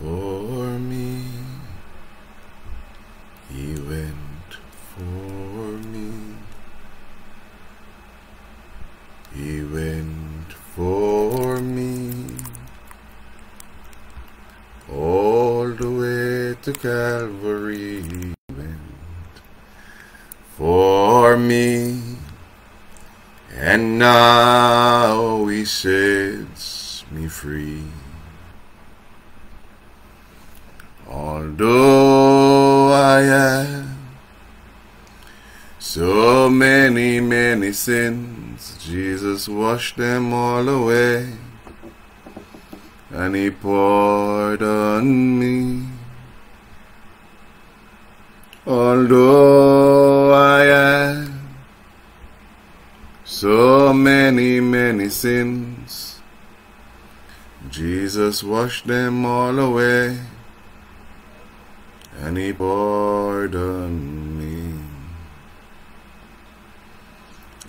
for me. He went for me. He went for me. All the way to Calvary he went for me. And now he sets me free. Although I have so many, many sins, Jesus washed them all away. And he poured on me. Although I have so many, many sins, Jesus washed them all away. And he poured on me.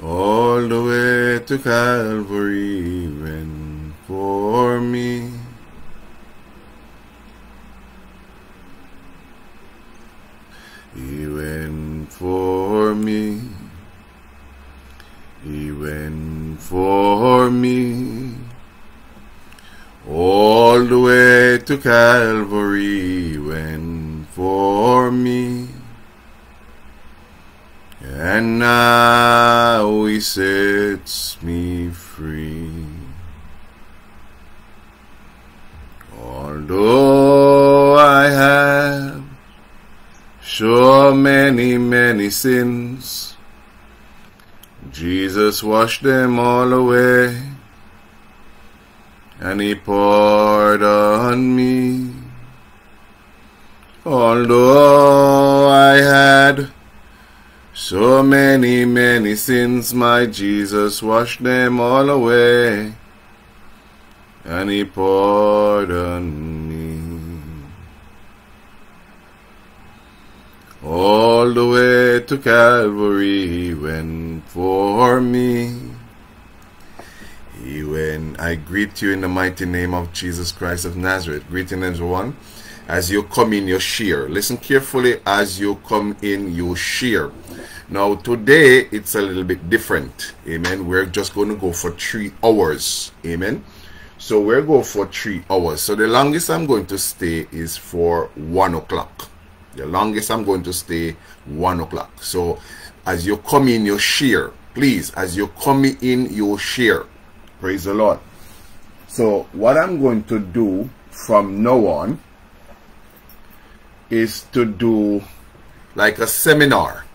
All the way to Calvary even for me. Even for me. He went for me. All the way to Calvary he went for me. And now he sets me free. Although I have so many, many sins, Jesus washed them all away. And he poured on me. Although I had so many, many sins, my Jesus washed them all away. And he poured on me. All the way to Calvary he went for me. He went. I greet you in the mighty name of Jesus Christ of Nazareth. Greeting everyone. As you come in, you share. Listen carefully as you come in, you share. Now, today it's a little bit different. Amen. We're just going to go for three hours. Amen. So we're going for three hours. So the longest I'm going to stay is for one o'clock. The longest I'm going to stay one o'clock. So as you come in, you share. Please, as you come in, you share. Praise the Lord. So what I'm going to do from now on is to do like a seminar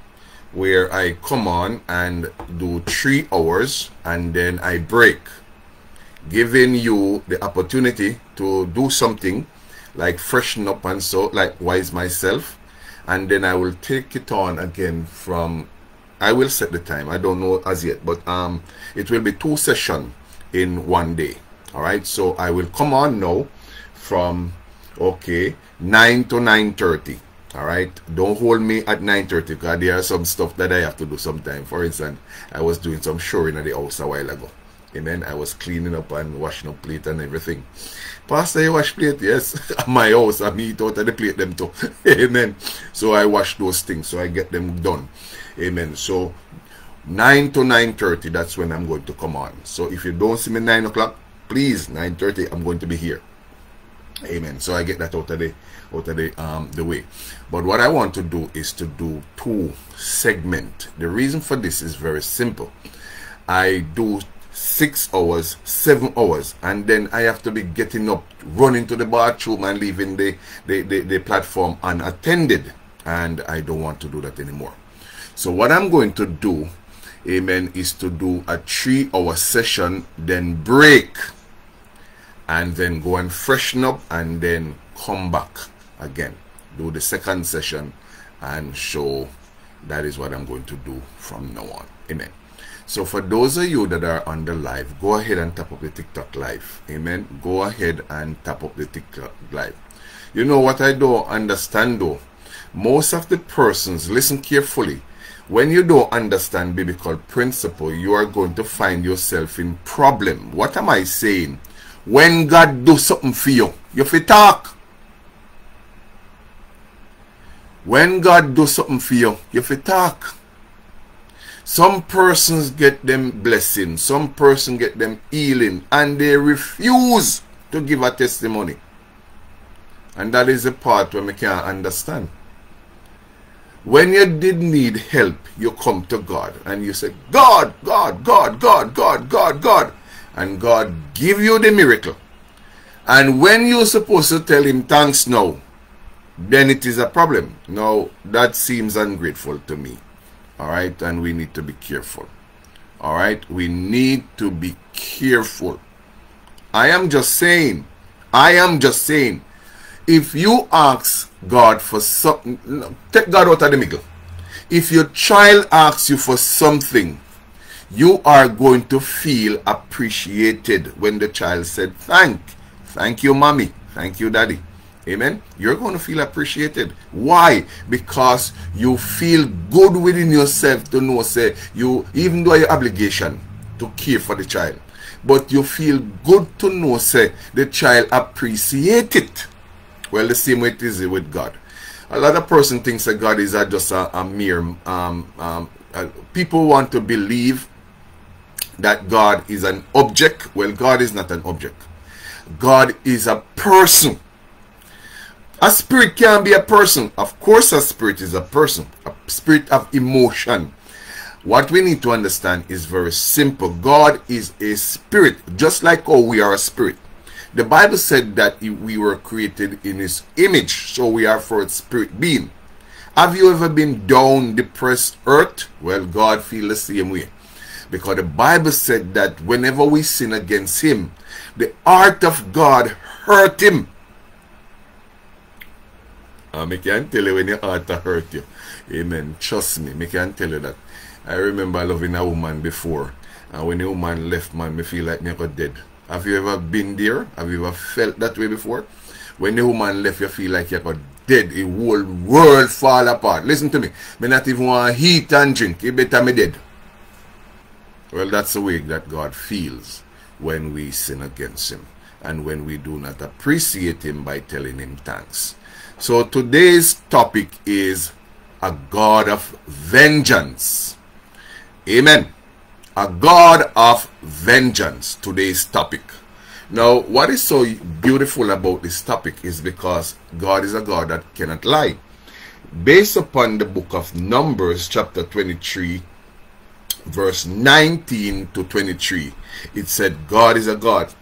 where I come on and do three hours and then I break, giving you the opportunity to do something like freshen up and so likewise myself. And then I will take it on again from I will set the time. I don't know as yet but um it will be two session in one day. All right? So I will come on now from okay 9 to 9:30 all right? Don't hold me at 9:30 because there are some stuff that I have to do sometime. For instance I was doing some shoring at the house a while ago amen I was cleaning up and washing up plate and everything Pastor, you wash plate? Yes. My house, I meet out of the plate them too. Amen. So I wash those things, so I get them done. Amen. So 9 to 9.30, that's when I'm going to come on. So if you don't see me 9 o'clock, please, 9.30, I'm going to be here. Amen. So I get that out of the out of the um the way. But what I want to do is to do two segment. The reason for this is very simple. I do six hours, seven hours, and then I have to be getting up, running to the bathroom and leaving the, the, the, the, platform unattended. And I don't want to do that anymore. So what I'm going to do, amen, is to do a three hour session, then break, and then go and freshen up, and then come back again. Do the second session and show that is what I'm going to do from now on. Amen. So for those of you that are on the live, go ahead and tap up the TikTok live. Amen. Go ahead and tap up the TikTok live. You know what I don't understand though? Most of the persons, listen carefully. When you don't understand biblical principle, you are going to find yourself in problem. What am I saying? When God do something for you, you to talk. When God do something for you, you to talk. Some persons get them blessing, some person get them healing, and they refuse to give a testimony. And that is the part where we can't understand. When you did need help, you come to God and you say, God, God, God, God, God, God, God. And God give you the miracle. And when you're supposed to tell him thanks now, then it is a problem. Now, that seems ungrateful to me. All right, and we need to be careful. All right, we need to be careful. I am just saying, I am just saying, if you ask God for something, take God out of the middle. If your child asks you for something, you are going to feel appreciated when the child said, thank, thank you, mommy, thank you, daddy. Amen. You're going to feel appreciated. Why? Because you feel good within yourself to know, say, you, even though your obligation to care for the child, but you feel good to know, say, the child appreciate it. Well, the same way it is with God. A lot of person thinks that God is just a, a mere, um, um, uh, people want to believe that God is an object. Well, God is not an object. God is a person. A spirit can be a person. Of course, a spirit is a person, a spirit of emotion. What we need to understand is very simple. God is a spirit, just like how we are a spirit. The Bible said that we were created in His image, so we are for a spirit being. Have you ever been down, depressed, hurt? Well, God feel the same way. Because the Bible said that whenever we sin against Him, the heart of God hurt Him. Um, I can tell you when your heart hurt you. Amen. Trust me, I can tell you that. I remember loving a woman before. And when the woman left, man, me feel like me got dead. Have you ever been there? Have you ever felt that way before? When the woman left, you feel like you got dead. The whole world fall apart. Listen to me. Me not even want to eat and drink. You better me dead. Well, that's the way that God feels when we sin against Him and when we do not appreciate Him by telling Him thanks. So today's topic is a God of vengeance. Amen a God of vengeance, today's topic. Now, what is so beautiful about this topic is because God is a God that cannot lie. Based upon the book of Numbers, chapter 23, verse 19 to 23, it said, God is a God.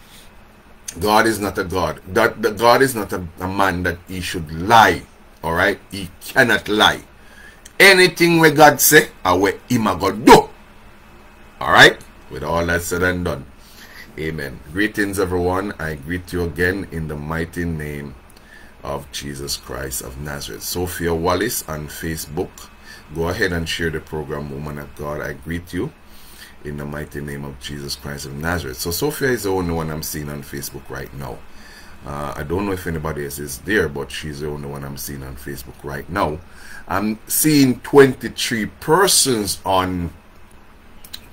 God is not a God. That the God is not a, a man that he should lie. Alright? He cannot lie. Anything where God say, or where him a God do. Alright? With all that said and done. Amen. Greetings, everyone. I greet you again in the mighty name of Jesus Christ of Nazareth. Sophia Wallace on Facebook. Go ahead and share the program, Woman of God. I greet you in the mighty name of Jesus Christ of Nazareth. So, Sophia is the only one I'm seeing on Facebook right now. Uh, I don't know if anybody else is there, but she's the only one I'm seeing on Facebook right now. I'm seeing 23 persons on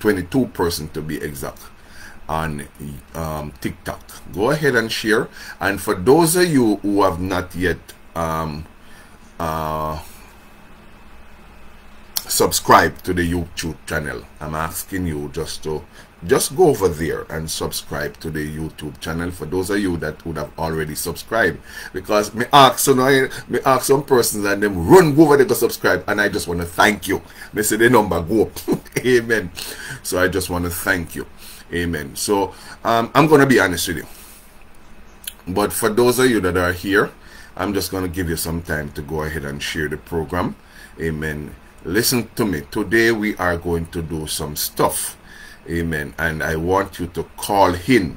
22 percent to be exact on um, TikTok. Go ahead and share. And for those of you who have not yet um, uh, subscribed to the YouTube channel, I'm asking you just to just go over there and subscribe to the YouTube channel for those of you that would have already subscribed. Because me ask so now, me ask some persons and them run go over there to subscribe and I just want to thank you. Me say the number go up. Amen. So I just want to thank you. Amen. So um, I'm to be honest with you. But for those of you that are here, I'm just to give you some time to go ahead and share the program. Amen. Listen to me. Today we are going to do some stuff Amen. And I want you to call in.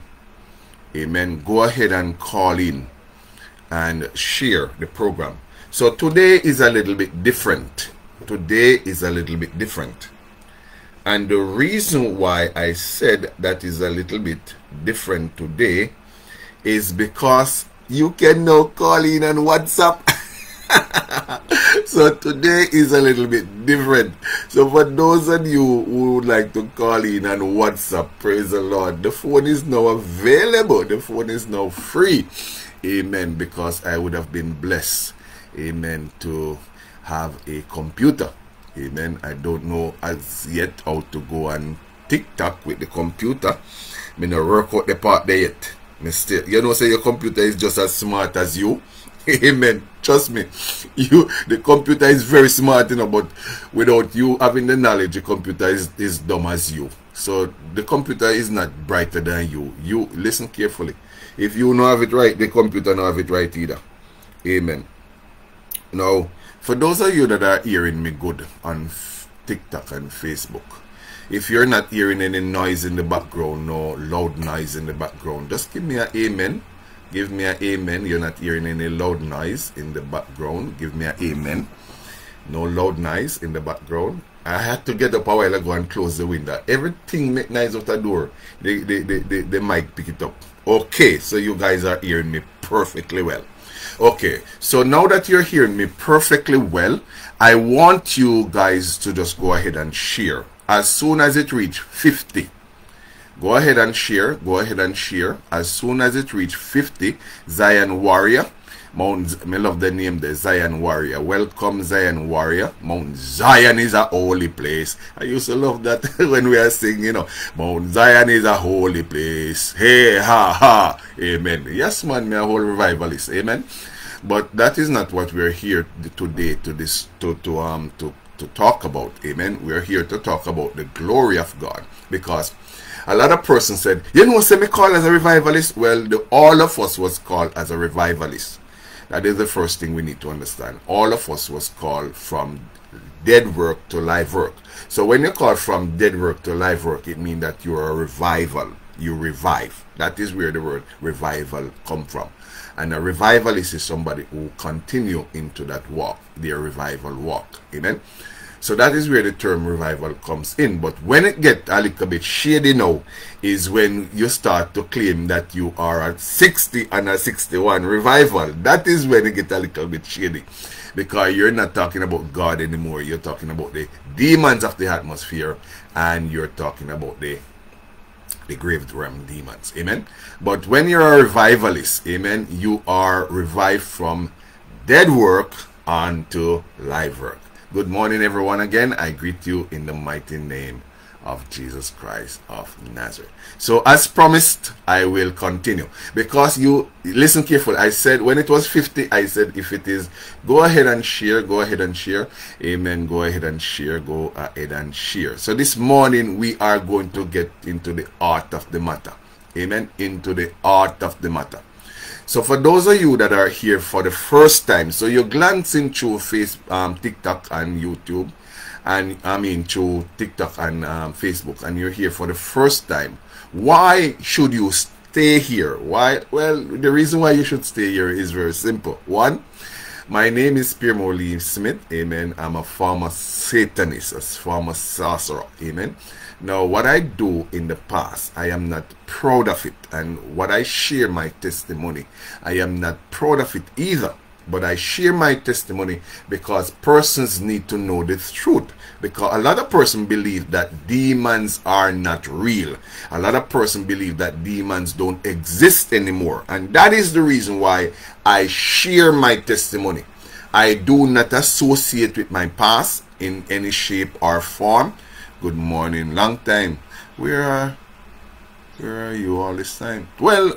Amen. Go ahead and call in and share the program. So today is a little bit different. Today is a little bit different. And the reason why I said that is a little bit different today is because you can now call in on WhatsApp. so today is a little bit different. So for those of you who would like to call in on WhatsApp, praise the Lord, the phone is now available. The phone is now free. Amen. Because I would have been blessed. Amen. To have a computer. Amen. I don't know as yet how to go on TikTok with the computer. Me no work out the part there yet. Still, you know, say your computer is just as smart as you. Amen. Trust me. You the computer is very smart, you know, but without you having the knowledge, the computer is, is dumb as you. So the computer is not brighter than you. You listen carefully. If you know have it right, the computer know have it right either. Amen. Now, for those of you that are hearing me good on TikTok and Facebook, if you're not hearing any noise in the background, no loud noise in the background, just give me an amen Give me an amen. You're not hearing any loud noise in the background. Give me an amen. No loud noise in the background. I had to get up a while ago and close the window. Everything make noise out the door. The, the, the, the, the mic pick it up. Okay, so you guys are hearing me perfectly well. Okay, so now that you're hearing me perfectly well, I want you guys to just go ahead and share. As soon as it reach 50, Go ahead and share. Go ahead and share. As soon as it reach 50, Zion Warrior. Mount, me love the name, the Zion Warrior. Welcome, Zion Warrior. Mount Zion is a holy place. I used to love that when we are singing, you know. Mount Zion is a holy place. Hey, ha, ha. Amen. Yes, man, me a whole revivalist. Amen. But that is not what we're here today to this to to um to to talk about. Amen. We're here to talk about the glory of God because a lot of persons said, you know, say me call as a revivalist. Well, the, all of us was called as a revivalist. That is the first thing we need to understand. All of us was called from dead work to live work. So when you call from dead work to live work, it means that you are a revival. You revive. That is where the word revival come from. And a revivalist is somebody who continue into that walk, their revival walk. Amen. So that is where the term revival comes in. But when it gets a little bit shady now, is when you start to claim that you are at 60 and a 61 revival. That is when it gets a little bit shady. Because you're not talking about God anymore. You're talking about the demons of the atmosphere. And you're talking about the the grave realm demons. Amen. But when you're a revivalist, amen, you are revived from dead work onto live work. Good morning, everyone. Again, I greet you in the mighty name of Jesus Christ of Nazareth. So, as promised, I will continue because you listen carefully. I said when it was 50, I said if it is, go ahead and share, go ahead and share. Amen. Go ahead and share, go ahead and share. So, this morning we are going to get into the art of the matter. Amen. Into the art of the matter. So for those of you that are here for the first time, so you're glancing through face, um, TikTok and YouTube, and I mean through TikTok and um, Facebook, and you're here for the first time, why should you stay here? Why? Well, the reason why you should stay here is very simple. One, my name is Pierre Morley Smith. Amen. I'm a former Satanist, a former sorcerer. Amen. Now, what I do in the past, I am not proud of it. And what I share my testimony, I am not proud of it either. But I share my testimony because persons need to know the truth. Because a lot of persons believe that demons are not real. A lot of persons believe that demons don't exist anymore. And that is the reason why I share my testimony. I do not associate with my past in any shape or form. Good morning. Long time. Where are where are you all this time? Well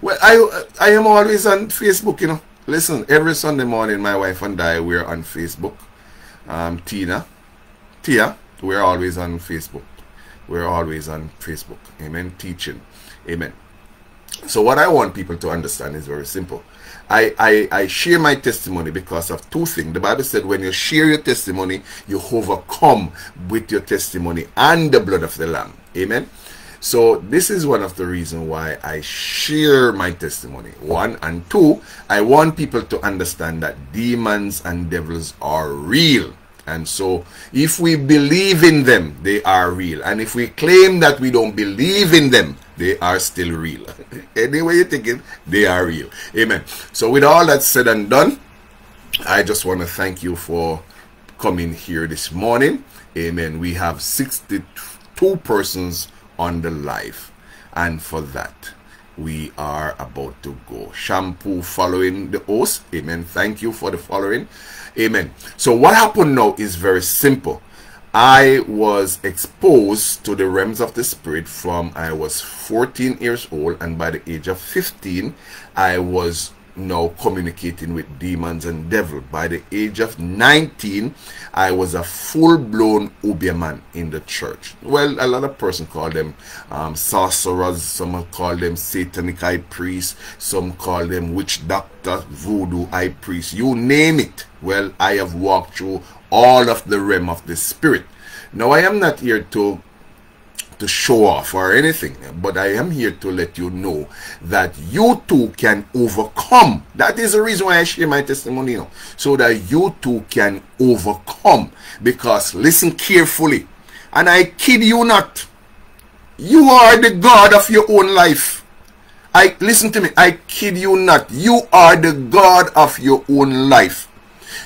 well I I am always on Facebook, you know. Listen, every Sunday morning my wife and I we're on Facebook. Um Tina. Tia, we're always on Facebook. We're always on Facebook. Amen. Teaching. Amen. So what I want people to understand is very simple. I, I, I share my testimony because of two things. The Bible said when you share your testimony, you overcome with your testimony and the blood of the Lamb. Amen. So this is one of the reasons why I share my testimony. One and two, I want people to understand that demons and devils are real. And so if we believe in them, they are real. And if we claim that we don't believe in them, they are still real. Anyway you think it, they are real. Amen. So with all that said and done, I just want to thank you for coming here this morning. Amen. We have 62 persons on the live. And for that, we are about to go. Shampoo following the host. Amen. Thank you for the following. Amen. So what happened now is very simple. I was exposed to the realms of the spirit from I was 14 years old and by the age of 15 I was now communicating with demons and devil. By the age of 19, I was a full-blown Obeah in the church. Well, a lot of person call them um, sorcerers, some call them satanic high priests, some call them witch doctor, voodoo high priest, you name it. Well, I have walked through all of the realm of the spirit. Now, I am not here to to show off or anything, but I am here to let you know that you too can overcome. That is the reason why I share my testimony now, so that you too can overcome. Because listen carefully, and I kid you not, you are the God of your own life. I listen to me, I kid you not, you are the God of your own life.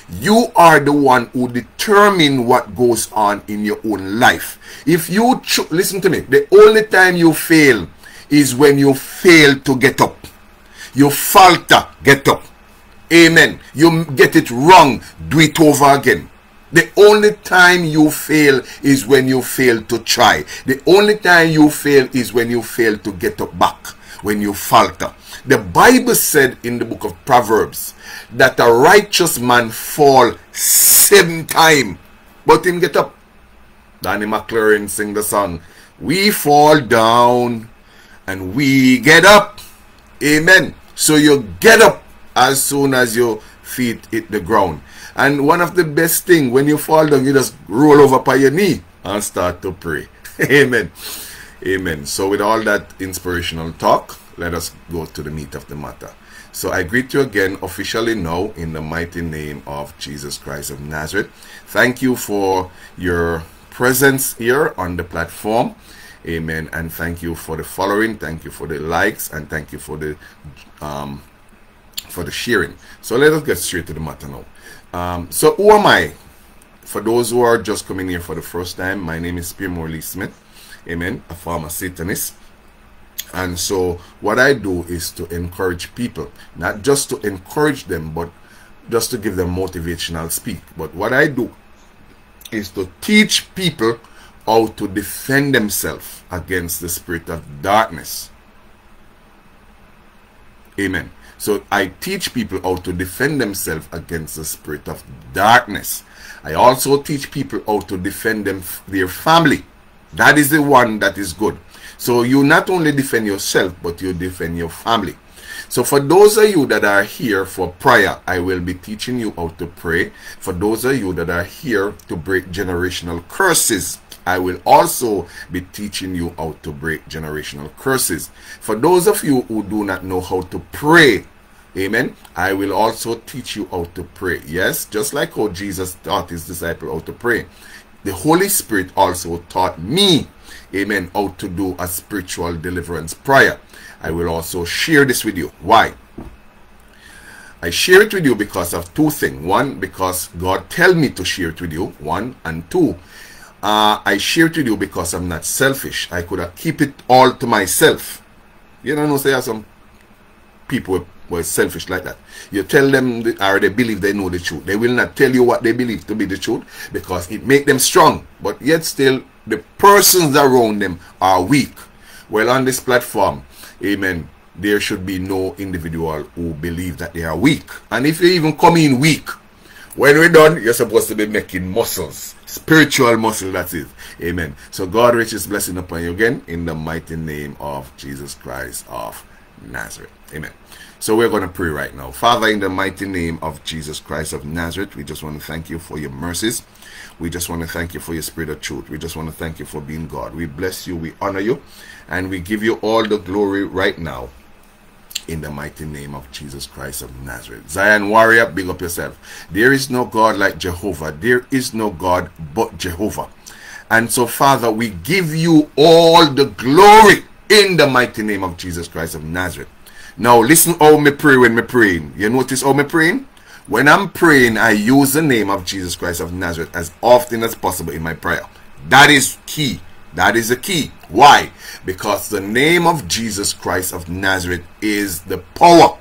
You are the one who determine what goes on in your own life. If you listen to me, the only time you fail is when you fail to get up. You falter, get up. Amen. You get it wrong, do it over again. The only time you fail is when you fail to try. The only time you fail is when you fail to get up back, when you falter. The Bible said in the book of Proverbs that a righteous man fall seven times, but him get up. Donnie McClurkin sing the song, We fall down and we get up. Amen. So you get up as soon as your feet hit the ground. And one of the best thing when you fall down, you just roll over by your knee and start to pray. Amen. Amen. So with all that inspirational talk, let us go to the meat of the matter. So I greet you again officially now in the mighty name of Jesus Christ of Nazareth. Thank you for your presence here on the platform. Amen. And thank you for the following. Thank you for the likes and thank you for the um, for the sharing. So let us get straight to the matter now. Um, so who am I? For those who are just coming here for the first time, my name is Pierre Morley Smith. Amen. A former Satanist and so what I do is to encourage people, not just to encourage them, but just to give them motivational speak. But what I do is to teach people how to defend themselves against the spirit of darkness. Amen. So I teach people how to defend themselves against the spirit of darkness. I also teach people how to defend them their family. That is the one that is good. So you not only defend yourself, but you defend your family. So for those of you that are here for prayer, I will be teaching you how to pray. For those of you that are here to break generational curses, I will also be teaching you how to break generational curses. For those of you who do not know how to pray, Amen. I will also teach you how to pray. Yes, just like how Jesus taught his disciple how to pray. The Holy Spirit also taught me amen, how to do a spiritual deliverance prayer. I will also share this with you. Why? I share it with you because of two things. One, because God tell me to share it with you. One, and two, uh, I share it with you because I'm not selfish. I could have keep it all to myself. You know, say some people were selfish like that. You tell them or they believe they know the truth. They will not tell you what they believe to be the truth because it make them strong. But yet still the persons around them are weak. Well, on this platform, amen, there should be no individual who believe that they are weak. And if you even come in weak, when we're done, you're supposed to be making muscles. Spiritual muscle, that is. Amen. So God riches blessing upon you again in the mighty name of Jesus Christ of Nazareth. Amen. So we're going to pray right now. Father, in the mighty name of Jesus Christ of Nazareth, we just want to thank you for your mercies. We just want to thank you for your spirit of truth. We just want to thank you for being God. We bless you, we honor you, and we give you all the glory right now in the mighty name of Jesus Christ of Nazareth. Zion warrior, big up yourself. There is no God like Jehovah. There is no God but Jehovah. And so, Father, we give you all the glory in the mighty name of Jesus Christ of Nazareth. Now, listen how me pray when me praying. You notice how me praying? When I'm praying, I use the name of Jesus Christ of Nazareth as often as possible in my prayer. That is key. That is the key. Why? Because the name of Jesus Christ of Nazareth is the power.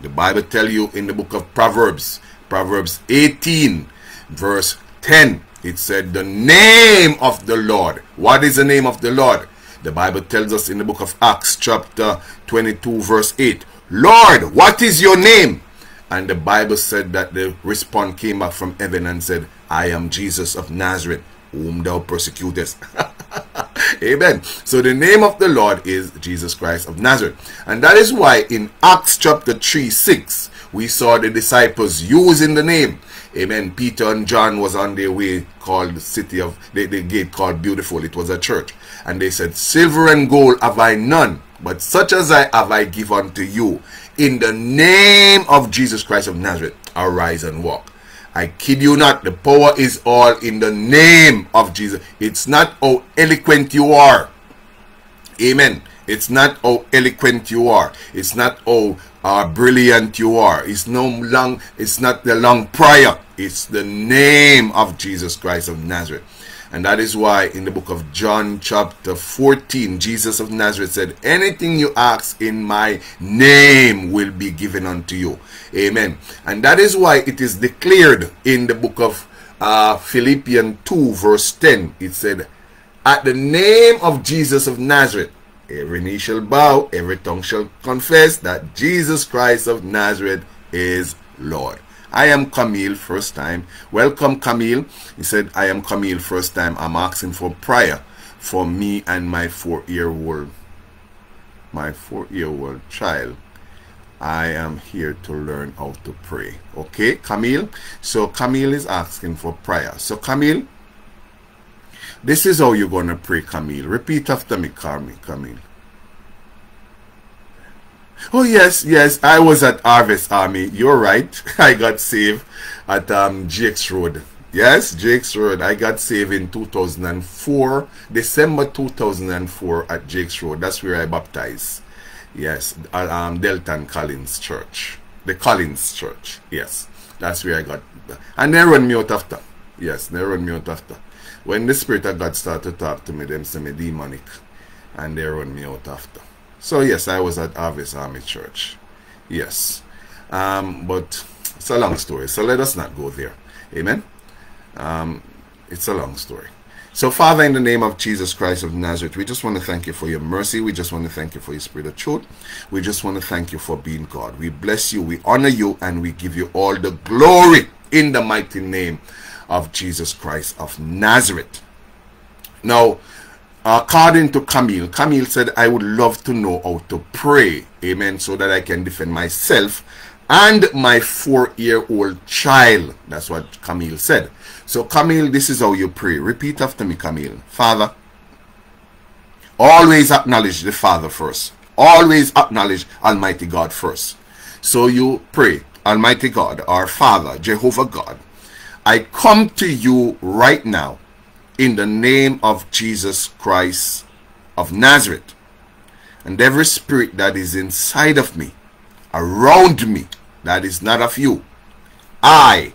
The Bible tell you in the book of Proverbs, Proverbs 18, verse 10, it said, The name of the Lord. What is the name of the Lord? The Bible tells us in the book of Acts, chapter 22, verse 8, Lord, what is your name? And the Bible said that the response came back from heaven and said, I am Jesus of Nazareth, whom thou persecutest. Amen. So the name of the Lord is Jesus Christ of Nazareth. And that is why in Acts chapter 3, 6, we saw the disciples using the name. Amen. Peter and John was on their way called the city of the, the gate called beautiful. It was a church. And they said, Silver and gold have I none, but such as I have I give unto you. In the name of Jesus Christ of Nazareth, arise and walk. I kid you not, the power is all in the name of Jesus. It's not how eloquent you are. Amen. It's not how eloquent you are. It's not how uh, brilliant you are. It's no long. It's not the long prayer. It's the name of Jesus Christ of Nazareth. And that is why in the book of John, chapter 14, Jesus of Nazareth said, Anything you ask in my name will be given unto you. Amen. And that is why it is declared in the book of uh, Philippians 2, verse 10. It said, At the name of Jesus of Nazareth, every knee shall bow, every tongue shall confess that Jesus Christ of Nazareth is Lord. I am Camille, first time. Welcome, Camille. He said, I am Camille, first time. I'm asking for prayer for me and my four-year-old, my four-year-old child. I am here to learn how to pray. Okay, Camille? So Camille is asking for prayer. So Camille, this is how you're going to pray, Camille. Repeat after me, Camille. Oh yes, yes. I was at Harvest Army. You're right. I got saved at um, Jakes Road. Yes, Jakes Road. I got saved in 2004, December 2004 at Jakes Road. That's where I baptized. Yes, at um, Delton Collins Church. The Collins Church. Yes, that's where I got. And they run me out after. Yes, they run me out after. When the Spirit of God started to talk to me, them say me demonic. And they run me out after. So yes, I was at Harvest Army Church. Yes. Um, but it's a long story. So let us not go there. Amen. Um, it's a long story. So, Father, in the name of Jesus Christ of Nazareth, we just want to thank you for your mercy. We just want to thank you for your spirit of truth. We just want to thank you for being God. We bless you, we honor you, and we give you all the glory in the mighty name of Jesus Christ of Nazareth. Now, according to Camille, Camille said, I would love to know how to pray, amen, so that I can defend myself and my four-year-old child. That's what Camille said. So Camille, this is how you pray. Repeat after me, Camille. Father, always acknowledge the Father first. Always acknowledge Almighty God first. So you pray, Almighty God, our Father, Jehovah God, I come to you right now in the name of Jesus Christ of Nazareth. And every spirit that is inside of me, around me, that is not of you, I,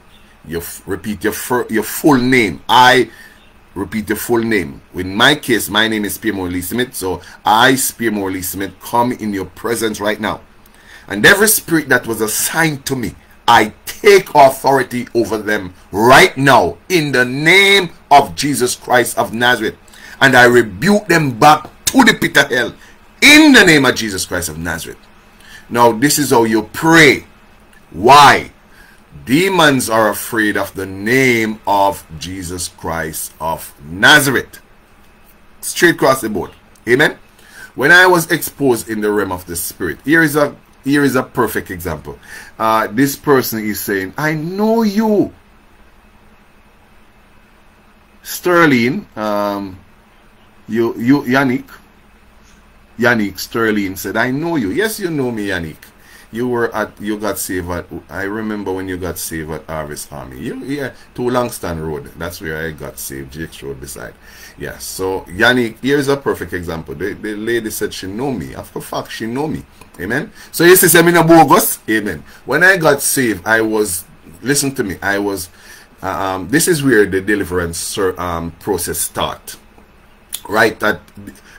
you repeat your, your full name, I repeat your full name. In my case, my name is Spear Morley Smith, so I, Spear Morley Smith, come in your presence right now. And every spirit that was assigned to me, I take authority over them right now in the name of Jesus Christ of Nazareth. And I rebuke them back to the pit of hell in the name of Jesus Christ of Nazareth. Now, this is how you pray. Why? Demons are afraid of the name of Jesus Christ of Nazareth. Straight across the board. Amen. When I was exposed in the realm of the spirit, here is a here is a perfect example. Uh, this person is saying, I know you. Sterling, um, you, you, Yannick, Yannick Sterling said, I know you. Yes, you know me, Yannick. You were at, you got saved at, I remember when you got saved at Harvest Army. You, yeah, to Langston Road. That's where I got saved, Jake's Road beside. Yes, so Yannick, here's a perfect example. The, the lady said she know me. After fact, she know me. Amen. So see, I'm a bogus. Amen. When I got saved, I was, listen to me, I was, um, this is where the deliverance um, process start. right that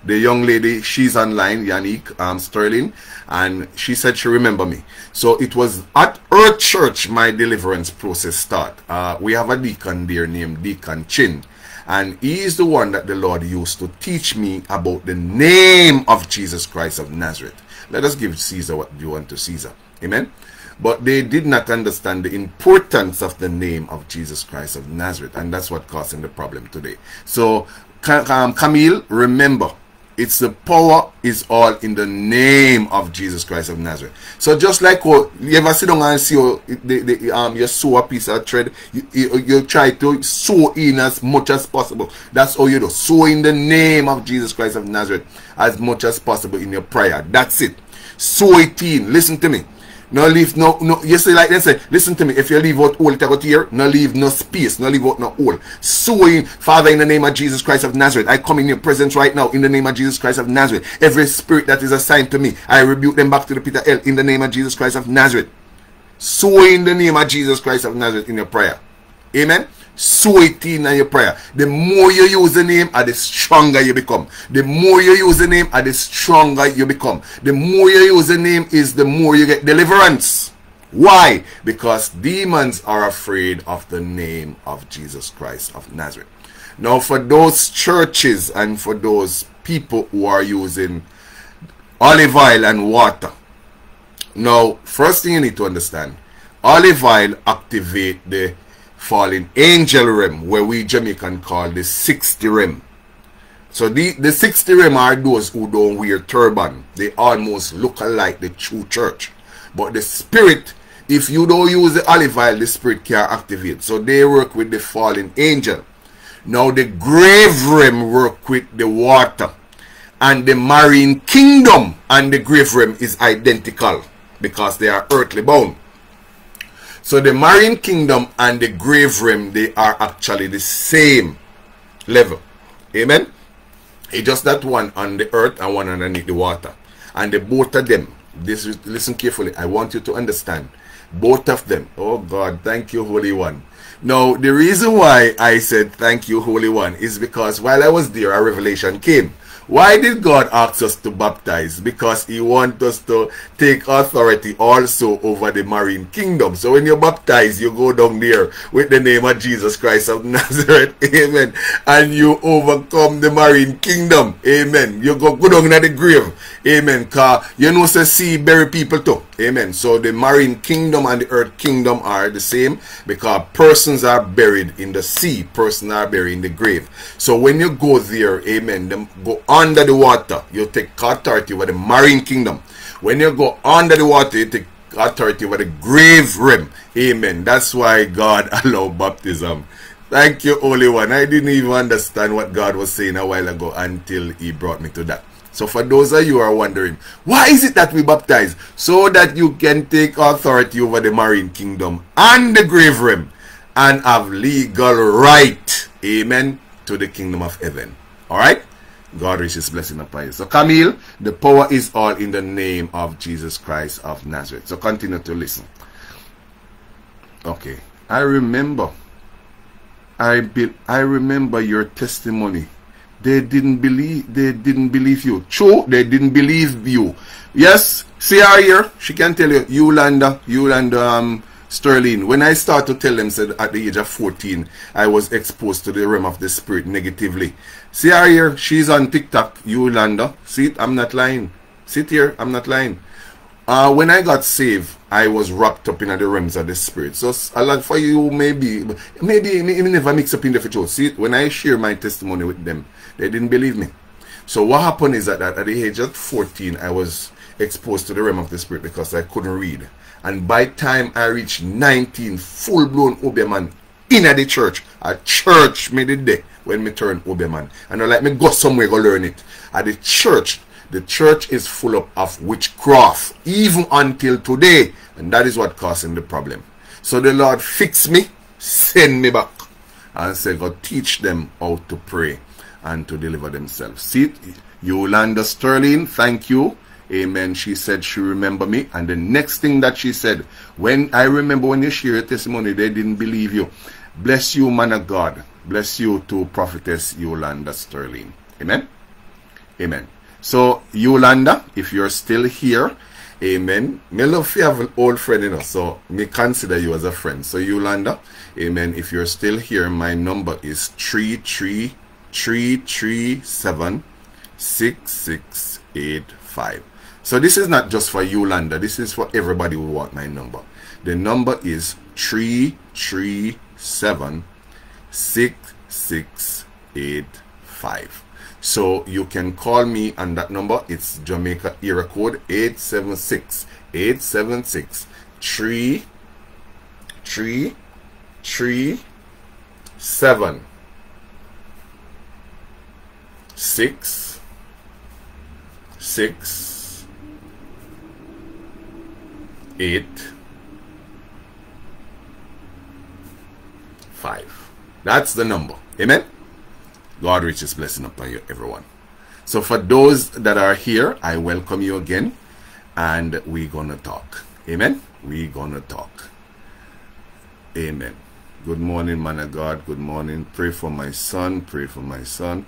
the young lady she's online yannick um, sterling and she said she remember me. So it was at her church my deliverance process start. Uh, we have a deacon there named deacon chin and he is the one that the lord used to teach me about the name of jesus christ of nazareth. Let us give caesar what you want to caesar. Amen but they did not understand the importance of the name of Jesus Christ of Nazareth, and that's what causing the problem today. So um, Camille, remember, it's the power is all in the name of Jesus Christ of Nazareth. So just like what you ever sit down and see how the, the, um, you sew a piece of thread, you, you, you, try to sew in as much as possible. That's all you do. Sew in the name of Jesus Christ of Nazareth as much as possible in your prayer. That's it. Sew it in. Listen to me. No leave no no you see like they say, listen to me, if you leave out hole it got here, no leave no space, no leave out no hole. Sowing, Father, in the name of Jesus Christ of Nazareth, I come in your presence right now in the name of Jesus Christ of Nazareth. Every spirit that is assigned to me, I rebuke them back to the of hell in the name of Jesus Christ of Nazareth. Sow in the name of Jesus Christ of Nazareth in your prayer. Amen sow it in your prayer. The more you use the name, and the stronger you become. The more you use the name, and the stronger you become. The more you use the name is the more you get deliverance. Why? Because demons are afraid of the name of Jesus Christ of Nazareth. Now, for those churches and for those people who are using olive oil and water, now, first thing you need to understand, olive oil activate the fallen angel realm, where we Jamaican call the 60 realm. So the, the 60 realm are those who don't wear turban. They almost look like the true church. But the spirit, if you don't use the olive oil, the spirit can activate. So they work with the fallen angel. Now the grave realm work with the water. And the marine kingdom and the grave realm is identical because they are earthly bound. So the marine kingdom and the grave realm, they are actually the same level. Amen. It's just that one on the earth and one underneath the water. And the both of them, this listen carefully. I want you to understand. Both of them. Oh God, thank you, Holy One. Now, the reason why I said thank you, Holy One, is because while I was there, a revelation came. Why did God ask us to baptize? Because he wants us to take authority also over the marine kingdom. So when you baptize, you go down there with the name of Jesus Christ of Nazareth. Amen. And you overcome the marine kingdom. Amen. You go, go down in the grave. Amen. Because you know, say, see, bury people too. Amen. So the marine kingdom and the earth kingdom are the same because persons are buried in the sea, persons are buried in the grave. So when you go there, amen, them go under the water, you take authority over the marine kingdom. When you go under the water, you take authority over the grave realm. Amen. That's why God allowed baptism. Thank you, Holy One. I didn't even understand what God was saying a while ago until He brought me to that. So for those of you who are wondering, why is it that we baptize? So that you can take authority over the marine kingdom and the grave realm and have legal right, amen, to the kingdom of heaven. Alright? God his blessing upon you. So Camille, the power is all in the name of Jesus Christ of Nazareth. So continue to listen. Okay. I remember. I be, I remember your testimony they didn't believe they didn't believe you. True, they didn't believe you. Yes, see her here. She can tell you, Yolanda, Yolanda um Sterling. When I start to tell them said at the age of 14, I was exposed to the realm of the spirit negatively. See her here, she's on TikTok, Yolanda. See it? I'm not lying. Sit here, I'm not lying. Uh, when I got saved, I was wrapped up in the realms of the spirit. So a lot for you, maybe, maybe even if I mix up in the future. See, when I share my testimony with them, they didn't believe me. So what happened is that, at the age of 14, I was exposed to the realm of the spirit because I couldn't read. And by time I reached 19, full-blown Obeahman in the church. A church made it day when me turned Obeahman. And I like me go somewhere go learn it. At the church, the church is full of, of witchcraft, even until today. And that is what causing the problem. So the Lord fix me, send me back, and say, God, teach them how to pray and to deliver themselves. See, Yolanda Sterling, thank you. Amen. She said she remember me. And the next thing that she said, when I remember when you share your testimony, they didn't believe you. Bless you, man of God. Bless you to prophetess Yolanda Sterling. Amen. Amen. So, Yolanda, if you're still here, amen. Me love you have an old friend, you know, so me consider you as a friend. So, Yolanda, amen. If you're still here, my number is 33337 6685. So this is not just for Yolanda. This is for everybody who want my number. The number is 337 6685. So you can call me on that number. It's Jamaica era code 876 876 3 3 3 7 6 6 8 5 that's the number. Amen god reaches blessing upon you everyone so for those that are here i welcome you again and we're gonna talk amen We're gonna talk amen good morning man of god good morning pray for my son pray for my son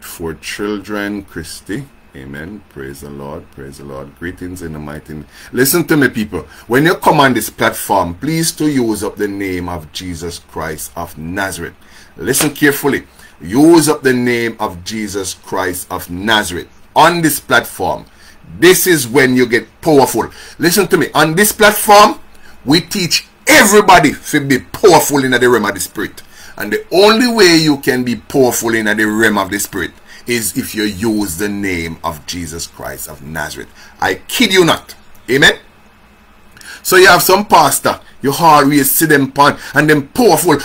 for children christy Amen. Praise the Lord. Praise the Lord. Greetings in the mighty name. Listen to me, people. When you come on this platform, please to use up the name of Jesus Christ of Nazareth. Listen carefully. Use up the name of Jesus Christ of Nazareth on this platform. This is when you get powerful. Listen to me. On this platform, we teach everybody to be powerful in the realm of the spirit. And the only way you can be powerful in the realm of the spirit is if you use the name of Jesus Christ of Nazareth. I kid you not. Amen. So you have some pastor, you always see them pan and them powerful,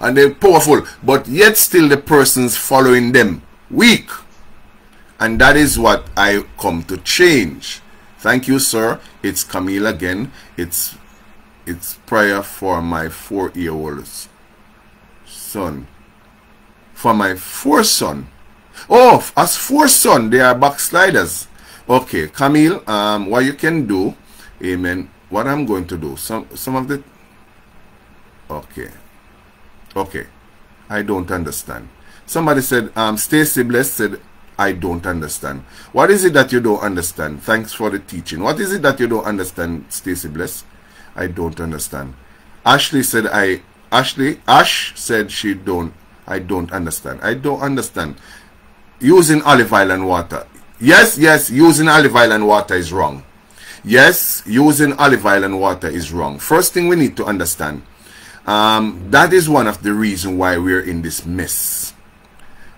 and they're powerful, but yet still the person's following them weak. And that is what I come to change. Thank you, sir. It's Camille again. It's it's prayer for my four-year-old son for my four son. Oh, as four son, they are backsliders. Okay, Camille, um, what you can do, amen, what I'm going to do, some, some of the, okay, okay, I don't understand. Somebody said, um, Stacy Bless said, I don't understand. What is it that you don't understand? Thanks for the teaching. What is it that you don't understand, Stacy Bless? I don't understand. Ashley said, I, Ashley, Ash said she don't I don't understand. I don't understand. Using olive oil and water. Yes, yes, using olive oil and water is wrong. Yes, using olive oil and water is wrong. First thing we need to understand, um, that is one of the reasons why we're in this mess.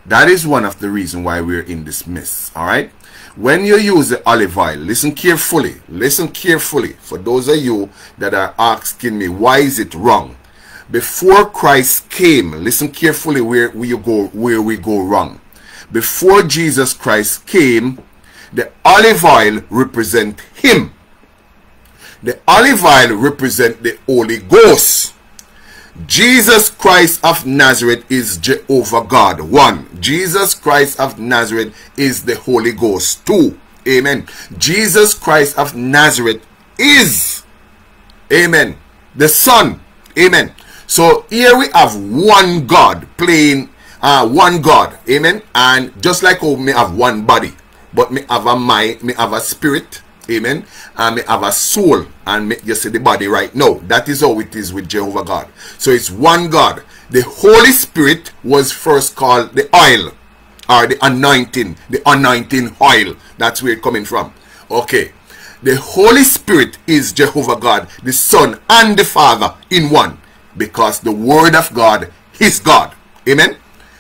That is one of the reasons why we're in this mess. All right. When you use the olive oil, listen carefully. Listen carefully. For those of you that are asking me, why is it wrong? before Christ came, listen carefully where we go where we go wrong. Before Jesus Christ came, the olive oil represent him. The olive oil represent the Holy Ghost. Jesus Christ of Nazareth is Jehovah God. One. Jesus Christ of Nazareth is the Holy Ghost. Two. Amen. Jesus Christ of Nazareth is, amen, the Son. Amen. So here we have one God playing uh, one God. Amen. And just like how me have one body, but me have a mind, me have a spirit. Amen. And may have a soul. And me, you see the body right now. That is how it is with Jehovah God. So it's one God. The Holy Spirit was first called the oil or the anointing. The anointing oil. That's where it coming from. Okay. The Holy Spirit is Jehovah God, the Son and the Father in one because the Word of God is God. Amen.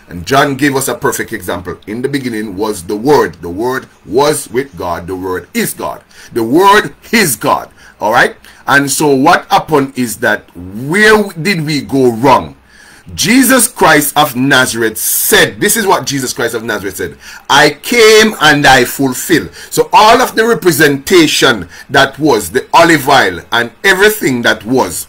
And John gave us a perfect example. In the beginning was the Word. The Word was with God. The Word is God. The Word is God. All right. And so what happened is that where did we go wrong? Jesus Christ of Nazareth said, this is what Jesus Christ of Nazareth said, I came and I fulfill. So all of the representation that was the olive oil and everything that was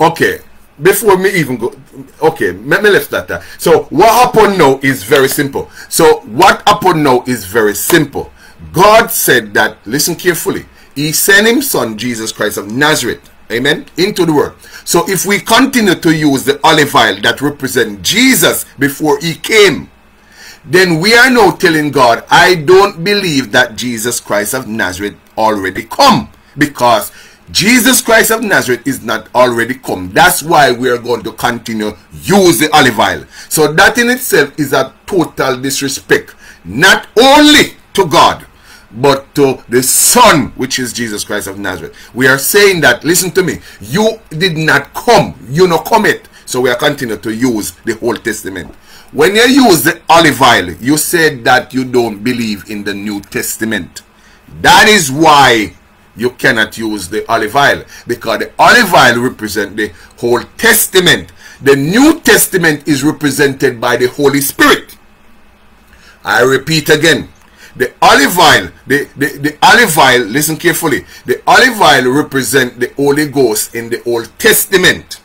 Okay, before me even go, okay, let me left that there. So what happened now is very simple. So what happened now is very simple. God said that, listen carefully, He sent His Son, Jesus Christ of Nazareth, amen, into the world. So if we continue to use the olive oil that represent Jesus before He came, then we are now telling God, I don't believe that Jesus Christ of Nazareth already come because Jesus Christ of Nazareth is not already come. That's why we are going to continue use the olive oil. So that in itself is a total disrespect, not only to God, but to the Son, which is Jesus Christ of Nazareth. We are saying that, listen to me, you did not come, you no come it. So we are continuing to use the Old Testament. When you use the olive oil, you said that you don't believe in the New Testament. That is why you cannot use the olive oil because the olive oil represent the whole testament. The new testament is represented by the holy spirit. I repeat again the olive oil the, the, the olive oil listen carefully the olive oil represent the holy ghost in the old testament.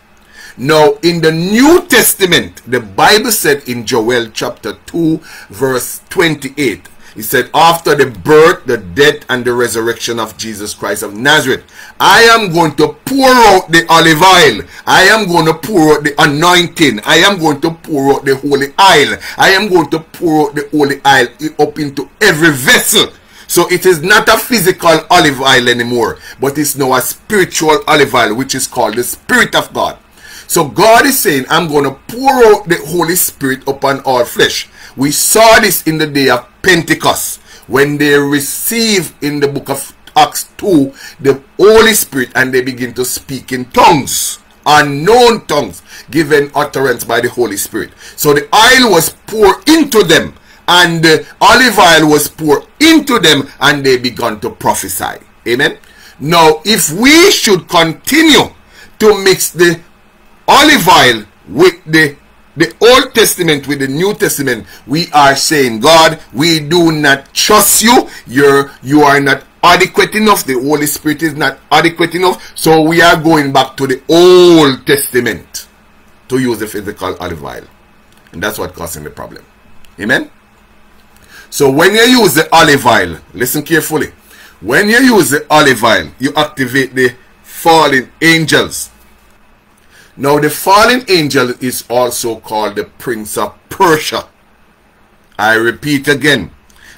Now in the new testament the bible said in joel chapter 2 verse 28 he said, after the birth, the death, and the resurrection of Jesus Christ of Nazareth, I am going to pour out the olive oil. I am going to pour out the anointing. I am going to pour out the holy oil. I am going to pour out the holy oil up into every vessel. So it is not a physical olive oil anymore, but it's now a spiritual olive oil, which is called the Spirit of God. So God is saying, I'm going to pour out the Holy Spirit upon all flesh. We saw this in the day of Pentecost when they receive in the book of Acts 2 the Holy Spirit and they begin to speak in tongues, unknown tongues, given utterance by the Holy Spirit. So the oil was poured into them and the olive oil was poured into them and they began to prophesy. Amen. Now, if we should continue to mix the olive oil with the the Old Testament with the New Testament, we are saying, God, we do not trust you. You're, you are not adequate enough. The Holy Spirit is not adequate enough. So we are going back to the Old Testament to use the physical olive oil. And that's what causing the problem. Amen? So when you use the olive oil, listen carefully. When you use the olive oil, you activate the fallen angels now the fallen angel is also called the prince of Persia. I repeat again.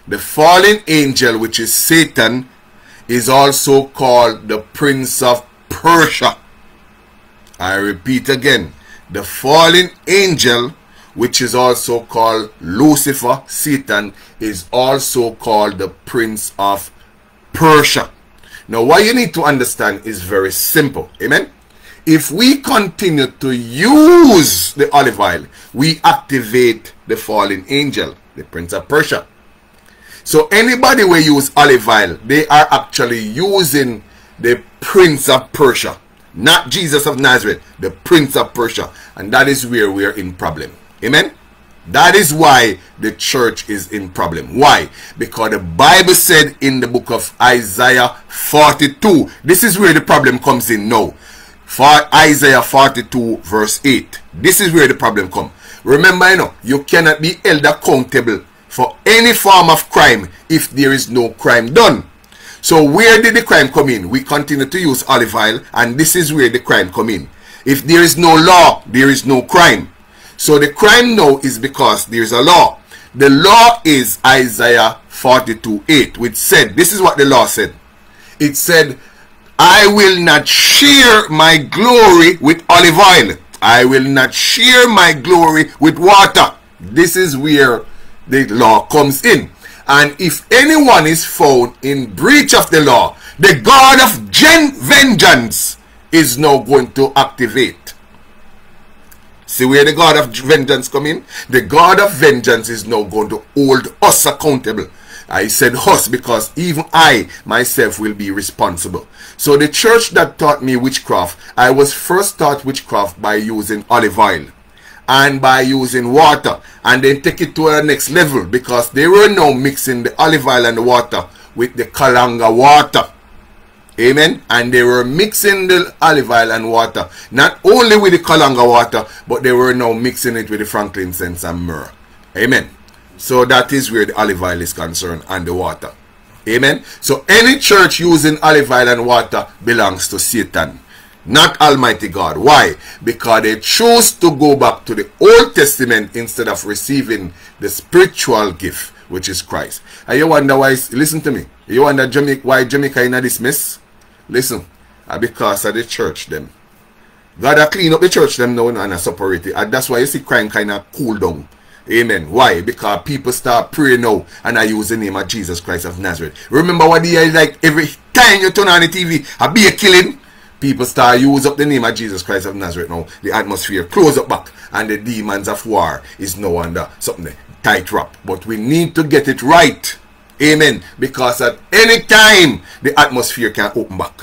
The fallen angel, which is Satan, is also called the prince of Persia. I repeat again. The fallen angel, which is also called Lucifer, Satan, is also called the prince of Persia. Now, what you need to understand is very simple. Amen? If we continue to use the olive oil, we activate the fallen angel, the prince of Persia. So anybody will use olive oil, they are actually using the prince of Persia, not Jesus of Nazareth, the prince of Persia. And that is where we are in problem. Amen? That is why the church is in problem. Why? Because the Bible said in the book of Isaiah 42, this is where the problem comes in now for Isaiah 42 verse 8. This is where the problem come. Remember, you know, you cannot be held accountable for any form of crime if there is no crime done. So where did the crime come in? We continue to use olive oil and this is where the crime come in. If there is no law, there is no crime. So the crime now is because there is a law. The law is Isaiah 42 8 which said, this is what the law said. It said, I will not share my glory with olive oil. I will not share my glory with water. This is where the law comes in. And if anyone is found in breach of the law, the God of gen vengeance is now going to activate. See where the God of vengeance come in? The God of vengeance is now going to hold us accountable. I said us because even I myself will be responsible. So the church that taught me witchcraft, I was first taught witchcraft by using olive oil and by using water and then take it to a next level because they were now mixing the olive oil and the water with the Kananga water. Amen. And they were mixing the olive oil and water, not only with the Kananga water, but they were now mixing it with the frankincense and myrrh. Amen. So that is where the olive oil is concerned and the water. Amen. So any church using olive oil and water belongs to Satan, not Almighty God. Why? Because they choose to go back to the Old Testament instead of receiving the spiritual gift, which is Christ. And you wonder why, listen to me. You wonder Jamaica, why Jamaica this mess? Listen, ah, because of the church them. God a clean up the church them now and separate it. And that's why you see crime kind of cool down. Amen. Why? Because people start praying now and I use the name of Jesus Christ of Nazareth. Remember what the is like every time you turn on the TV, I be a killing. People start use up the name of Jesus Christ of Nazareth now. The atmosphere close up back and the demons of war is no under something tight wrap. But we need to get it right. Amen. Because at any time the atmosphere can open back.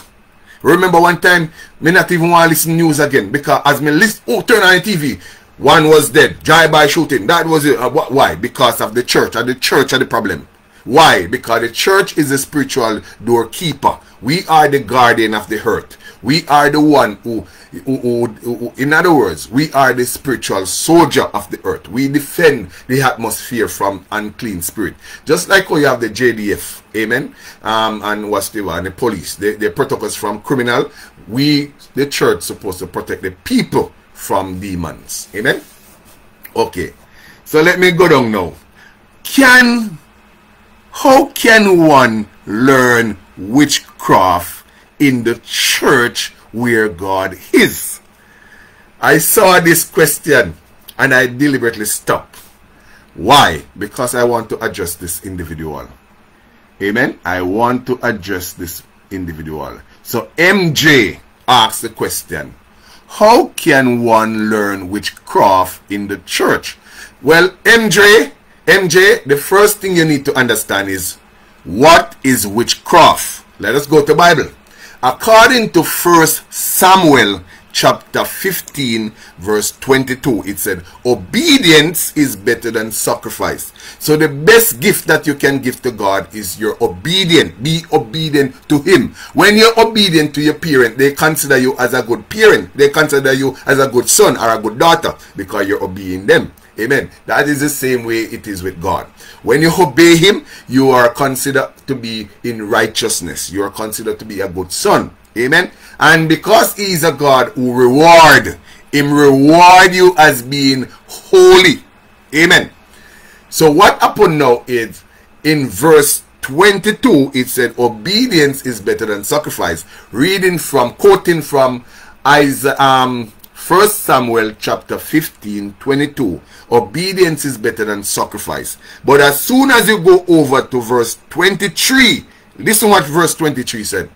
Remember one time, me not even want to listen news again because as me list, oh, turn on the TV, one was dead, drive-by shooting. That was it. Uh, why? Because of the church, and the church are the problem. Why? Because the church is the spiritual doorkeeper. We are the guardian of the earth. We are the one who, who, who, who, in other words, we are the spiritual soldier of the earth. We defend the atmosphere from unclean spirit. Just like how you have the JDF, amen, um, and what's the one, the police. the, they protect us from criminal. We, the church, supposed to protect the people from demons. Amen? Okay. So let me go down now. Can, how can one learn witchcraft in the church where God is? I saw this question and I deliberately stopped. Why? Because I want to address this individual. Amen. I want to address this individual. So MJ asks the question, how can one learn witchcraft in the church? Well, MJ, MJ, the first thing you need to understand is what is witchcraft? Let us go to the Bible. According to First Samuel chapter 15 verse 22 it said obedience is better than sacrifice. So the best gift that you can give to god is your obedient. Be obedient to him. When you're obedient to your parent they consider you as a good parent. They consider you as a good son or a good daughter because you're obeying them. Amen. That is the same way it is with god. When you obey him, you are considered to be in righteousness. You are considered to be a good son. Amen. And because he is a God who reward, him reward you as being holy. Amen. So what happened now is in verse 22 it said obedience is better than sacrifice. Reading from quoting from Isaiah um 1 Samuel chapter 15, 22. Obedience is better than sacrifice. But as soon as you go over to verse 23, listen what verse 23 said.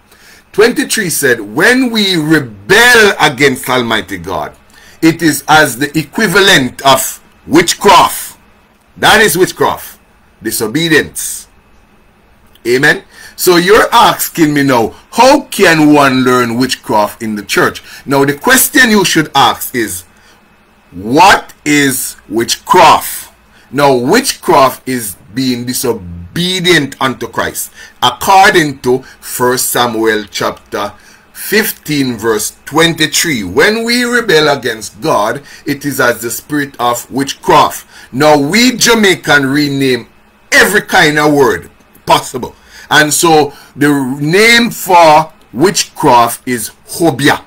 23 said, When we rebel against Almighty God, it is as the equivalent of witchcraft. That is witchcraft. Disobedience. Amen. So you're asking me now, how can one learn witchcraft in the church? Now the question you should ask is, what is witchcraft? Now witchcraft is being disobedient unto Christ. According to 1 Samuel chapter 15 verse 23 when we rebel against god it is as the spirit of witchcraft now we jamaican rename every kind of word possible and so the name for witchcraft is hobia.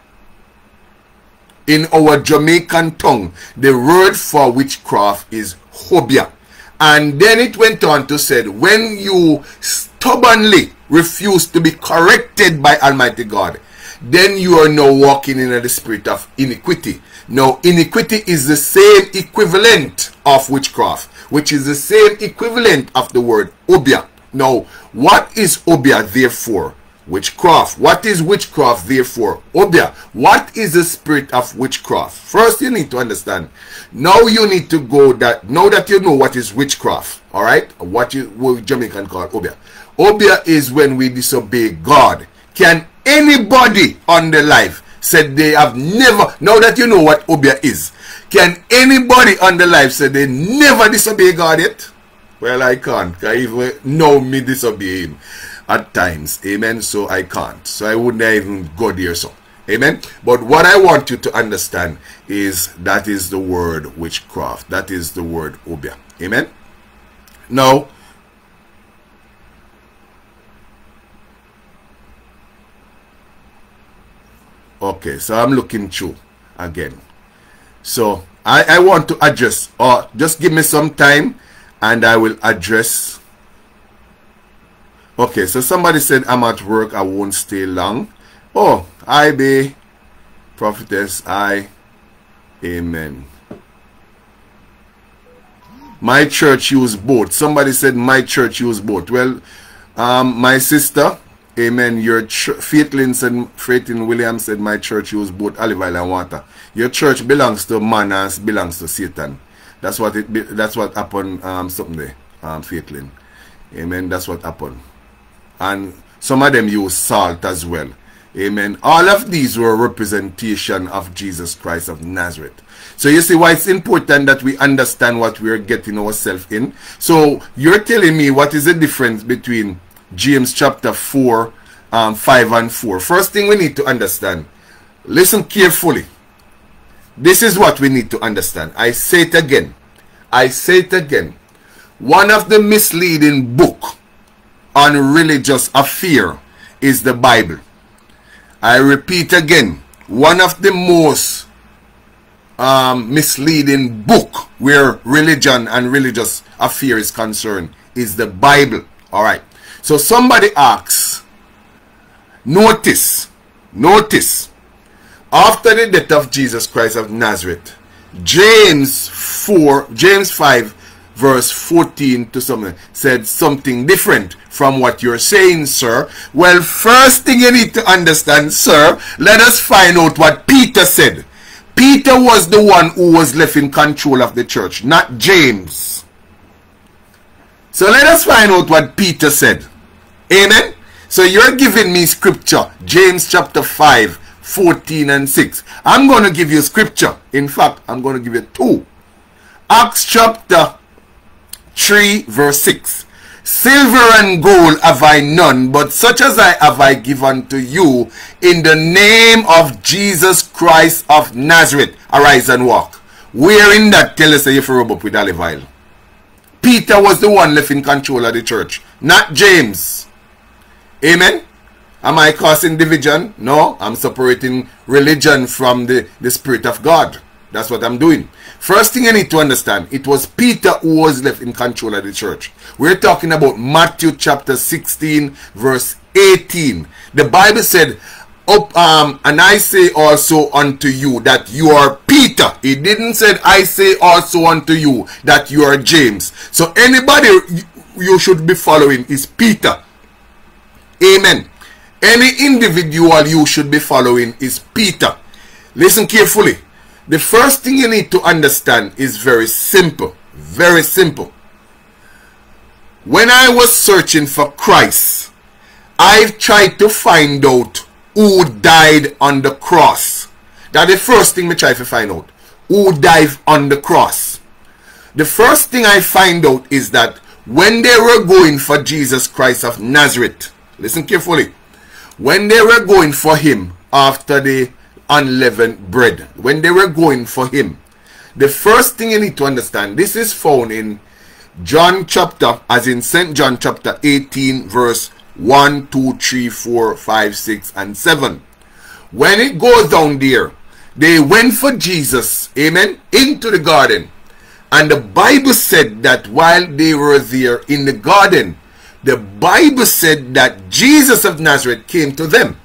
In our Jamaican tongue, the word for witchcraft is hobia. And then it went on to say, when you stubbornly refuse to be corrected by Almighty God, then you are now walking in the spirit of iniquity. Now, iniquity is the same equivalent of witchcraft, which is the same equivalent of the word obia. Now, what is Obia therefore? Witchcraft. What is witchcraft therefore? Obia. What is the spirit of witchcraft? First, you need to understand. Now you need to go that, now that you know what is witchcraft, alright? What you what Jamaican call Obia. Obia is when we disobey God. Can anybody on the life said they have never, now that you know what Obia is, can anybody on the life say they never disobey God yet? Well, I can't. I even know me disobey him at times. Amen. So I can't. So I wouldn't even go there. So. Amen. But what I want you to understand is that is the word witchcraft. That is the word obia. Amen. Now, okay, so I'm looking through again. So I, I want to address, or just give me some time and I will address Okay, so somebody said I'm at work, I won't stay long. Oh, I be prophetess, I, amen. My church use both. Somebody said my church use both. Well, um, my sister, amen, your Faithlin said, Faithlin Williams said my church use both olive oil and water. Your church belongs to man and belongs to Satan. That's what it. That's what happened. Um, something there, um, Faithlin. Amen. That's what happened. And some of them use salt as well. Amen. All of these were representation of Jesus Christ of Nazareth. So you see why it's important that we understand what we're getting ourselves in. So you're telling me what is the difference between James chapter 4, um, 5 and 4. First thing we need to understand. Listen carefully. This is what we need to understand. I say it again. I say it again. One of the misleading book on religious affair is the Bible. I repeat again. One of the most um, misleading book where religion and religious affair is concerned is the Bible. All right. So somebody asks, notice, notice, after the death of Jesus Christ of Nazareth, James 4, James 5, verse 14 to something said something different from what you're saying, sir. Well, first thing you need to understand, sir, let us find out what Peter said. Peter was the one who was left in control of the church, not James. So let us find out what Peter said. Amen. So you're giving me scripture, James chapter 5, 14 and 6. I'm going to give you scripture. In fact, I'm going to give you two. Acts chapter 3, verse 6. Silver and gold have I none, but such as I have I given to you in the name of Jesus Christ of Nazareth. Arise and walk. Where in that tell us that you rub up with olive oil? Peter was the one left in control of the church, not James. Amen. Am I causing division? No, I'm separating religion from the, the Spirit of God. That's what I'm doing. First thing you need to understand, it was Peter who was left in control of the church. We're talking about Matthew chapter 16, verse 18. The Bible said, up, um, and I say also unto you that you are Peter. It didn't say, I say also unto you that you are James. So anybody you should be following is Peter. Amen. Any individual you should be following is Peter. Listen carefully. The first thing you need to understand is very simple. Very simple. When I was searching for Christ, I tried to find out who died on the cross. That's the first thing I try to find out. Who died on the cross. The first thing I find out is that when they were going for Jesus Christ of Nazareth, listen carefully, when they were going for him after the unleavened bread. When they were going for him, the first thing you need to understand, this is found in John chapter, as in St. John chapter 18, verse 1, 2, 3, 4, 5, 6, and 7. When it goes down there, they went for Jesus, amen, into the garden. And the Bible said that while they were there in the garden, the Bible said that Jesus of Nazareth came to them.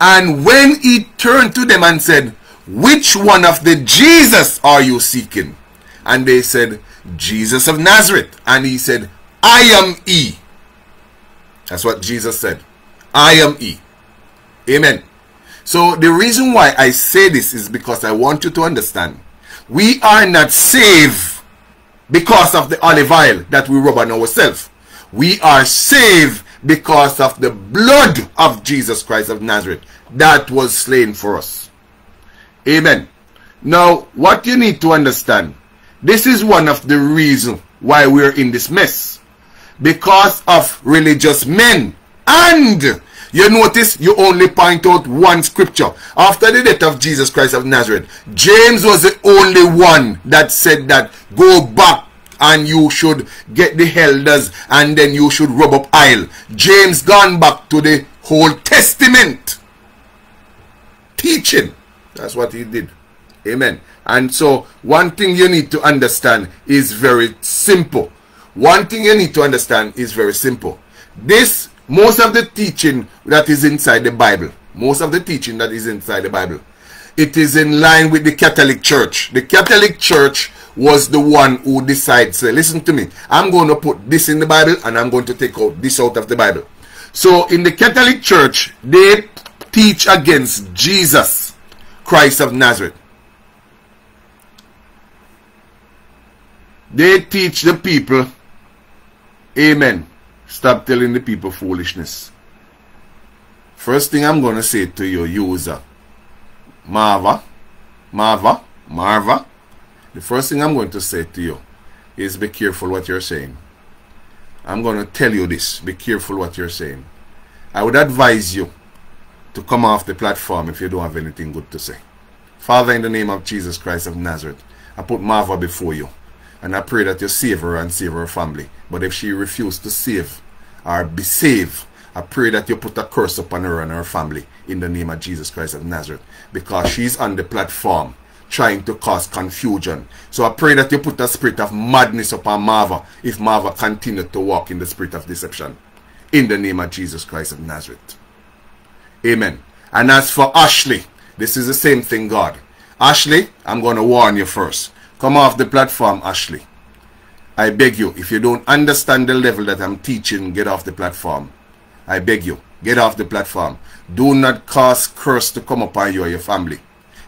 And when he turned to them and said, Which one of the Jesus are you seeking? And they said, Jesus of Nazareth. And he said, I am he. That's what Jesus said. I am he. Amen. So the reason why I say this is because I want you to understand. We are not saved because of the olive oil that we rub on ourselves. We are saved because of the blood of Jesus Christ of Nazareth that was slain for us. Amen. Now, what you need to understand, this is one of the reasons why we're in this mess. Because of religious men. And you notice you only point out one scripture. After the death of Jesus Christ of Nazareth, James was the only one that said that go back and you should get the elders and then you should rub up oil. James gone back to the whole Testament teaching. That's what he did. Amen. And so one thing you need to understand is very simple. One thing you need to understand is very simple. This, most of the teaching that is inside the Bible, most of the teaching that is inside the Bible, it is in line with the Catholic Church. The Catholic Church was the one who decides, say, listen to me, I'm going to put this in the Bible and I'm going to take out this out of the Bible. So in the Catholic Church, they teach against Jesus Christ of Nazareth. They teach the people, Amen. Stop telling the people foolishness. First thing I'm going to say to your user, Marva, Marva, Marva, the first thing I'm going to say to you is be careful what you're saying. I'm going to tell you this. Be careful what you're saying. I would advise you to come off the platform if you don't have anything good to say. Father, in the name of Jesus Christ of Nazareth, I put Marva before you. And I pray that you save her and save her family. But if she refuses to save or be saved, I pray that you put a curse upon her and her family in the name of Jesus Christ of Nazareth. Because she's on the platform trying to cause confusion. So I pray that you put a spirit of madness upon Marva if Marva continue to walk in the spirit of deception. In the name of Jesus Christ of Nazareth. Amen. And as for Ashley, this is the same thing, God. Ashley, I'm going to warn you first. Come off the platform, Ashley. I beg you, if you don't understand the level that I'm teaching, get off the platform. I beg you, get off the platform. Do not cause curse to come upon you or your family.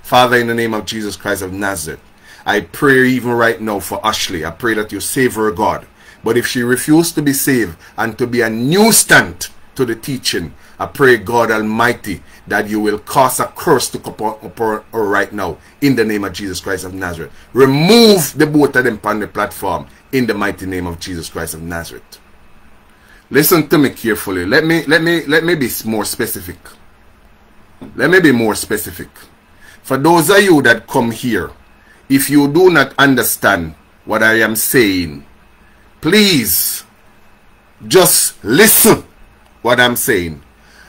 Father, in the name of Jesus Christ of Nazareth, I pray even right now for Ashley. I pray that you save her, God. But if she refuses to be saved and to be a nuisance to the teaching, I pray, God Almighty, that you will cause a curse to come upon her right now in the name of Jesus Christ of Nazareth. Remove the both of them from the platform in the mighty name of Jesus Christ of Nazareth. Listen to me carefully. Let me let me let me be more specific. Let me be more specific. For those of you that come here, if you do not understand what I am saying, please just listen what I'm saying.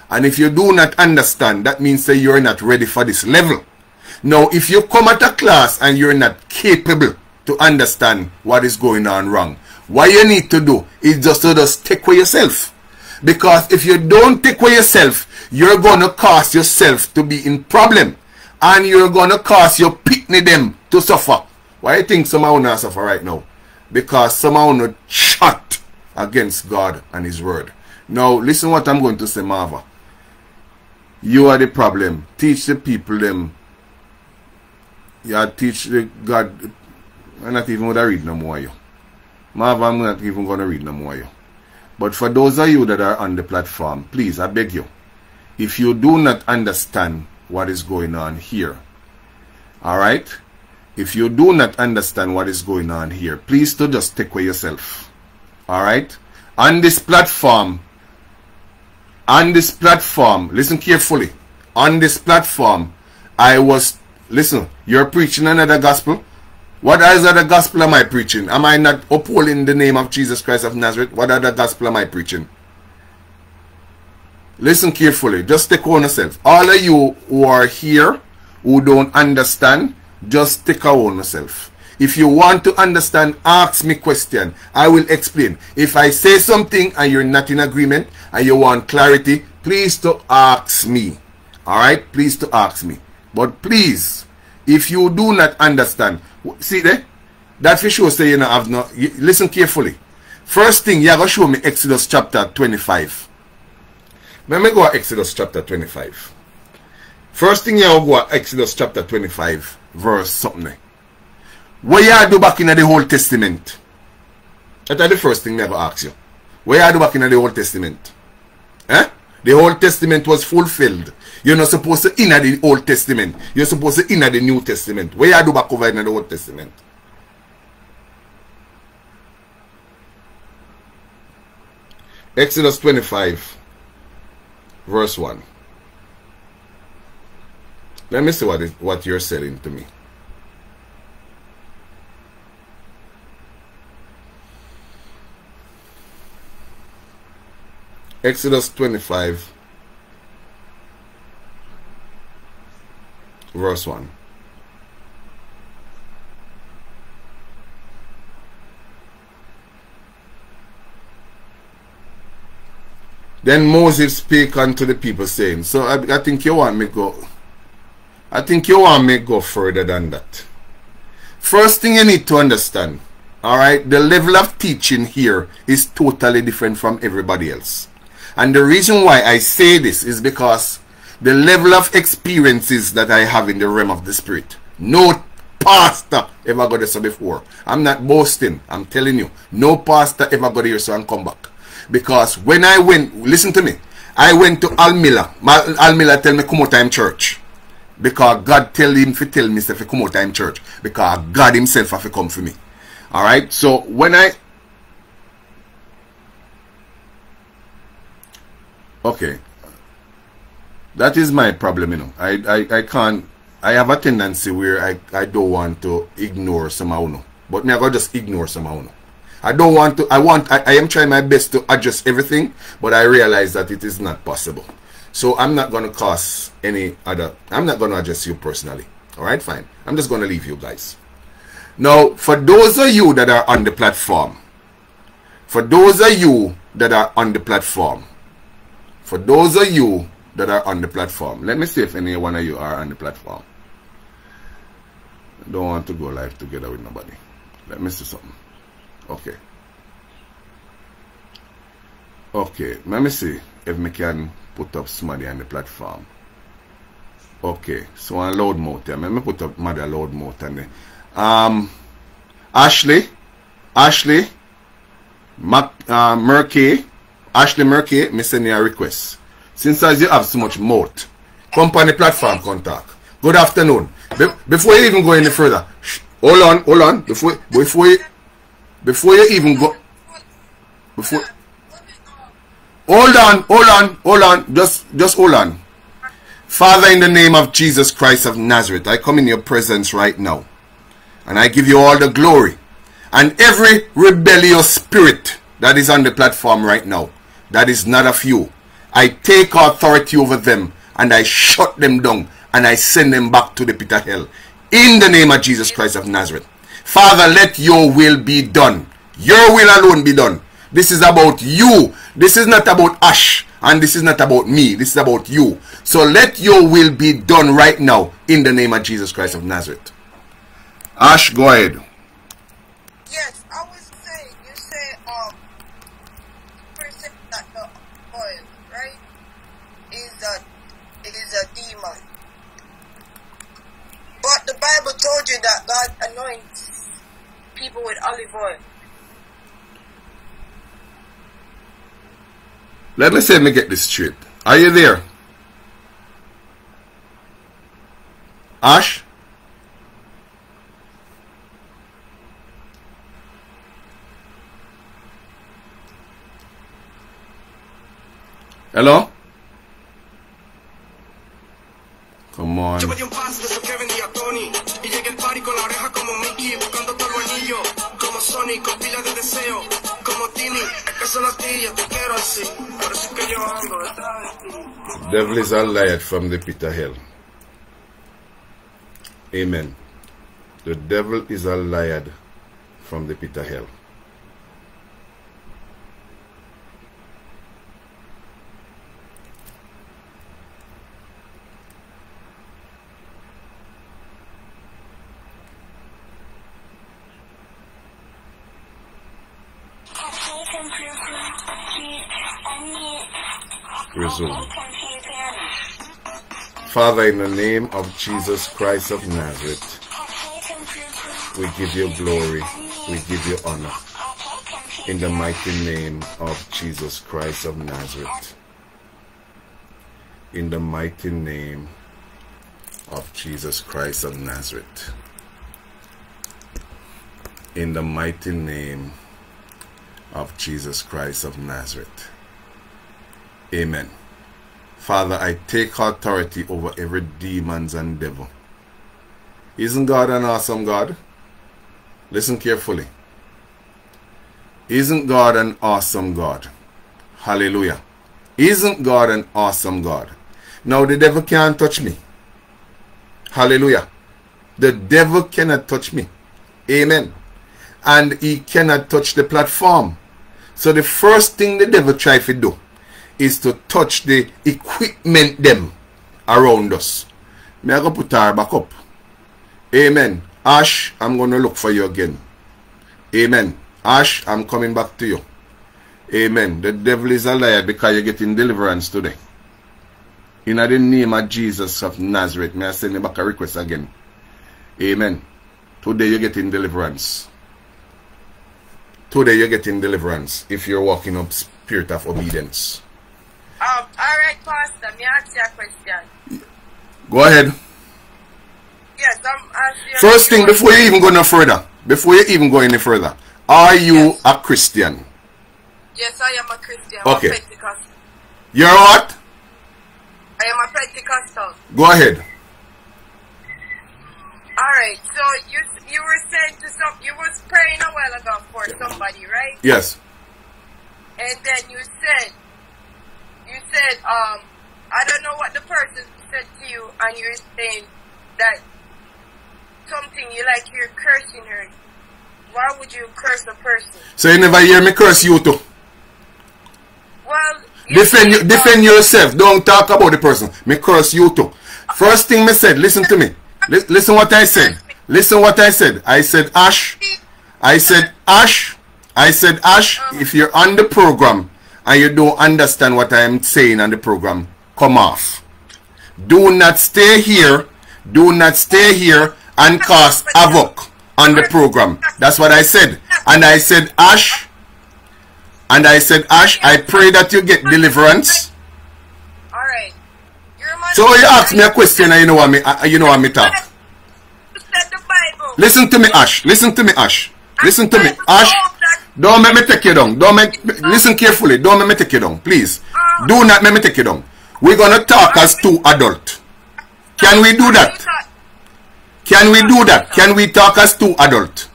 And if you do not understand, that means that you're not ready for this level. Now, if you come at a class and you're not capable to understand what is going on wrong, what you need to do is just to just take away yourself. Because if you don't take away yourself, you're going to cause yourself to be in problem and you're gonna cause your picnic them to suffer. Why you think some not suffer right now? Because some not shot against God and His word. Now listen what I'm going to say, Marva. You are the problem. Teach the people them. You teach the God. I'm not even gonna read no more you. Marva, I'm not even gonna read no more you. But for those of you that are on the platform, please, I beg you, if you do not understand what is going on here. All right? If you do not understand what is going on here, please do just take away yourself. All right? On this platform, on this platform, listen carefully. On this platform, I was, listen, you're preaching another gospel. What other gospel am I preaching? Am I not upholding the name of Jesus Christ of Nazareth? What other gospel am I preaching? Listen carefully. Just take on yourself. All of you who are here who don't understand, just take on yourself. If you want to understand, ask me question. I will explain. If I say something and you're not in agreement and you want clarity, please to ask me. Alright? Please to ask me. But please, if you do not understand, see there? That for sure say you know have no listen carefully. First thing you have to show me Exodus chapter 25. Let me go to Exodus chapter 25. First thing you go to Exodus chapter 25, verse something. What you do back in the Old Testament? That's the first thing I ever ask you. What you do back in the Old Testament? Eh? The Old Testament was fulfilled. You're not supposed to in the Old Testament. You're supposed to in the New Testament. What you do back over in the Old Testament? Exodus 25 verse 1. Let me see what, what you're selling to me. Exodus 25 verse 1. Then Moses spake unto the people, saying, So I, I think you want me go. I think you want me go further than that. First thing you need to understand, all right, the level of teaching here is totally different from everybody else. And the reason why I say this is because the level of experiences that I have in the realm of the spirit. No pastor ever got this before. I'm not boasting. I'm telling you. No pastor ever got here so and come back. Because when I went, listen to me, I went to Almila. Almila tell me come out time church. Because God tell him to tell me if come out time church. Because God himself have to come for me. Alright? So when I Okay. That is my problem, you know. I, I, I can't I have a tendency where I, I don't want to ignore somehow no. But me I gotta just ignore somehow no. I don't want to, I want, I, I am trying my best to adjust everything, but I realize that it is not possible. So I'm not going to cause any other, I'm not going to address you personally. All right, fine. I'm just going to leave you guys. Now, for those of you that are on the platform, for those of you that are on the platform, for those of you that are on the platform, let me see if any one of you are on the platform. I don't want to go live together with nobody. Let me see something. Okay. Okay, let me see if we can put up somebody on the platform. Okay, so on load mode Let me put up mother load mode on there. Um, Ashley, Ashley, Mac, uh, Murky, Ashley Murky, me send you a request. Since as you have so much moat, company platform contact. Good afternoon. Be before you even go any further, hold on, hold on. Before before you before you even go before hold on hold on hold on just just hold on. Father in the name of jesus christ of nazareth i come in your presence right now and i give you all the glory and every rebellious spirit that is on the platform right now that is not of you. I take authority over them and i shut them down and i send them back to the pit of hell. In the name of jesus christ of nazareth Father, let your will be done. Your will alone be done. This is about you. This is not about Ash. And this is not about me. This is about you. So let your will be done right now in the name of Jesus Christ of Nazareth. Ash, go ahead. Yes, I was saying, you say, um, person that the oil, right, is a, is a demon. But the Bible told you that God anoints people with olive oil. Let me say me get this straight. Are you there? Ash? Hello? Come on. Sonic con de deseo, como Timmy, es que solo a ti yo te quiero así, por eso es que yo ando. Devil is a liar from the pit of hell. Amen. The devil is a liar from the pit of hell. resume. Father, in the name of Jesus Christ of Nazareth, we give you glory, we give you honor. In the mighty name of Jesus Christ of Nazareth. In the mighty name of Jesus Christ of Nazareth. In the mighty name of Jesus Christ of Nazareth. Amen. Father, I take authority over every demons and devil. Isn't God an awesome God? Listen carefully. Isn't God an awesome God? Hallelujah. Isn't God an awesome God? Now the devil can't touch me. Hallelujah. The devil cannot touch me. Amen. And he cannot touch the platform. So the first thing the devil try to do is to touch the equipment them around us. May I go put her back up? Amen. Ash, I'm to look for you again. Amen. Ash, I'm coming back to you. Amen. The devil is a liar because you're getting deliverance today. In the name of Jesus of Nazareth, may I send you back a request again. Amen. Today you're getting deliverance. Today you're getting deliverance if you're walking up spirit of obedience. Um, alright, Pastor, me ask you a question. Go ahead. Yes, I'm asking First thing, before you even go no further, before you even go any further, are you Yes. a Christian? Yes, I am a Christian. Okay. a Pentecostal. You're what? I am a Pentecostal. Go ahead. Alright, so you you were saying to some you was praying a while ago for somebody, right? Yes. And then you said you said, um, I don't know what the person said to you and you're saying that something you like you're cursing her. Why would you curse a person? So you never hear me curse you too. Well you Defend you, defend um, yourself. Don't talk about the person. Me curse you too. First thing me said, listen to me. Li- listen what I said. Listen what I said. I said Ash. I said Ash. I said Ash. If you're on the program and you don't understand what I am saying on the program, come off. Do not stay here. Do not stay here and cause havoc on the program. That's what I said. And I said Ash. And I said Ash. I pray that you get deliverance. Alright. You're a So you ask me a question and you know what me uh, you know what me talk. You said the Bible. Listen to me, Ash. Listen to me, Ash. Listen to me, Ash. Don't make me take you down. Don't make listen carefully. Don't make me take you down, please. Do not make me take you down. We're gonna talk as two adults. Can we do that? Can we do that? Can we talk as two adults?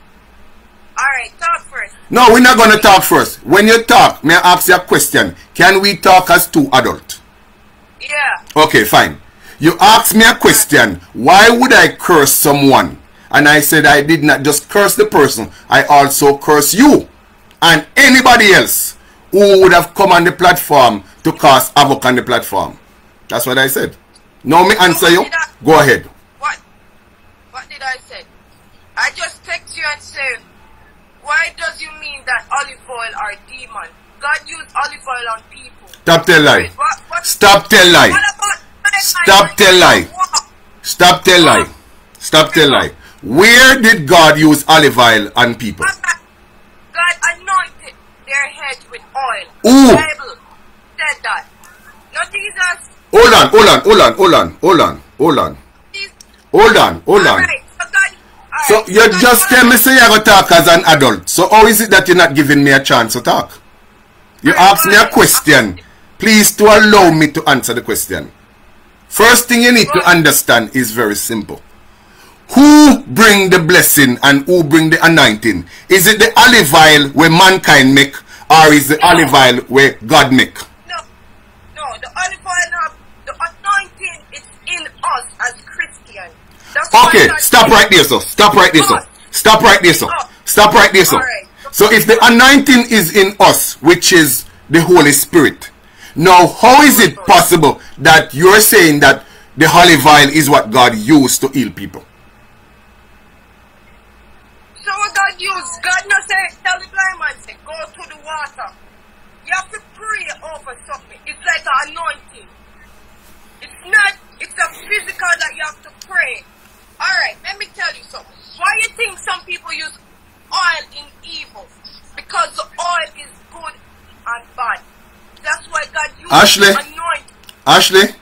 Alright, talk first. No, we're not gonna talk first. When you talk, may I ask you a question? Can we talk as two adults? Yeah. Okay, fine. You asked me a question. Why would I curse someone? And I said I did not just curse the person. I also curse you and anybody else who would have come on the platform to cause havoc on the platform. That's what I said. Now me answer you. Go ahead. What? What did I say? I just text you and say, why does you mean that olive oil are demon? God used olive oil on people. Stop tell lie. What, what, Stop tell lie. Stop tell lie. Stop tell lie. Stop tell lie. Where did God use olive oil on people? God anointed their heads with oil. Ooh. The Bible said that. Not Jesus. Hold on, hold on, hold on, hold on, hold on, hold on, hold on, hold on. So God. So you God just tell me say you go talk as an adult. So how is it that you're not giving me a chance to talk? You ask me a question. Please to allow me to answer the question. First thing you need to understand is very simple. Who bring the blessing and who bring the anointing? Is it the olive oil where mankind make or is the olive oil where God make? No, no, the olive oil the anointing is in us as Christians. That's Okay, stop right there, sir. Stop right there, sir. Stop right there, sir. Oh. Stop right there, sir. Alright. So if the anointing is in us, which is the Holy Spirit, now how is it possible that you're saying that the olive oil is what God used to heal people? So what God use? God not say, tell the blind man, say, go to the water. You have to pray over something. It's like an anointing. It's not, it's a physical that you have to pray. Alright, let me tell you something. Why you think some people use oil in evil? Because the oil is good and bad. That's why God uses Ashley? anointing. Ashley?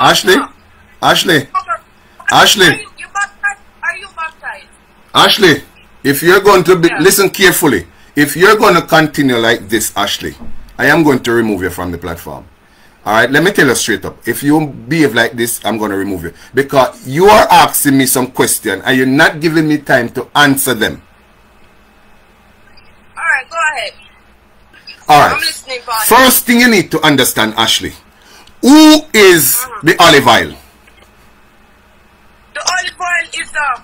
Ashley? Uh-huh. Ashley? Cover- Ashley? You baptized? Are you baptized? Ashley, if you're going to be, Yeah. listen carefully. If you're going to continue like this, Ashley, I am going to remove you from the platform. All right, let me tell you straight up. If you behave like this, I'm going to remove you because you are asking me some question and you're not giving me time to answer them. Alright, go ahead. All I'm listening. First thing you need to understand, Ashley, who is uh-huh. the olive oil? The olive oil is a,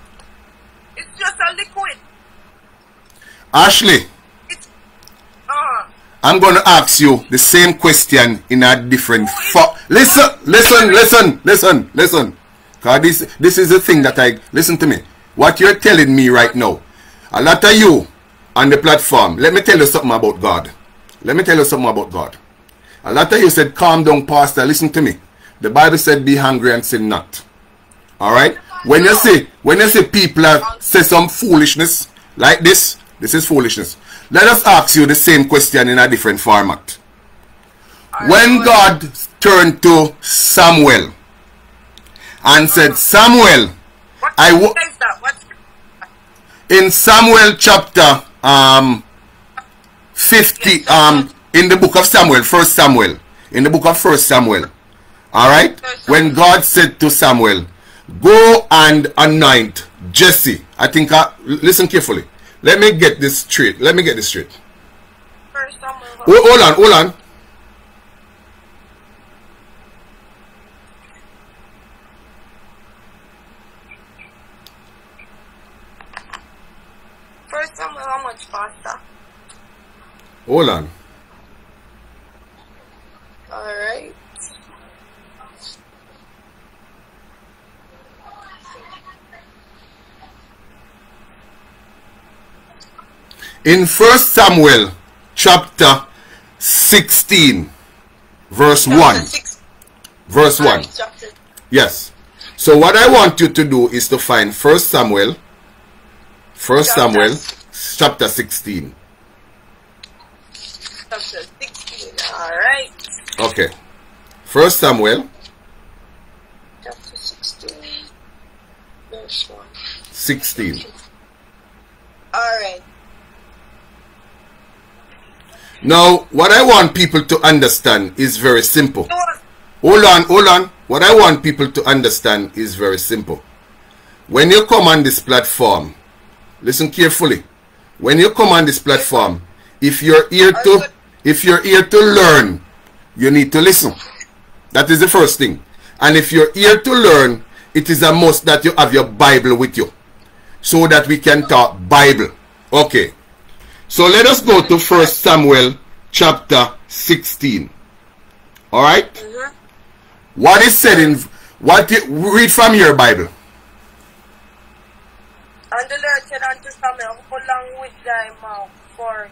it's just a liquid. Ashley, uh, I'm going to ask you the same question in a different fo- Listen, listen, listen, listen, listen. Cause this this is the thing that I listen to me. What you're telling me right now. A lot of you on the platform. Let me tell you something about God. Let me tell you something about God. A lot of you said, "Calm down, Pastor. Listen to me." The Bible said, "Be hungry and sin not." All right. When you see when you see people say some foolishness like this, this is foolishness. Let us ask you the same question in a different format. When God turned to Samuel and said, Samuel, I wo- is that? What's in Samuel chapter um 50 um in the book of Samuel, first Samuel, in the book of first Samuel. All right? When God said to Samuel, go and anoint Jesse. I think I, listen carefully. Let me get this straight. Let me get this straight. first Samuel? Ho- Hold on, hold on. First Samuel, how much faster? Hold on. Alright. In first Samuel chapter 16 verse 1. Six, Verse 1. chapter, Yes. So what I want you to do is to find First Samuel, First Chapter Samuel, chapter 16. chapter 16. Alright. Okay. First Samuel, Chapter 16. Verse 1. 16. Alright. Now, what I want people to understand is very simple. Hold on, hold on. What I want people to understand is very simple. When you come on this platform, listen carefully. When you come on this platform, if you're here to if you're here to learn, you need to listen. That is the first thing. And if you're here to learn, it is a must that you have your Bible with you so that we can talk Bible. Okay. So let us go to First Samuel chapter 16. All right? Uh-huh. What is said in what it, read from your Bible? And the Lord said unto Samuel, How long with thy mouth for?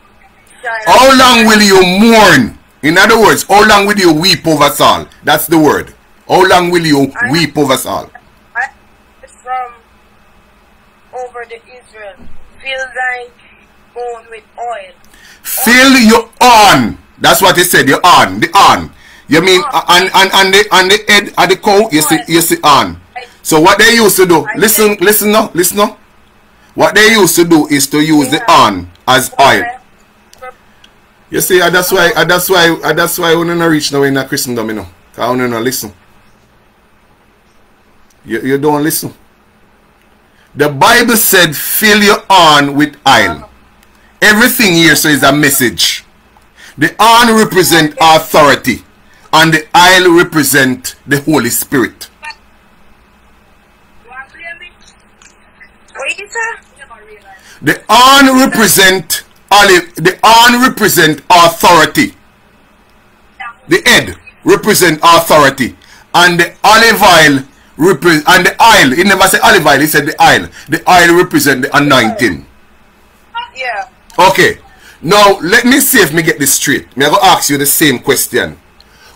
How long will you mourn? In other words, how long will you weep over Saul? That's the word. How long will you I- weep over Saul? I from over the Israel. Fill thine with oil. Fill your on. That's what he said. You on. The on. You mean ah. uh, and and and the and the head of the cow. You see you see on. So what they used to do? Listen, listen now, listen now. What they used to do is to use the on as oil. You see, uh, that's why, and that's why, and that's why we don't reach now in a Christendom, you know. Cause we don't listen. You, you don't listen. The Bible said, fill your on with oil. Everything here so is a message. The on represent authority, and the oil represent the Holy Spirit. The on represent olive. The on represent authority. The head represent authority, and the olive oil and the oil. He never said olive oil. He said the oil. The oil represent the anointing. Yeah. Okay. Now let me see if me get this straight. Me I go ask you the same question.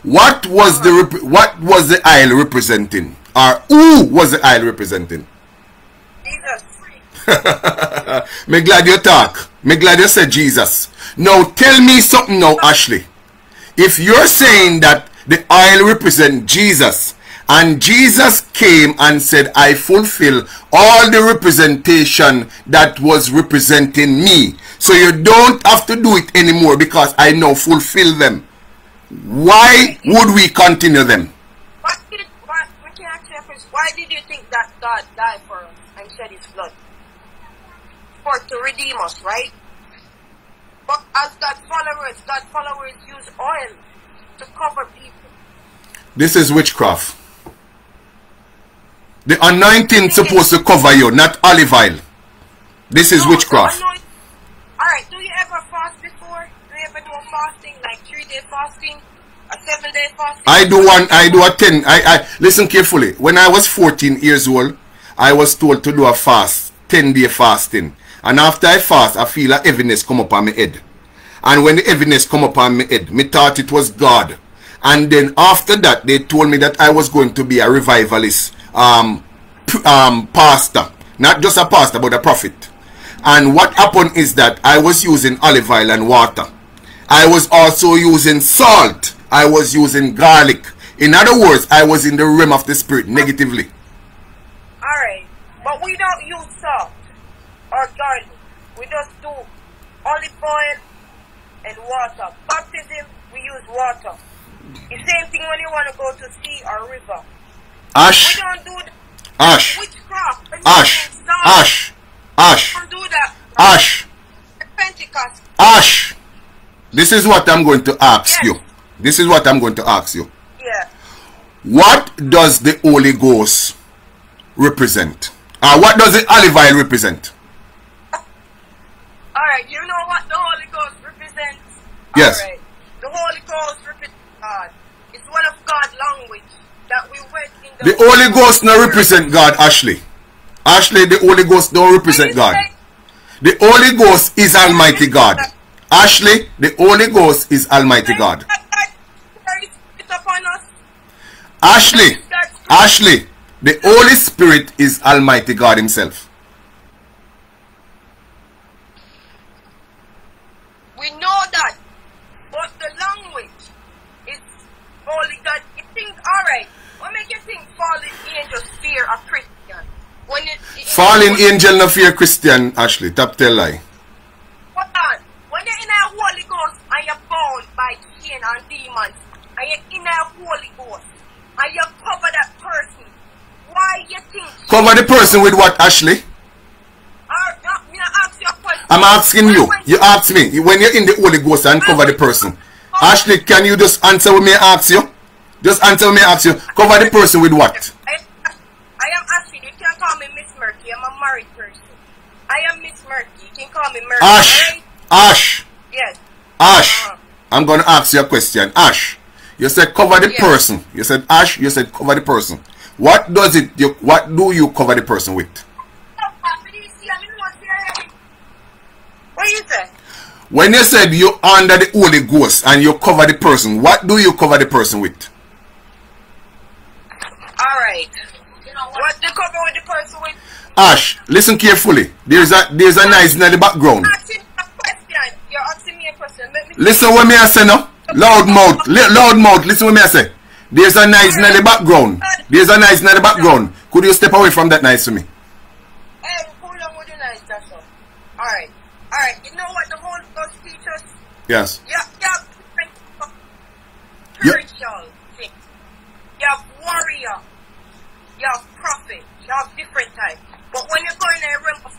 What was the what was the oil representing, or who was the oil representing? Jesus. me glad you talk. Me glad you said Jesus. Now tell me something now, Ashley. If you're saying that the oil represent Jesus, and Jesus came and said, I fulfill all the representation that was representing me. So you don't have to do it anymore because I now fulfill them. Why would we continue them? What did, why, we can ask you a. Why did you think that God died for us and shed his blood? For to redeem us, right? But as God followers, God followers use oil to cover people. This is witchcraft. The anointing supposed to cover you, not olive oil. This is No, witchcraft. anoint- Alright, do you ever fast before? Do you ever do a fasting, like three day fasting? A seven day fasting? I do one, I do a 10. I, I, listen carefully. When I was 14 years old, I was told to do a fast, 10 day fasting. And after I fast, I feel a heaviness come up on my head. And when the heaviness come up on my head, me thought it was God. And then after that, they told me that I was going to be a revivalist, um, um, pastor. Not just a pastor, but a prophet. And what happened is that I was using olive oil and water. I was also using salt. I was using garlic. In other words, I was in the realm of the spirit negatively. Alright, but we don't use salt or garlic. We just do olive oil and water. Baptism, we use water. The same thing when you want to go to sea or river. Ash, don't do that. ash, witchcraft. Ash, ash, ash, don't do that. ash, Pentecost. ash. This is what I'm going to ask Yes. you. This is what I'm going to ask you. Yeah. What does the Holy Ghost represent? Uh, what does the olive oil represent? Alright, you know what the Holy Ghost represents? Yes. Alright. The Holy Ghost represents God. It's one of God's language that we went the Holy Ghost no represent God, Ashley. Ashley, the Holy Ghost don't represent God. The Holy Ghost is Almighty God. Ashley, the Holy Ghost is Almighty God. Ashley, Ashley, the Holy Spirit is Almighty God Himself. We know that. But the language is Holy God. You think, alright, what make you think fallen angels fear a Christian? When it, it Fallen angel no fear Christian, Ashley. Top tell lie. Hold on. When you're in a Holy Ghost and you're bound by sin and demons, and you're in a Holy Ghost, and you cover that person, why you think... Cover the person with what, Ashley? Or, not ask you a question. I'm asking you. You ask me. When you're in the Holy Ghost and cover the person. Ashley, can you just answer when me ask you? Just answer me ask you. Cover the person with what? I, I am asking, you can call me Miss Murky, I'm a married person. I am Miss Murky, you can call me Murky, Ash, right? Ash, Yes. Ash. Uh-huh. I'm gonna ask you a question. Ash, you said cover the Yeah. person. You said Ash. You said cover the person. What does it? You, what do you cover the person with? What you say? When you said you under the Holy Ghost and you cover the person, what do you cover the person with? Alright. What the cover with the person with? Ash, listen carefully. There's a there's a noise in the background. asking a question. You're asking me a question. Me Listen what me I say now. Loud mouth. Li- loud mouth. Listen what me I say. There's a noise in the background. There's a noise in the background. Could you step away from that noise for me? Hey, hold on with the nice that's all. Alright. Alright. You know what the Holy Ghost teaches? Yes. You have, you have different Yeah. spiritual things. You have warrior. You have prophet. You have different types. But when you go in a realm of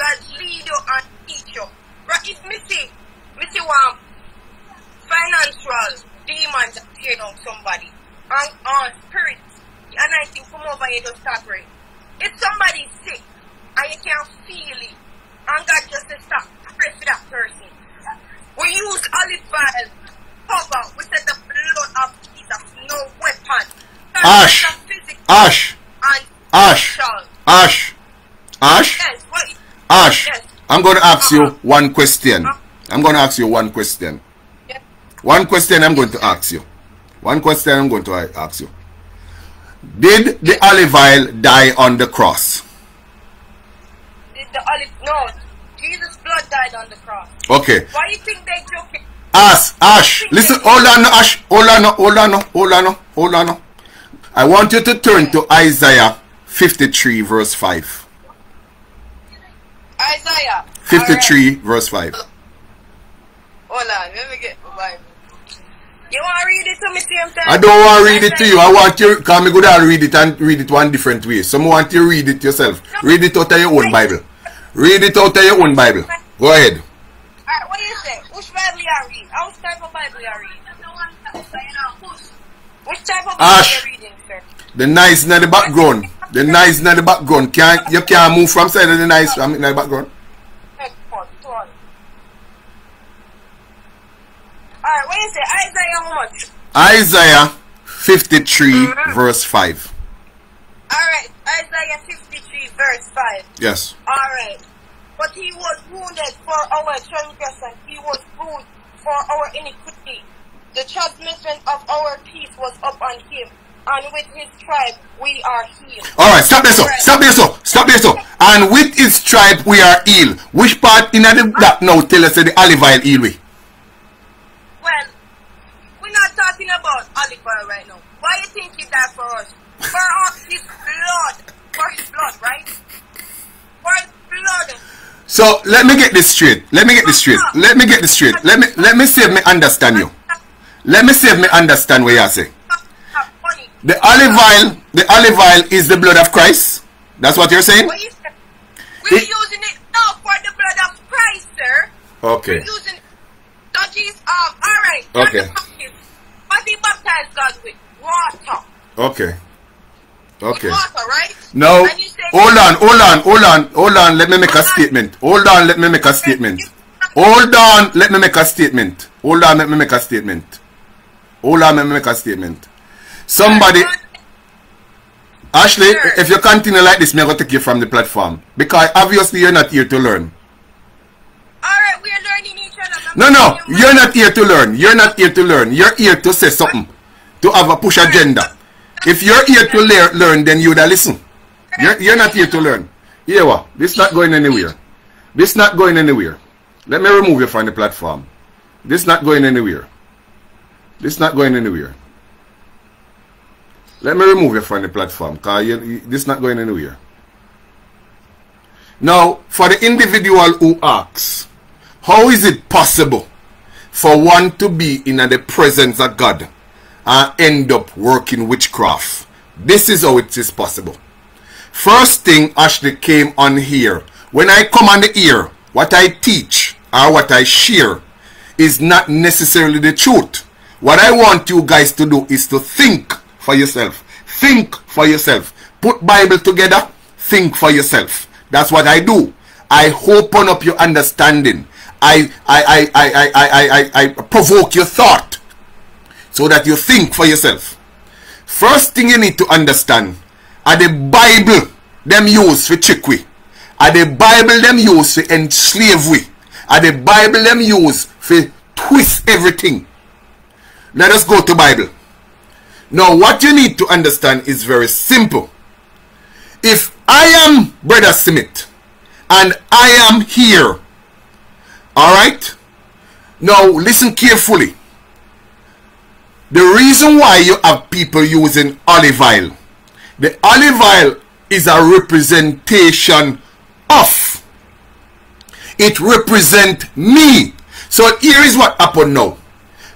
God lead you and teach you. Right? If me see, me see one financial demons that on somebody. And on spirit, the anointing come over you just start praying. If somebody's sick and you can't feel it, and God just says stop, pray for that person. We use olive oil, cover, we said the blood of Jesus, no weapon. Ash. is Ash. Ash. Ash. Ash. Yes, Ash. Yes. I'm going to ask you Uh-huh. one question. I'm going to ask you one question. Yes. One question I'm going to ask you. One question I'm going to ask you. Did the olive oil die on the cross? Did the olive, no, Jesus' blood died on the cross. Okay. Why do you think they joking? Ash, Ash, listen, hold on, Ash, hold on, hold on, hold on, hold on. I want you to turn to Isaiah 53, verse 5. Isaiah. 53, verse 5. Hold on, let me get the Bible. You want to read it to me same time? I don't want to read it to you. I want you, because Go good at read it and read it one different way. Some want you to read it yourself. Read it out of your own Bible. Read it out of your own Bible. Go ahead. Alright, what do you say? Which Bible you read? Which type of Bible you read? Which type of Bible Ash. you reading, sir? The nice in the background. The nice in the background. Can't you can't move from side of the nice from in the background. Alright, what is it? Isaiah how much? Isaiah 53 mm-hmm. verse 5. Alright, Isaiah 53 verse 5. Yes. Alright. But he was wounded for our transgression, he was bruised for our iniquity. The chastisement of our peace was upon him, and with his tribe we are healed. Alright, stop there so. Stop there so. Stop there so. And with his tribe we are healed. Which part in the black now tell us the olive oil heal we? Well, we're not talking about olive oil right now. Why you think he died for us? For his blood. For his blood, right? For his blood. So let me get this straight. Let me get this straight. Let me get this straight. Let me let me see if me understand you. Let me see if me understand what you are saying. The olive oil, the olive oil is the blood of Christ. That's what you're saying. We're using it now for the blood of Christ, sir. Okay. We're using is um. All right. Okay. What he baptized God with water. Okay. Okay. With water, right? No. Hold on, hold on, hold on, hold on. Let me make a statement. Hold on, let me make a statement. Hold on, let me make a statement. Hold on, let me make a statement. Hold on, let me make a statement. Somebody, Ashley, if you continue like this, I'm going to take you from the platform. Because obviously you're not here to learn. Alright, we are learning each other. No, no, you're not here to learn. You're not here to learn. You're here to say something. To have a push agenda. If you're here to lear, learn, then you'd listen. You're, you're not here to learn. Here what? This not going anywhere. This not going anywhere. Let me remove you from the platform. This not going anywhere. This not going anywhere. Let me remove you from the platform because this not going anywhere. Now, for the individual who asks, how is it possible for one to be in the presence of God and end up working witchcraft? This is how it is possible. First thing Ashley came on here. When I come on the ear, what I teach or what I share is not necessarily the truth. What I want you guys to do is to think for yourself. Think for yourself. Put Bible together. Think for yourself. That's what I do. I open up your understanding. I, I, I, I, I, I, I, I provoke your thought so that you think for yourself. First thing you need to understand are the Bible them use for trick we. Are the Bible them use for enslave we. Are the Bible them use for twist everything. Let us go to Bible. Now what you need to understand is very simple. If I am Brother Smith and I am here, alright? Now listen carefully. The reason why you have people using olive oil, the olive oil is a representation of. It represent me. So here is what happened now.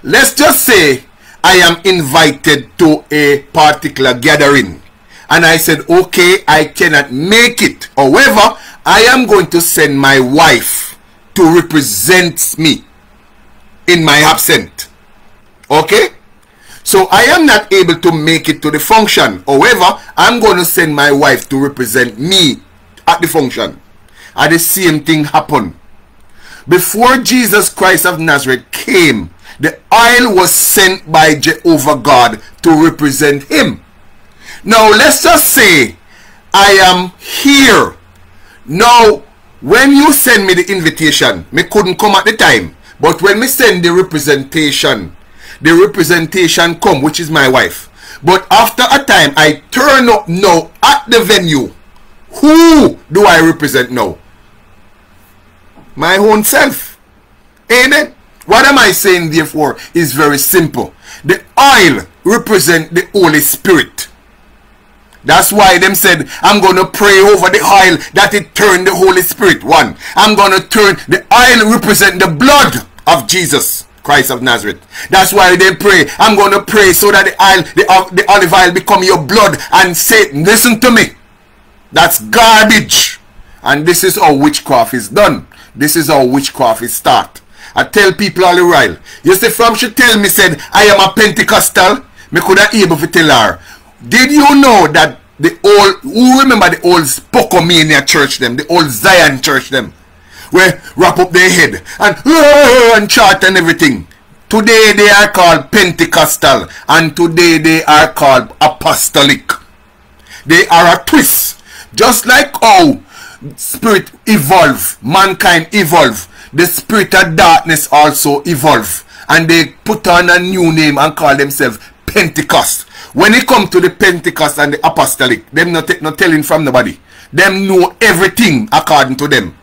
Let's just say I am invited to a particular gathering. And I said, okay, I cannot make it. However, I am going to send my wife to represent me in my absence. Okay? So I am not able to make it to the function. However, I'm going to send my wife to represent me at the function. And the same thing happened. Before Jesus Christ of Nazareth came, the oil was sent by Jehovah God to represent him. Now let's just say I am here. Now when you send me the invitation, me couldn't come at the time. But when me send the representation, the representation come, which is my wife. But after a time, I turn up now at the venue. Who do I represent now? My own self. Amen. What am I saying therefore is very simple. The oil represent the Holy Spirit. That's why them said, I'm going to pray over the oil that it turn the Holy Spirit. One, I'm going to turn, the oil represent the blood of Jesus Christ of Nazareth. That's why they pray. I'm going to pray so that the oil, the, uh, the olive oil become your blood and say, listen to me. That's garbage. And this is how witchcraft is done. This is how witchcraft is start. I tell people all the while. You see, from she tell me said, I am a Pentecostal, me could have able to tell her. Did you know that the old, who remember the old Spokomania church them, the old Zion church them, where wrap up their head and, and chart and everything. Today they are called Pentecostal and today they are called Apostolic. They are a twist. Just like how spirit evolve, mankind evolve, the spirit of darkness also evolve. And they put on a new name and call themselves Pentecost. When it come to the Pentecost and the Apostolic, them not, not telling from nobody. Them know everything according to them.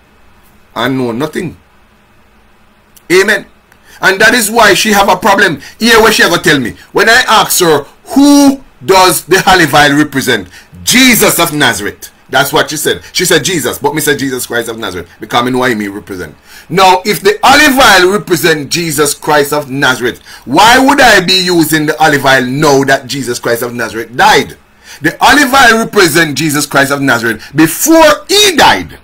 And know nothing. Amen. And that is why she have a problem. Here where she ever tell me. When I ask her, who does the olive represent? Jesus of Nazareth. That's what she said. She said Jesus, but me said Jesus Christ of Nazareth. Because I know what me represent. Now, if the olive oil represent Jesus Christ of Nazareth, why would I be using the olive oil now that Jesus Christ of Nazareth died? The olive oil represent Jesus Christ of Nazareth before he died.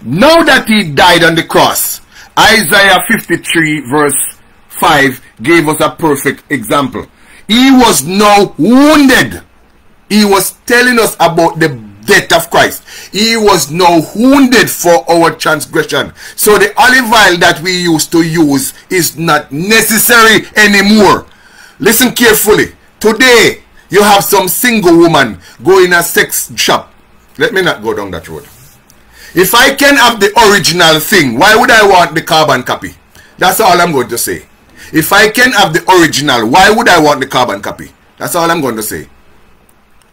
Now that he died on the cross, Isaiah 53 verse 5 gave us a perfect example. He was now wounded. He was telling us about the death of Christ. He was now wounded for our transgression. So the olive oil that we used to use is not necessary anymore. Listen carefully. Today, you have some single woman go in a sex shop. Let me not go down that road. If I can have the original thing, why would I want the carbon copy? That's all I'm going to say. If I can have the original, why would I want the carbon copy? That's all I'm going to say.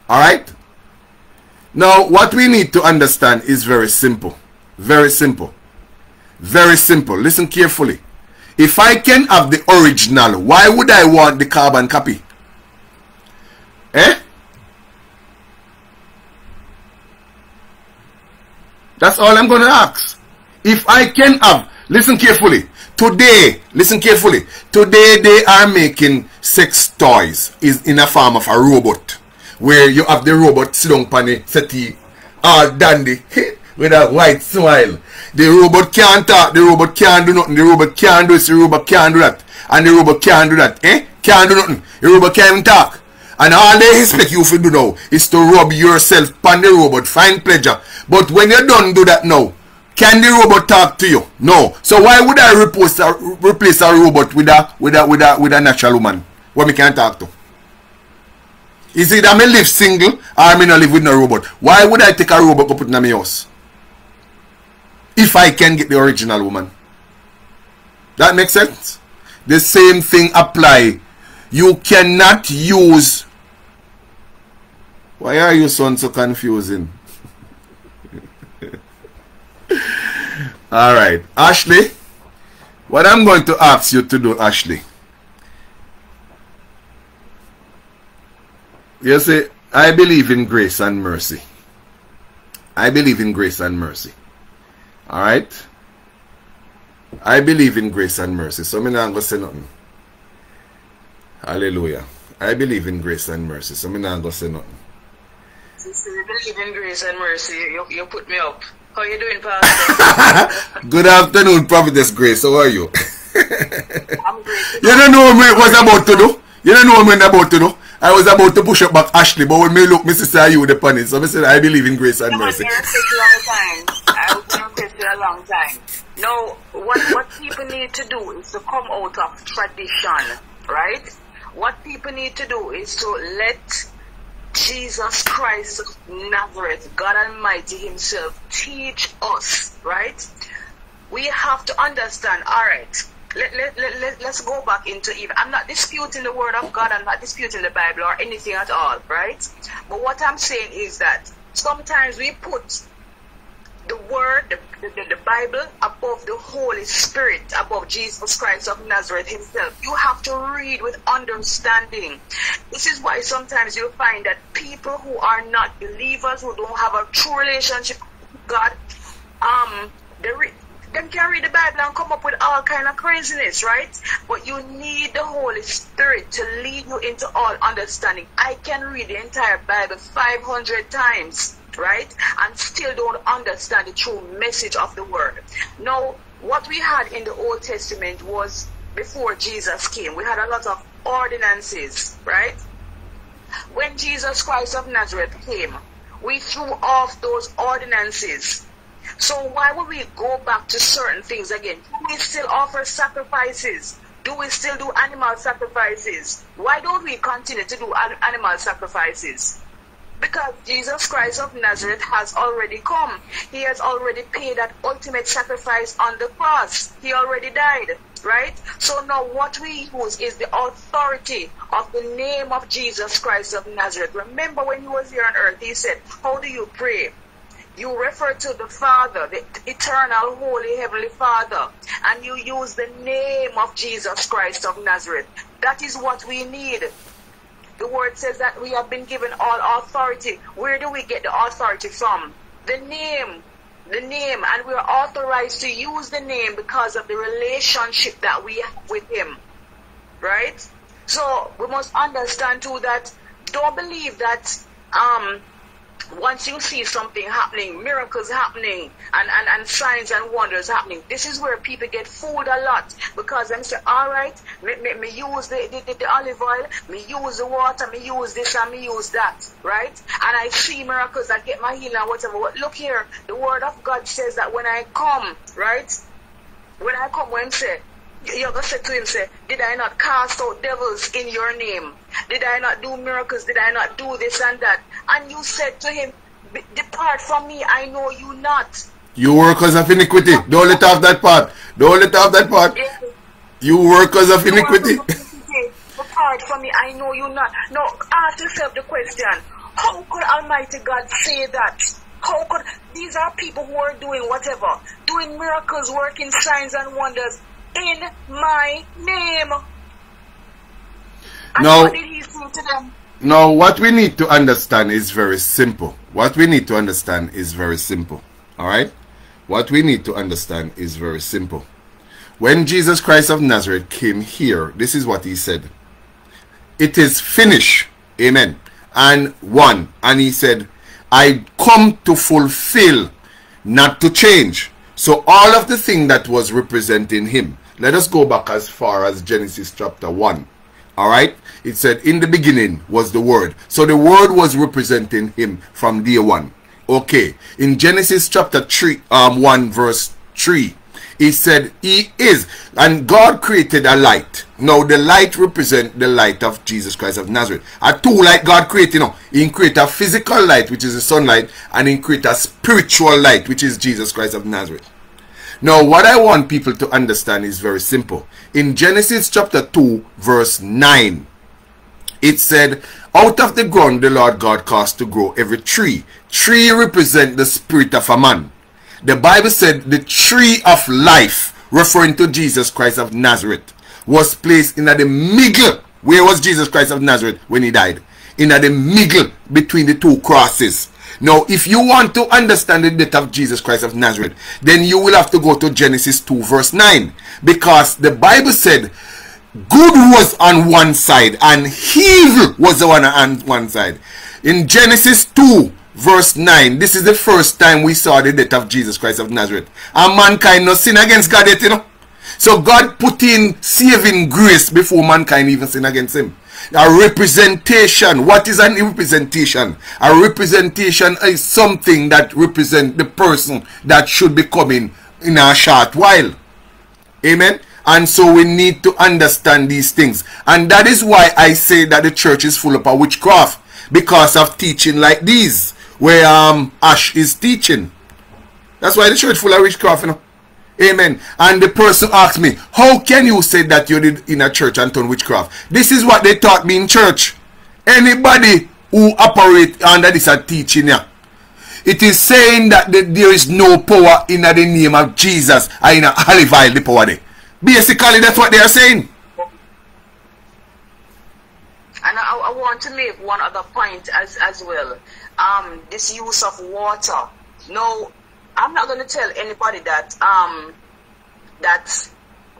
Alright? Now, what we need to understand is very simple. Very simple. Very simple. Listen carefully. If I can have the original, why would I want the carbon copy? Eh? That's all I'm going to ask. If I can have, listen carefully. Today, listen carefully. Today they are making sex toys is in a form of a robot. Where you have the robot sit down on the settee, all dandy, with a white smile. The robot can't talk, the robot can't do nothing, the robot can't do this, the robot can't do that. And the robot can't do that, eh? Can't do nothing. The robot can't even talk. And all they expect you to do now is to rub yourself on the robot, find pleasure. But when you don't do that now, can the robot talk to you? No. So why would I replace a, replace a robot with a with a with a with a natural woman what we can't talk to? Is it that me live single or me not live with no robot? Why would I take a robot to put in my house? If I can get the original woman. That makes sense? The same thing apply. You cannot use why are you son so confusing? Alright, Ashley, what I'm going to ask you to do, Ashley. You see, I believe in grace and mercy. I believe in grace and mercy. Alright? I believe in grace and mercy. So I'm not going to say nothing. Hallelujah. I believe in grace and mercy. So I'm not going to say nothing. Since you believe in grace and mercy, you, you put me up. How you doing, Pastor? Good afternoon, Prophetess Grace. How are you? I'm great. you don't know what I was about to do? You don't know what I'm about to do? I was about to push up back Ashley, but when me look, me sister, you the punish. So I said, I believe in grace and mercy. it's gonna take a long time. I was gonna take a long time. No, what what people need to do is to come out of tradition, right? What people need to do is to let Jesus Christ of Nazareth, God Almighty Himself, teach us, right? We have to understand, alright, let, let, let, let, let's go back into even. I'm not disputing the Word of God, I'm not disputing the Bible or anything at all, right? But what I'm saying is that sometimes we put the word, the, the, the Bible, above the Holy Spirit, above Jesus Christ of Nazareth himself. You have to read with understanding. This is why sometimes you'll find that people who are not believers, who don't have a true relationship with God, um, they re- them can read the Bible and come up with all kind of craziness, right? But you need the Holy Spirit to lead you into all understanding. I can read the entire Bible 500 times right? And still don't understand the true message of the word. Now, what we had in the Old Testament was before Jesus came. We had a lot of ordinances, right? When Jesus Christ of Nazareth came, We threw off those ordinances. So why would we go back to certain things again? Do we still offer sacrifices? Do we still do animal sacrifices? Why don't we continue to do animal sacrifices? Because Jesus Christ of Nazareth has already come. He has already paid that ultimate sacrifice on the cross. He already died, right? So now what we use is the authority of the name of Jesus Christ of Nazareth. Remember when he was here on earth, he said, how do you pray? You refer to the Father, the eternal, holy, heavenly Father, and you use the name of Jesus Christ of Nazareth. That is what we need. The word says that we have been given all authority. Where do we get the authority from? The name. The name. And we are authorized to use the name because of the relationship that we have with Him. Right? So we must understand too that don't believe that um once you see something happening, miracles happening, and, and, and signs and wonders happening, this is where people get fooled a lot because them say, all right, me, me, me use the, the, the, the, olive oil, me use the water, me use this and me use that, right? And I see miracles, I get my healing and whatever. But look here, the word of God says that when I come, right? When I come, when say, going to to him, say, did I not cast out devils in your name? Did I not do miracles? Did I not do this and that? And you said to him, depart from me, I know you not. You workers of iniquity. Don't let off that part. Don't let off that part. Yes. You workers of iniquity. Depart from me, I know you not. Now, ask yourself the question, how could Almighty God say that? How could these are people who are doing whatever, doing miracles, working signs and wonders, in my name. And now, what did he say to them? Now, what we need to understand is very simple. What we need to understand is very simple. All right? What we need to understand is very simple. When Jesus Christ of Nazareth came here, this is what he said. It is finished. Amen. And one. And he said, I come to fulfill, not to change. So all of the thing that was representing him, let us go back as far as Genesis chapter 1. Alright? It said, in the beginning was the Word. So the Word was representing him from day one. Okay. In Genesis chapter 3, um, 1 verse 3, he said he is and god created a light now the light represent the light of jesus christ of nazareth a two light god created you know he create a physical light which is the sunlight and he create a spiritual light which is jesus christ of nazareth now, what I want people to understand is very simple. In Genesis chapter 2, verse 9, it said, Out of the ground the Lord God caused to grow every tree. Tree represent the spirit of a man. The Bible said the tree of life, referring to Jesus Christ of Nazareth, was placed in the middle. Where was Jesus Christ of Nazareth when he died? In the middle between the two crosses. Now, if you want to understand the death of Jesus Christ of Nazareth, then you will have to go to Genesis 2 verse 9. Because the Bible said, good was on one side and evil was on one side. In Genesis 2 verse 9, this is the first time we saw the death of Jesus Christ of Nazareth. And mankind no sin against God yet, you know. So God put in saving grace before mankind even sin against him a representation. What is an representation? A representation is something that represents the person that should be coming in a short while. Amen. And so we need to understand these things. And that is why I say that the church is full of witchcraft. Because of teaching like these. Where um Ash is teaching. That's why the church full of witchcraft, you know. Amen. And the person asked me, how can you say that you did in a church and turn witchcraft? This is what they taught me in church. Anybody who operate under this teaching here, it is saying that the, there is no power in the name of Jesus and in a olive the power there. Basically, that's what they are saying. And I, I, want to make one other point as, as well. Um, this use of water. No, I'm not going to tell anybody that um, that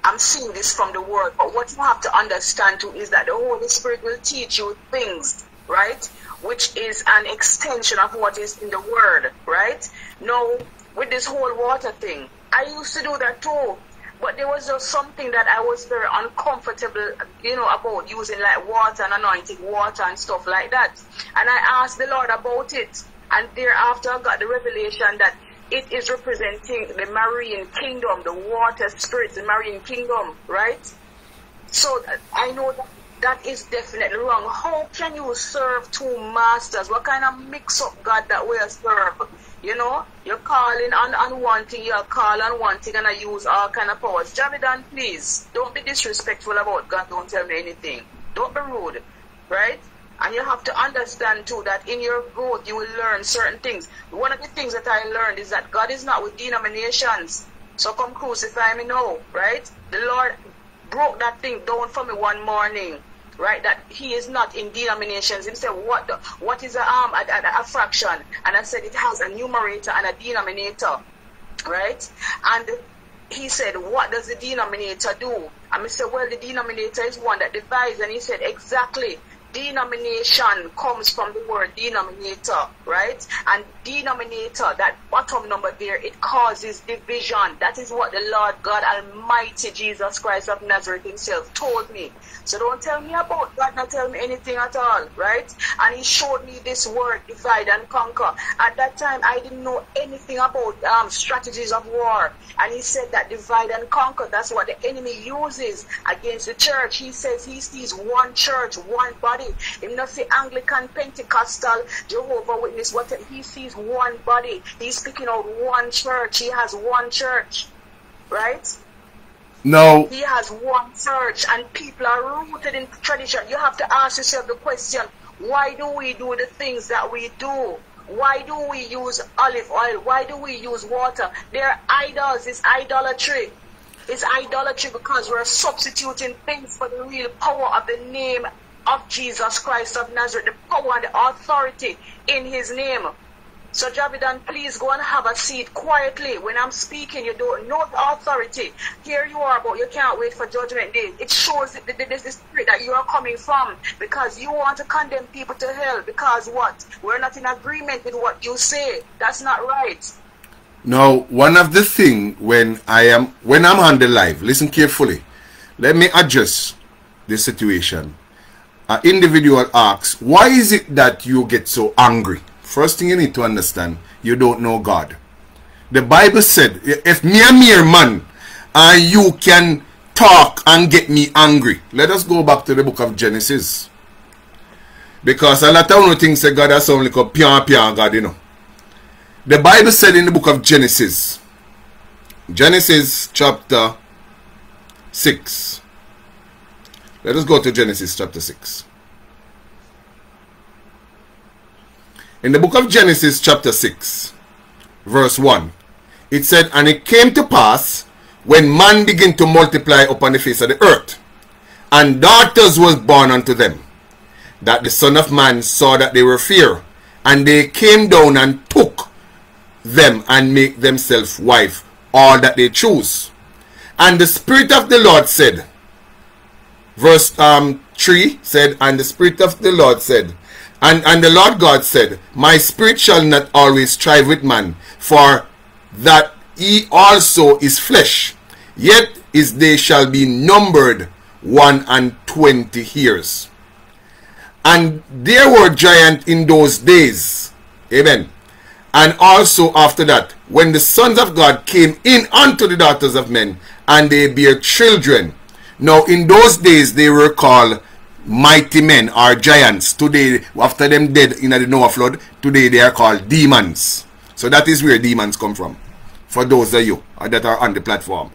I'm seeing this from the word. But what you have to understand too is that the Holy Spirit will teach you things, right? Which is an extension of what is in the word, right? No, with this whole water thing, I used to do that too. But there was just something that I was very uncomfortable, you know, about using like water and anointing water and stuff like that. And I asked the Lord about it. And thereafter I got the revelation that it is representing the marine kingdom, the water spirits, the marine kingdom, right? So uh, I know that that is definitely wrong. How can you serve two masters? What kind of mix up God that we serve? You know, you're calling on, one thing, you're calling on one thing and I use all kind of powers. Javidan, please, don't be disrespectful about God. Don't tell me anything. Don't be rude, right? And you have to understand too that in your growth you will learn certain things. One of the things that I learned is that God is not with denominations. So come crucify me now, right? The Lord broke that thing down for me one morning, right? That He is not in denominations. He said, "What? What is a um a, a, a fraction?" And I said, "It has a numerator and a denominator, right?" And he said, What does the denominator do? And I said, Well, the denominator is one that divides. And he said, Exactly denomination comes from the word denominator, right? And denominator, that bottom number there, it causes division. That is what the Lord God Almighty Jesus Christ of Nazareth himself told me. So don't tell me about God, not tell me anything at all, right? And he showed me this word, divide and conquer. At that time, I didn't know anything about um, strategies of war. And he said that divide and conquer, that's what the enemy uses against the church. He says he sees one church, one body. He not say Anglican, Pentecostal, Jehovah Witness, what he sees one body. He's speaking of one church. He has one church, right? No. He has one church and people are rooted in tradition. You have to ask yourself the question, why do we do the things that we do? Why do we use olive oil? Why do we use water? They're idols. It's idolatry. It's idolatry because we're substituting things for the real power of the name of Jesus Christ of Nazareth, the power and the authority in his name. So Javidan, please go and have a seat quietly. When I'm speaking, you don't know the authority. Here you are, but you can't wait for judgment day. It shows the, the, the, the spirit that you are coming from because you want to condemn people to hell because what? We're not in agreement with what you say. That's not right. Now, one of the thing when I am when I'm on the live, listen carefully. Let me address the situation. An individual asks, why is it that you get so angry? First thing you need to understand, you don't know God. The Bible said, if me a mere man, and you can talk and get me angry. Let us go back to the book of Genesis. Because a lot of think say God has only called pian pian God, you know. The Bible said in the book of Genesis, Genesis chapter 6. Let us go to Genesis chapter 6. In the book of Genesis chapter 6, verse 1, it said, And it came to pass when man began to multiply upon the face of the earth, and daughters was born unto them, that the Son of Man saw that they were fair, and they came down and took them and make themselves wife, all that they choose. And the Spirit of the Lord said, verse um, 3 said, And the Spirit of the Lord said, and, and the Lord God said, My spirit shall not always strive with man, for that he also is flesh. Yet his days shall be numbered one and twenty years. And there were giants in those days. Amen. And also after that, when the sons of God came in unto the daughters of men, and they bare children. Now in those days they were called mighty men or giants. Today, after them dead in the Noah flood, today they are called demons. So that is where demons come from. For those of you that are on the platform.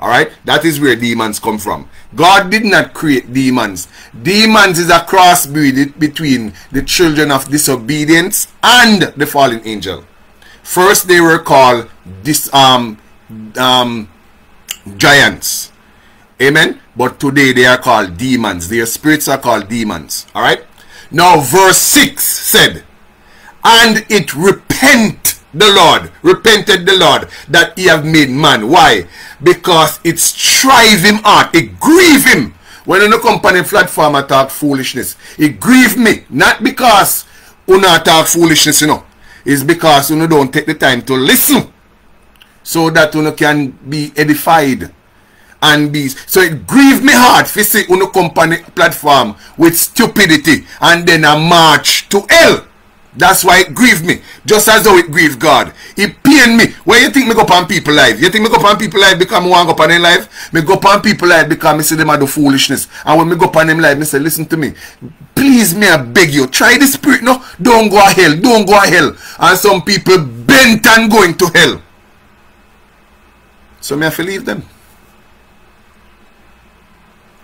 Alright? That is where demons come from. God did not create demons. Demons is a crossbreed between the children of disobedience and the fallen angel. First they were called this um um giants. Amen. But today they are called demons. Their spirits are called demons. Alright? Now verse 6 said, And it repent the Lord, repented the Lord that he have made man. Why? Because it strive him out. It grieve him. When in the company platform I talk foolishness, it grieve me. Not because you not talk foolishness, you know. It's because you don't take the time to listen. So that you can be edified and bees. So it grieved me heart to see on company platform with stupidity and then a march to hell. That's why it grieved me. Just as though it grieved God. It pained me. Where you think me go upon people life? You think me go upon people life because me want go upon their life? Me go upon people life because me see them do foolishness. And when me go upon them life, me say, listen to me. Please me, I beg you. Try the spirit, no? Don't go to hell. Don't go to hell. And some people bent on going to hell. So me have to leave them.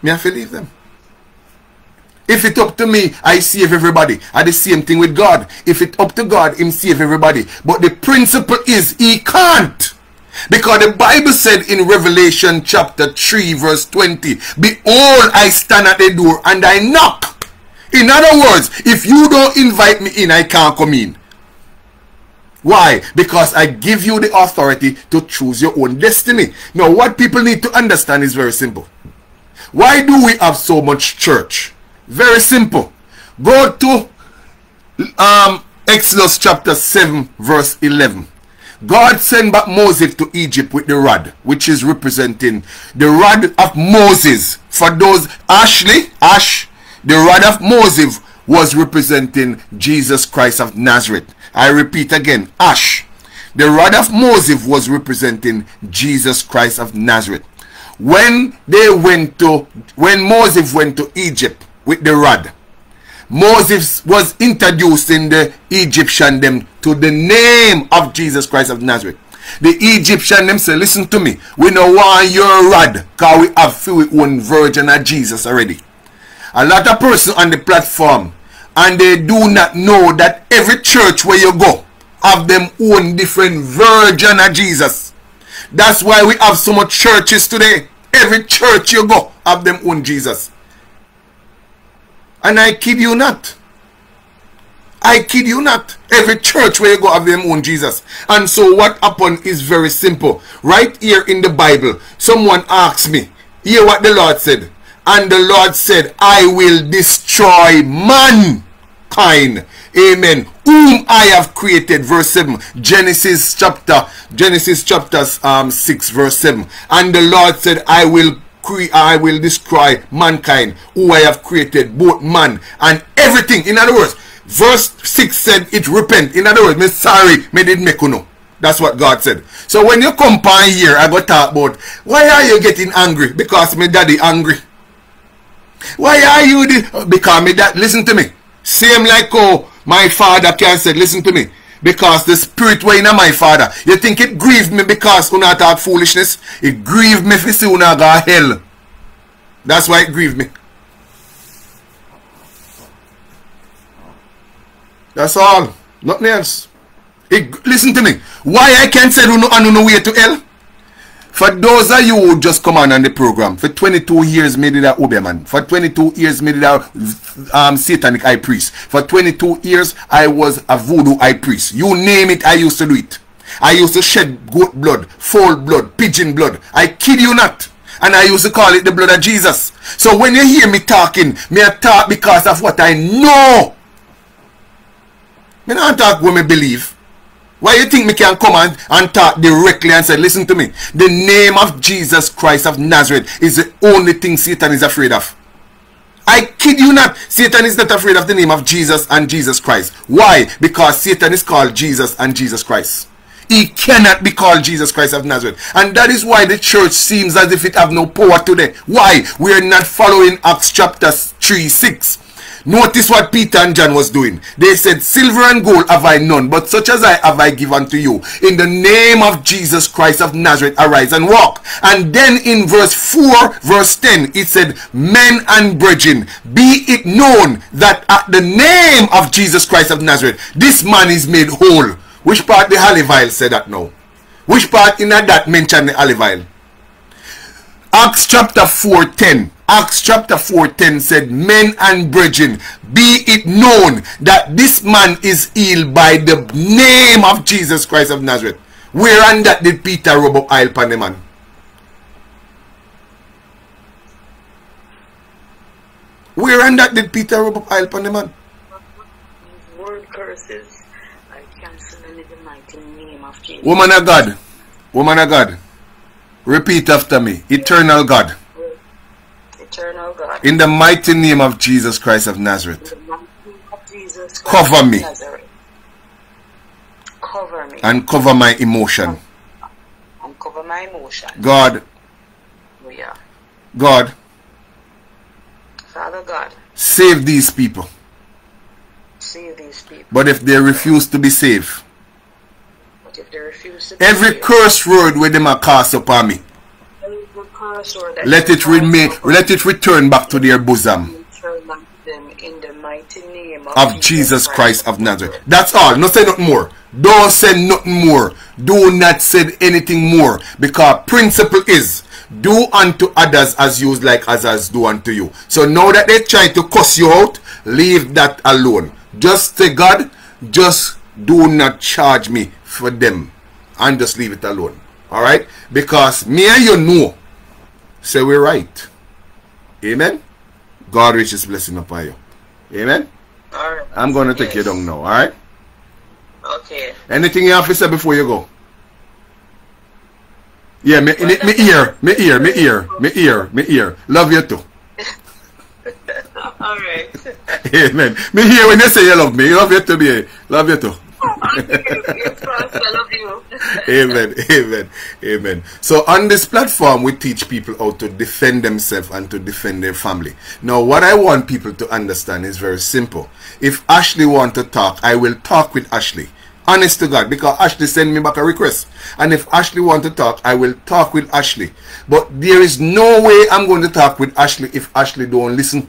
Me have to leave them. If it up to me, I save everybody. I the same thing with God. If it up to God, him save everybody. But the principle is he can't. Because the Bible said in Revelation chapter 3 verse 20, Behold, I stand at the door and I knock. In other words, if you don't invite me in, I can't come in. Why? Because I give you the authority to choose your own destiny. Now, what people need to understand is very simple. Why do we have so much church? Very simple. Go to um, Exodus chapter 7 verse 11. God sent back Moses to Egypt with the rod, which is representing the rod of Moses. For those, Ashley, Ash, the rod of Moses was representing Jesus Christ of Nazareth. I repeat again, Ash. The rod of Moses was representing Jesus Christ of Nazareth. When they went to, when Moses went to Egypt, with the rod. Moses was introducing the Egyptian them to the name of Jesus Christ of Nazareth. The Egyptian them say, listen to me, we know why your rod, because we have filled one virgin of Jesus already. A lot of person on the platform, and they do not know that every church where you go, have them own different virgin of Jesus. That's why we have so much churches today. Every church you go, have them own Jesus. And I kid you not. I kid you not. Every church where you go have them own Jesus. And so what happened is very simple. Right here in the Bible, someone asked me, hear what the Lord said. And the Lord said, I will destroy mankind. Amen. Whom I have created. Verse 7. Genesis chapter, Genesis chapter um, 6 verse 7. And the Lord said, I will I will describe mankind who I have created, both man and everything. In other words, verse 6 said it repent. In other words, me sorry, me did make. That's what God said. So when you come by here, I go talk about why are you getting angry? Because my daddy angry. Why are you the because me that listen to me. Same like oh my father can say, listen to me. Because the spirit way in my father. You think it grieved me because una talk foolishness? It grieved me for see una go hell. That's why it grieved me. That's all. Nothing else. It, listen to me. Why I can't say no and no way to hell? For those of you who just come on on the program, for 22 years made it a Obeah For 22 years made it a um, satanic high priest. For 22 years I was a voodoo high priest. You name it, I used to do it. I used to shed goat blood, foal blood, pigeon blood. I kid you not. And I used to call it the blood of Jesus. So when you hear me talking, me I talk because of what I know. Me not talk what me believe. Why you think me can come and, and talk directly and say, listen to me. The name of Jesus Christ of Nazareth is the only thing Satan is afraid of. I kid you not. Satan is not afraid of the name of Jesus and Jesus Christ. Why? Because Satan is called Jesus and Jesus Christ. He cannot be called Jesus Christ of Nazareth. And that is why the church seems as if it have no power today. Why? We are not following Acts chapter 3, 6. Notice what Peter and John was doing. They said, Silver and gold have I none, but such as I have I given to you. In the name of Jesus Christ of Nazareth, arise and walk. And then in verse 4, verse 10, it said, Men and brethren, be it known that at the name of Jesus Christ of Nazareth, this man is made whole. Which part the Halivile said that now? Which part in that mentioned the Halivile? Acts chapter 4, 10. Acts chapter 4 10 said, Men and brethren, be it known that this man is healed by the name of Jesus Christ of Nazareth. Where and that did Peter rub up oil upon the man? Where and that did Peter rub up oil upon the man? Word curses, I cancel them in the mighty name of Jesus. Woman of God, woman of God, repeat after me. Eternal God eternal God. In the mighty name of Jesus Christ of Nazareth. Of Jesus Cover me. Nazareth. cover me and cover my emotion. and cover my emotion. God, Hallelujah. God, Father God, save these people. save these people. But if they refuse to be saved, they refuse to every curse word where them a cast upon me, every curse word that let it remain, let it return back to their bosom return unto them in the mighty name of, of Jesus Christ of Nazareth. That's all. No say nothing more. Don't say nothing more. Do not say anything more. Because principle is do unto others as you like as others do unto you. So now that they try to cuss you out, leave that alone. Just say God, just do not charge me for them. And just leave it alone. Alright? Because me and you know. Say we're right. Amen. God reaches blessing upon you. Amen. All right. I'm going to take you Yes. down now, alright? Okay. Anything you have to say before you go? Yeah, me, me, me ear, me ear, me ear, me ear, me ear. Love you too. All right. Amen. Me hear when you say you love me. Love you too, me. Love you too. Amen. Amen. Amen. So on this platform, we teach people how to defend themselves and to defend their family. Now, what I want people to understand is very simple. If Ashley want to talk, I will talk with Ashley. Honest to God, because Ashley sent me back a request. And if Ashley want to talk, I will talk with Ashley. But there is no way I'm going to talk with Ashley if Ashley don't listen.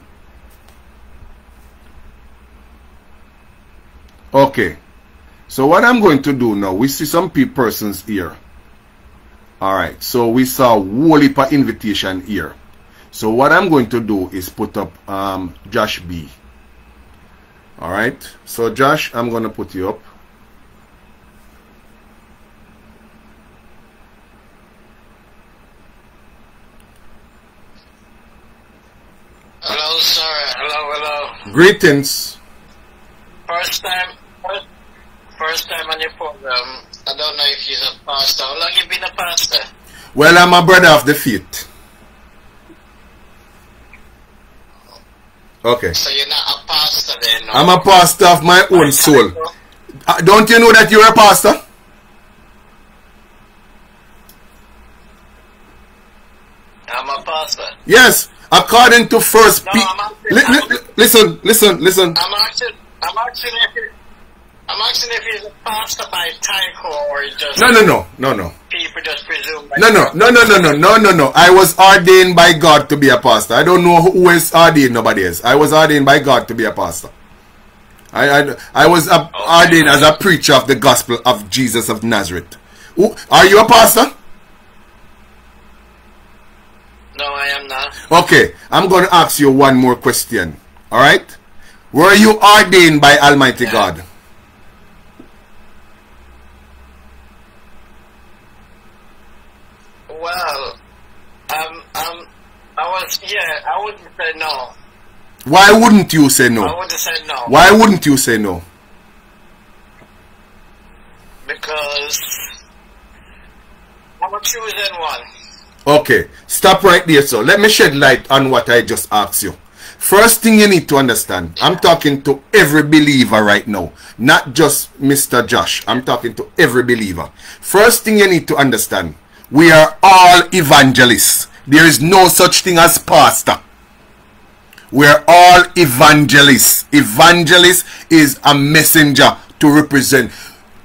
Okay. So what I'm going to do now, we see some pe- persons here. Alright, so we saw Wolipa invitation here. So what I'm going to do is put up um, Josh B. Alright, so Josh, I'm going to put you up. Hello, sir. Hello, hello. Greetings. First time, first, first time on your program. I don't know if you're a pastor. How long you been a pastor? Well, I'm a brother of the faith. Okay. So you're not a pastor then, no? I'm a pastor of my own soul. Uh, don't you know that you're a pastor? I'm a pastor. Yes. According to First No, Pe- Li- li- li- listen, listen, listen. I'm asking, I'm asking if you, I'm asking if he's a pastor by title or he just No, no, no, no, no. people just presume. No, no, no, no, no, no, no, no, no. I was ordained by God to be a pastor. I don't know who else ordained nobody else. I was ordained by God to be a pastor. I, I, I was a, ordained as a preacher of the gospel of Jesus of Nazareth. Who, are you a pastor? No, I am not. Okay, I'm going to ask you one more question. All right? Were you ordained by Almighty God? Well, um, um, I was, yeah, I wouldn't say no. Why wouldn't you say no? I wouldn't say no. Why wouldn't you say no? Because I'm a chosen one. Okay, stop right there. So let me shed light on what I just asked you. First thing you need to understand, I'm talking to every believer right now, not just Mr. Josh. I'm talking to every believer. First thing you need to understand, we are all evangelists. There is no such thing as pastor. We're all evangelists. Evangelist is a messenger to represent.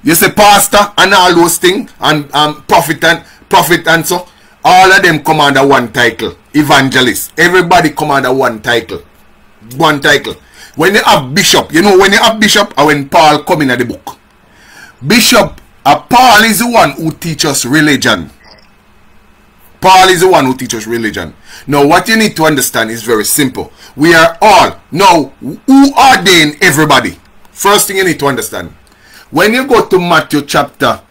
You say pastor and all those things and prophet and prophet and so all of them come under one title. Evangelist. Everybody come under one title. One title. When you have bishop, you know when you have bishop or when Paul come in at the book. Bishop, uh, Paul is the one who teaches religion. Paul is the one who teaches religion. Now, what you need to understand is very simple. We are all now who ordained everybody. First thing you need to understand. When you go to Matthew chapter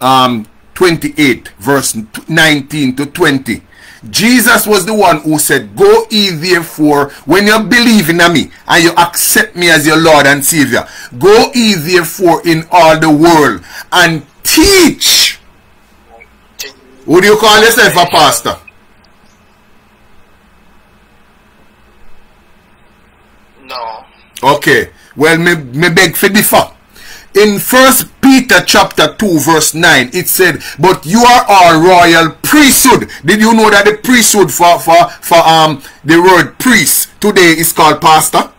um, 28, verse 19 to 20, Jesus was the one who said, Go ye therefore, when you believe in me and you accept me as your Lord and Savior, go ye therefore in all the world and teach. Would you call yourself a pastor? No. Okay. Well, me, me beg for differ. In First Peter chapter 2 verse 9, it said, But you are our royal priesthood. Did you know that the priesthood for, for, for um the word priest today is called pastor?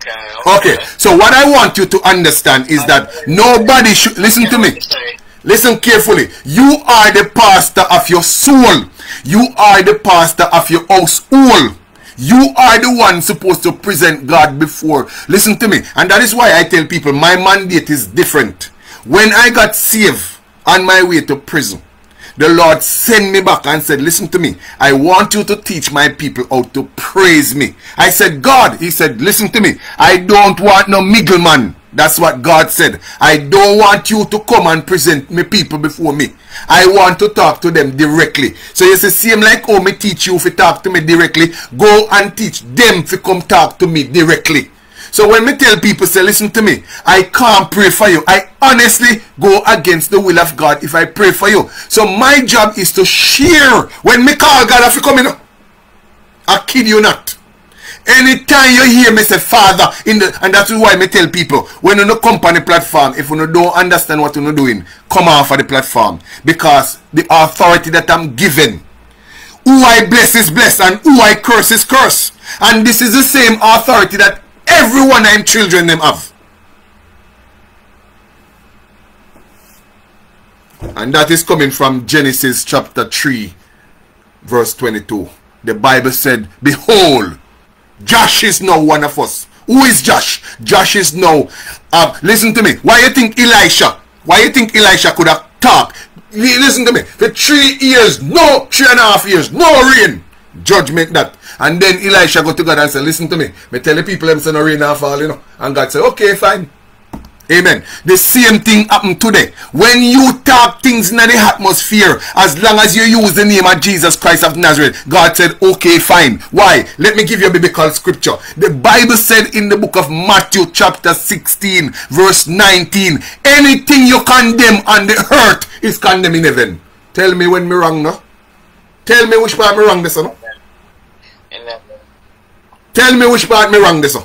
Okay. Okay, so what I want you to understand is that nobody should, listen to me. Listen carefully. You are the pastor of your soul. You are the pastor of your household. You are the one supposed to present God before. Listen to me. And that is why I tell people my mandate is different. When I got saved on my way to prison, the Lord sent me back and said, listen to me. I want you to teach my people how to praise me. I said, God, he said, listen to me. I don't want no middleman. That's what God said. I don't want you to come and present me people before me. I want to talk to them directly. So you say, same like oh me teach you if you talk to me directly, go and teach them to come talk to me directly. So when me tell people, say, listen to me, I can't pray for you. I honestly go against the will of God if I pray for you. So my job is to share. When me call God, if you come in, I kid you not. Anytime you hear me say Father, in the and that's why me tell people when you no come on the platform, if you don't understand what you're doing, come off of the platform. Because the authority that I'm given, who I bless is blessed, and who I curse is cursed. And this is the same authority that everyone I'm children them have. And that is coming from Genesis chapter 3, verse 22. The Bible said, Behold, Josh is now one of us. Who is Josh? Josh is now. Uh, listen to me. Why you think Elisha? Why you think Elisha could have talked? Listen to me. For three years, no, three and a half years, no rain. Judgment that. And then Elisha go to God and say, listen to me. Me tell the people them say no rain and fall, you know. And God say, okay, fine. Amen. The same thing happened today. When you talk things in the atmosphere, as long as you use the name of Jesus Christ of Nazareth, God said, okay, fine. Why? Let me give you a biblical scripture. The Bible said in the book of Matthew chapter 16 verse 19, anything you condemn on the earth is condemned in heaven. Tell me when me wrong, no? Tell me which part me wrong this, no? Tell me which part me wrong this?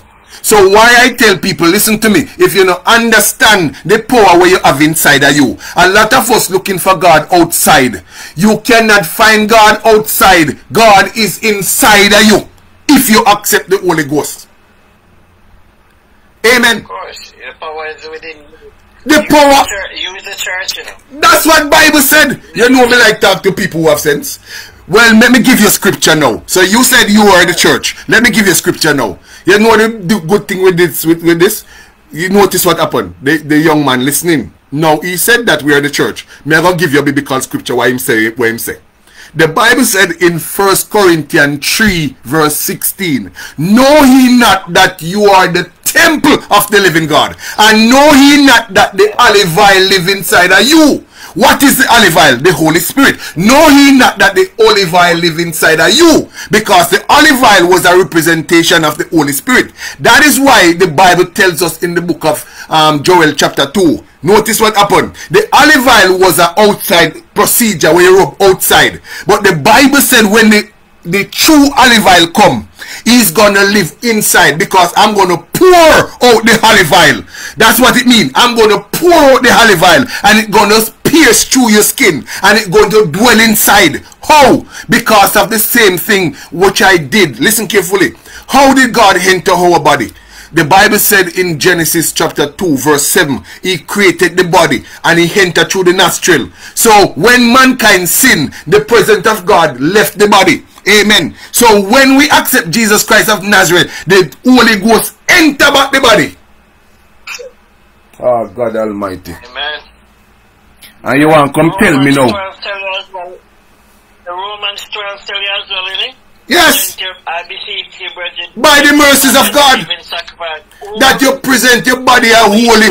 So why I tell people, listen to me, if you don't understand the power where you have inside of you, a lot of us looking for God outside. You cannot find God outside. God is inside of you if you accept the Holy Ghost. Amen. Of course, the power is within you. The power. Use the church, you know. That's what Bible said. You know me like talk to people who have sense. Well, let me give you scripture now. So you said you are the church. Let me give you scripture now. You know the, the good thing with this with, with this? You notice what happened. The, the young man listening. Now he said that we are the church. May I go give you a biblical scripture why him say what him say. The Bible said in First Corinthians 3 verse 16, Know ye not that you are the temple of the living God, and know ye not that the olive oil live inside of you. What is the olive oil? The Holy Spirit. Know ye not that the olive oil live inside of you? Because the olive oil was a representation of the Holy Spirit. That is why the Bible tells us in the book of um, Joel chapter 2. Notice what happened. The olive oil was an outside procedure where you rub outside. But the Bible said when the, the true olive oil come, he's gonna live inside because I'm gonna pour out the olive oil. That's what it means. I'm gonna pour out the olive oil and it's gonna pierce through your skin and it's going to dwell inside. How? Because of the same thing which I did. Listen carefully. How did God enter our body? The Bible said in Genesis chapter 2 verse 7, He created the body and He entered through the nostril. So when mankind sinned, the presence of God left the body. Amen. So when we accept Jesus Christ of Nazareth, the Holy Ghost enter back the body. Oh God Almighty. Amen. And you want to come tell me now. 12 tell you as well. The Romans 12 tell you as well, isn't it? Yes. I beseech you, brethren. By the mercies of God. That you present your body a holy.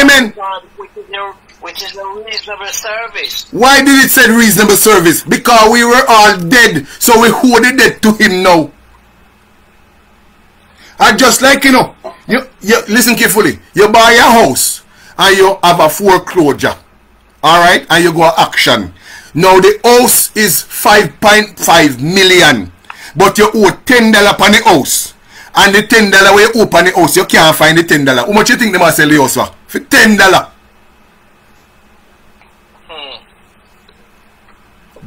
Amen. God, which is your which is a reasonable service. Why did it say reasonable service? Because we were all dead. So we hold the dead to him now. And just like you know, you, you listen carefully. You buy a house and you have a foreclosure. Alright? And you go action. Now the house is 5.5 million. But you owe $10 on the house. And the ten dollar you open the house, you can't find the ten dollar. How much you think they must sell the house? For ten dollar. Hmm.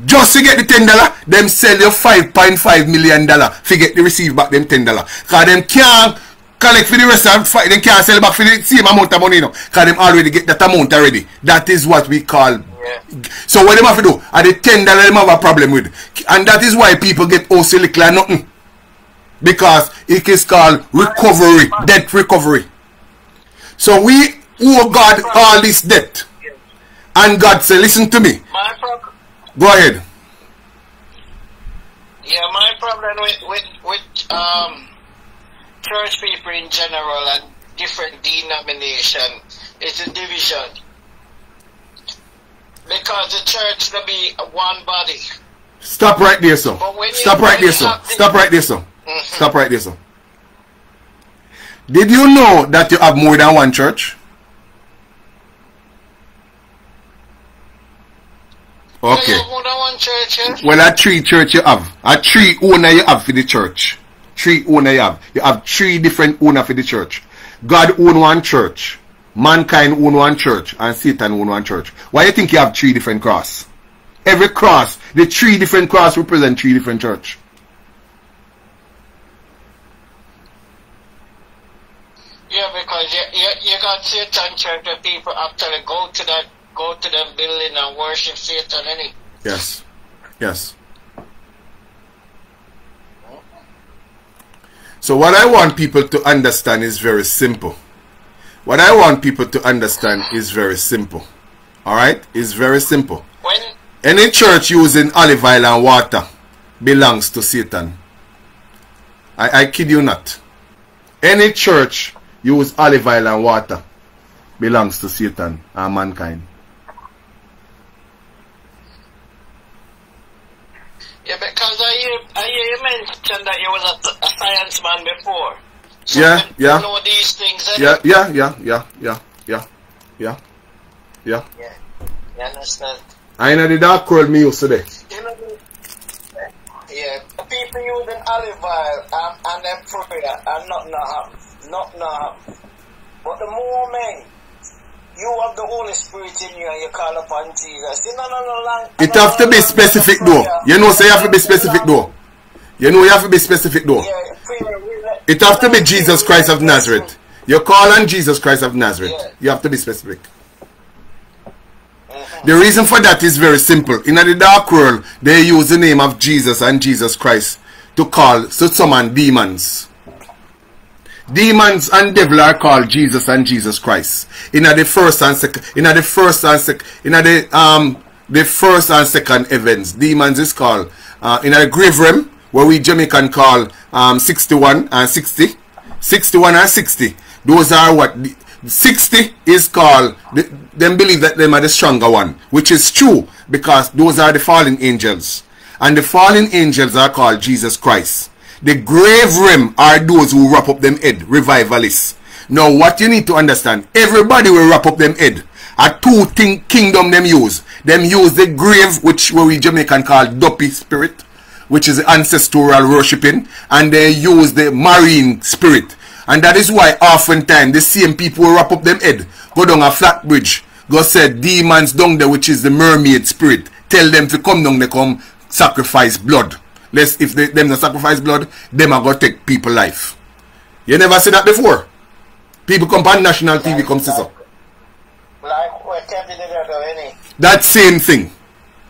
Just to get the ten dollar, them sell you five point five million dollar. To get the receive back them ten dollar. Cause them can't collect for the rest of fight, them can't sell back for the same amount of money, you know. Cause them already get that amount already. That is what we call so what them have to do? Are the ten dollar them have a problem with. And that is why people get also little and nothing. Because it is called recovery, debt recovery. So we owe God all this debt. And God say, listen to me. Go ahead. Yeah, my problem with with with um church people in general and different denomination is the division. Because the church to be one body. Stop right there, sir. But when you- Stop right there, sir. Stop right there, sir. Mhm. Stop right there, sir. Did you know that you have more than one church? Okay. more than one church? Well, a three church you have. A three owner you have for the church. Three owner you have. You have three different owner for the church. God own one church. Mankind own one church. And Satan own one church. Why you think you have three different cross? Every cross, the three different cross represent three different church. Yeah, because you, you, you got Satan church where people actually go to that go to the building and worship Satan, any. Yes. Yes. So what I want people to understand is very simple. What I want people to understand is very simple. Alright? It's very simple. When Any church using olive oil and water belongs to Satan. I, I kid you not. Any church use olive oil and water belongs to Satan and mankind. Yeah, because I hear I hear you mention that you was a, a science man before. So Yeah, you yeah. know these things, eh? Yeah, yeah, yeah, yeah, yeah, yeah, yeah, yeah. Yeah. You understand? I know the dark world me used. You know, yeah, the people using olive oil um, and them prayer and not not not not. But the moment you have the Holy Spirit in you and you call upon Jesus, you know, no, no, long, It have to be specific though. You know, say you have to be specific though. You know, you have to be specific though. Yeah, prayer, let- It have to be Jesus Christ of Nazareth. You call on Jesus Christ of Nazareth. Yeah. You have to be specific. Mhm. The reason for that is very simple. In the dark world, they use the name of Jesus and Jesus Christ to call, to summon demons. Demons and devil are called Jesus and Jesus Christ. In the first and second, in the first and second, in the um, the first and second heavens, demons is called uh, in the grave where we Jamaican call um 61 and 60, 61 and 60. Those are what the- 60 is called. the- Them believe that them are the stronger one, which is true because those are the fallen angels, and the fallen angels are called Jesus Christ. The grave realm are those who wrap up them head, revivalists. Now, what you need to understand, everybody will wrap up them head. A two thing kingdom them use. Them use the grave, which where we Jamaican call duppy spirit, which is ancestral worshipping, and they use the marine spirit. And that is why oftentimes the same people will wrap up them head, go down a flat bridge, go say demons down there, which is the mermaid spirit. Tell them to come down, they come sacrifice blood. Lest if they, them not sacrifice blood, them are gonna take people life. You never see that before. People come on national TV, come see so. Like what Kevin did other any. That same thing.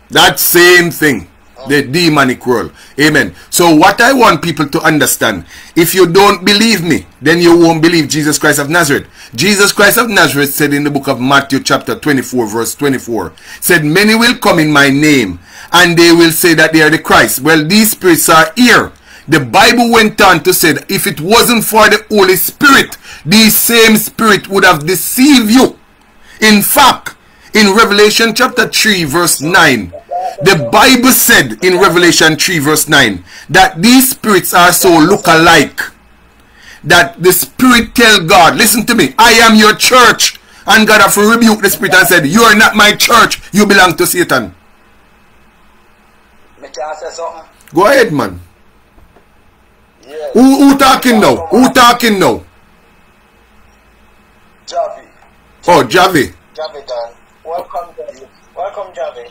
That same thing. The oh. demonic world. Amen. So what I want people to understand, if you don't believe me, then you won't believe Jesus Christ of Nazareth. Jesus Christ of Nazareth said in the book of Matthew chapter 24 verse 24, said, Many will come in my name, and they will say that they are the Christ. Well, these spirits are here. The Bible went on to say that if it wasn't for the Holy Spirit, these same spirit would have deceived you. In fact, in Revelation chapter 3 verse 9, the Bible said in Revelation 3 verse 9 that these spirits are so look-alike that the spirit tell God, listen to me, I am your church. And God have rebuked the spirit and said, you are not my church, you belong to Satan. Can say something. Go ahead, man. Yes. Who, who talking now? Who talking now? Javi. Oh, Javi. Javi Dan. Welcome, Javi. Welcome, Javi.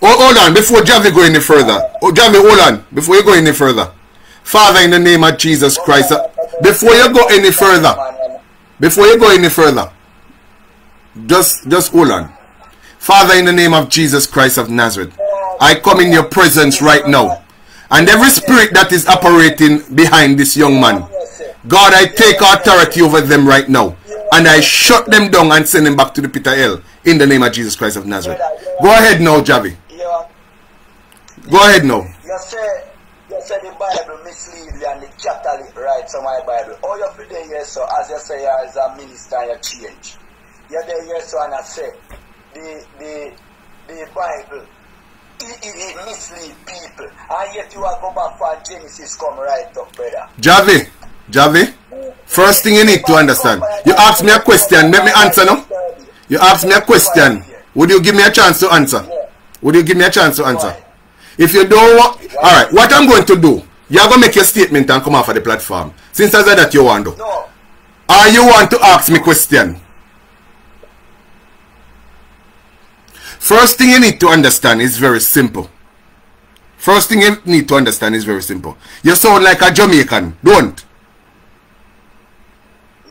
Oh, hold on, before Javi go any further. Oh, Javi, hold on, before you go any further. Father, in the name of Jesus Christ, uh, before you go any further, before you go any further, just, just hold on. Father, in the name of Jesus Christ of Nazareth, I come in your presence right now. And every spirit that is operating behind this young man, God, I take authority over them right now. And I shut them down and send them back to the pit of hell in the name of Jesus Christ of Nazareth. Go ahead now, Javi. Go ahead now. You say, the Bible mislead and the Catholic writes on my Bible. All you feel there, yes, so as you say, as a minister, you change. You're there, yes, so and I say, the, the, the Bible, people. You are back Genesis come right up. Javi, Javi, first thing you need to understand. You ask me a question, let me answer now. You ask me a question. Would you give me a chance to answer? Would you give me a chance to answer? If you don't want, alright, what I'm going to do, you're going to make your statement and come off of the platform. Since I said that you want to. No. Or you want to ask me question? First thing you need to understand is very simple. First thing you need to understand is very simple. You sound like a Jamaican, don't?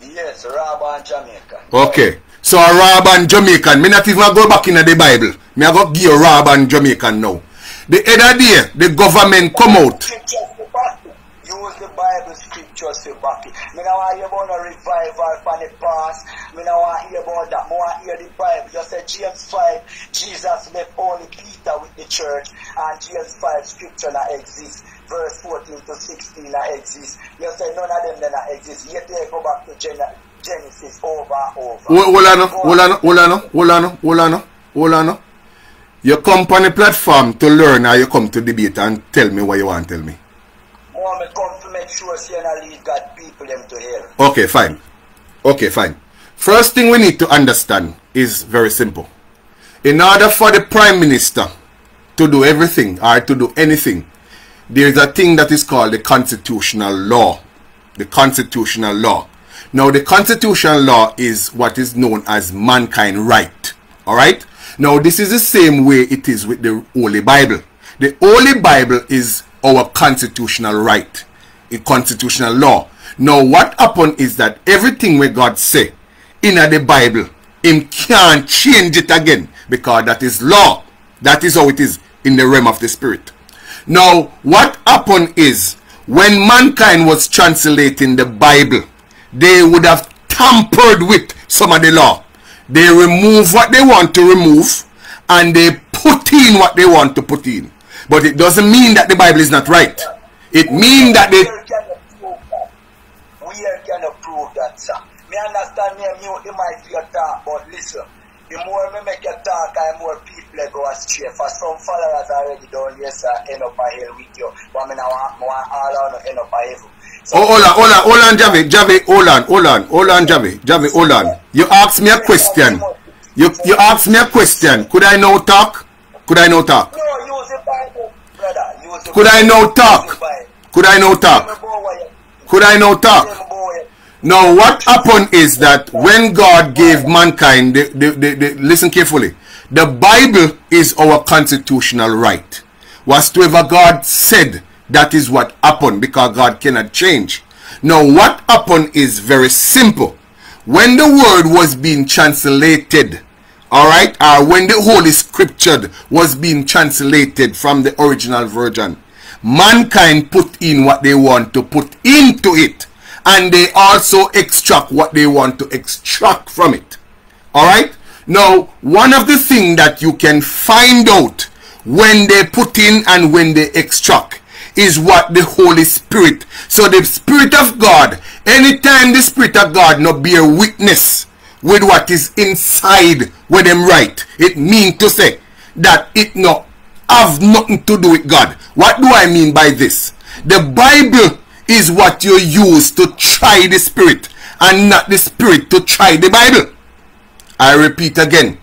Yes, Rabba and Jamaica. Okay. So a and Jamaican, me not even go back in the Bible. Me I go give you Rob and Jamaican now. The other day, the government come out. Scriptures to back it. Use the Bible scriptures to back it. Me now want hear about no revival from the past. Me now want hear about that. Me want hear the Bible. You say James 5, Jesus left only Peter with the church. And James 5 scripture not exist. Verse 14 to 16 not exist. You say none of them not exist. Yet they go back to Gen- Genesis over and over. Hold on, hold on, hold on, hold on, hold on, hold on. You come on the platform to learn or you come to debate and tell me what you want to tell me. Want me come to make sure God people them to hell. Okay, fine. Okay, fine. First thing we need to understand is very simple. In order for the Prime Minister to do everything or to do anything, there is a thing that is called the constitutional law. The constitutional law. Now, the constitutional law is what is known as mankind right. Alright? Now, this is the same way it is with the Holy Bible. The Holy Bible is our constitutional right, a constitutional law. Now, what happened is that everything where God say in the Bible, him can't change it again because that is law. That is how it is in the realm of the spirit. Now, what happened is when mankind was translating the Bible, they would have tampered with some of the law. They remove what they want to remove and they put in what they want to put in. But it doesn't mean that the Bible is not right. It means that they Where can you prove that? Where can you prove that, sir? Me understand me the mic for your talk, but listen. The more me make you talk, the more people go astray. For some followers already down here, sir, end up a hell with you. But me now want, want all them end up a heaven. So, Oh, hold on, hold on, hold on, Javi, Javi, hold on, hold on, hold on, Javi, Javi, hold on. You asked me a question. You you asked me a question. Could I now talk? Could I now talk? No, use the Bible, brother. Use the Could I the talk? Could I me talk? Could I me talk? Now, what happened is that when God gave mankind, the, the, the, listen carefully, the Bible is our constitutional right. Whatsoever God said, that is what happened because God cannot change. Now, what happened is very simple. When the word was being translated, all right, or when the Holy Scripture was being translated from the original version, mankind put in what they want to put into it and they also extract what they want to extract from it. All right? Now one of the things that you can find out when they put in and when they extract is what the holy spirit. So the spirit of god anytime the spirit of god no bear witness with what is inside with them right it mean to say that it no have nothing to do with God. What do I mean by this? The Bible is what you use to try the spirit and not the spirit to try the Bible. I repeat again.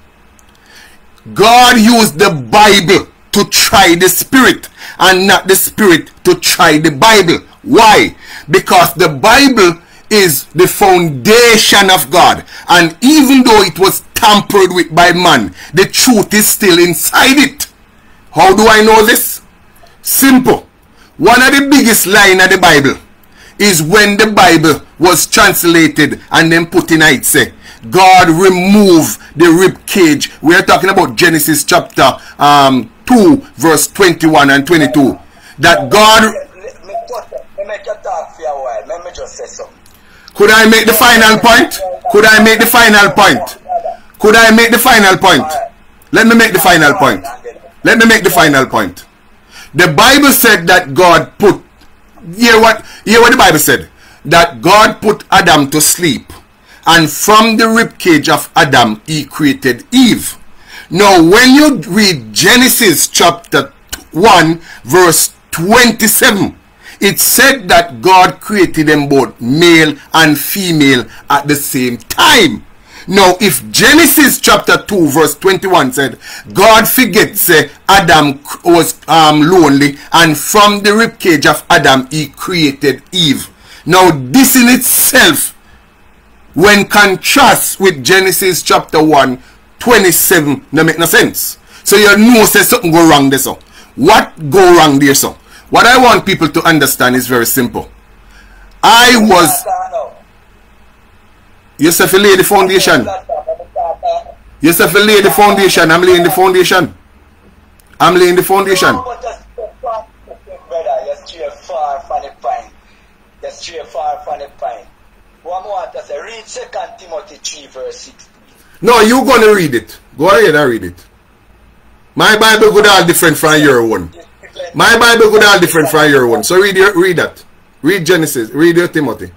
God used the Bible to try the spirit and not the spirit to try the Bible. Why? Because the Bible is the foundation of God. And even though it was tampered with by man, the truth is still inside it. How do I know this? Simple. One of the biggest line of the Bible is when the Bible was translated and then put in it say, God remove the rib cage. We are talking about Genesis chapter um, 2 verse 21 and 22. That God... Let me, just say. Could I make the final point? Could I make the final point? Could I make the final point? Let me make the final point. Let me make the final point. The Bible said that God put hear what hear what the Bible said that God put Adam to sleep and from the rib cage of Adam he created Eve. Now when you read Genesis chapter 1 verse 27 it said that God created them both male and female at the same time. Now, if Genesis chapter 2 verse 21 said, God forgets say Adam was um, lonely and from the ribcage of Adam he created Eve. Now, this in itself, when contrast with Genesis chapter 1, 27, no make no sense. So you know say something go wrong there so. What go wrong there so? What I want people to understand is very simple. I was... Yourself lay the foundation. Yourself lay the foundation. I'm laying the foundation. I'm laying the foundation. Read 2 Timothy 3 verse 6. No, you're gonna read it. Go ahead and read it. My Bible could all different from your one. My Bible could all different from your one. So read your, read that. Read Genesis. Read your Timothy.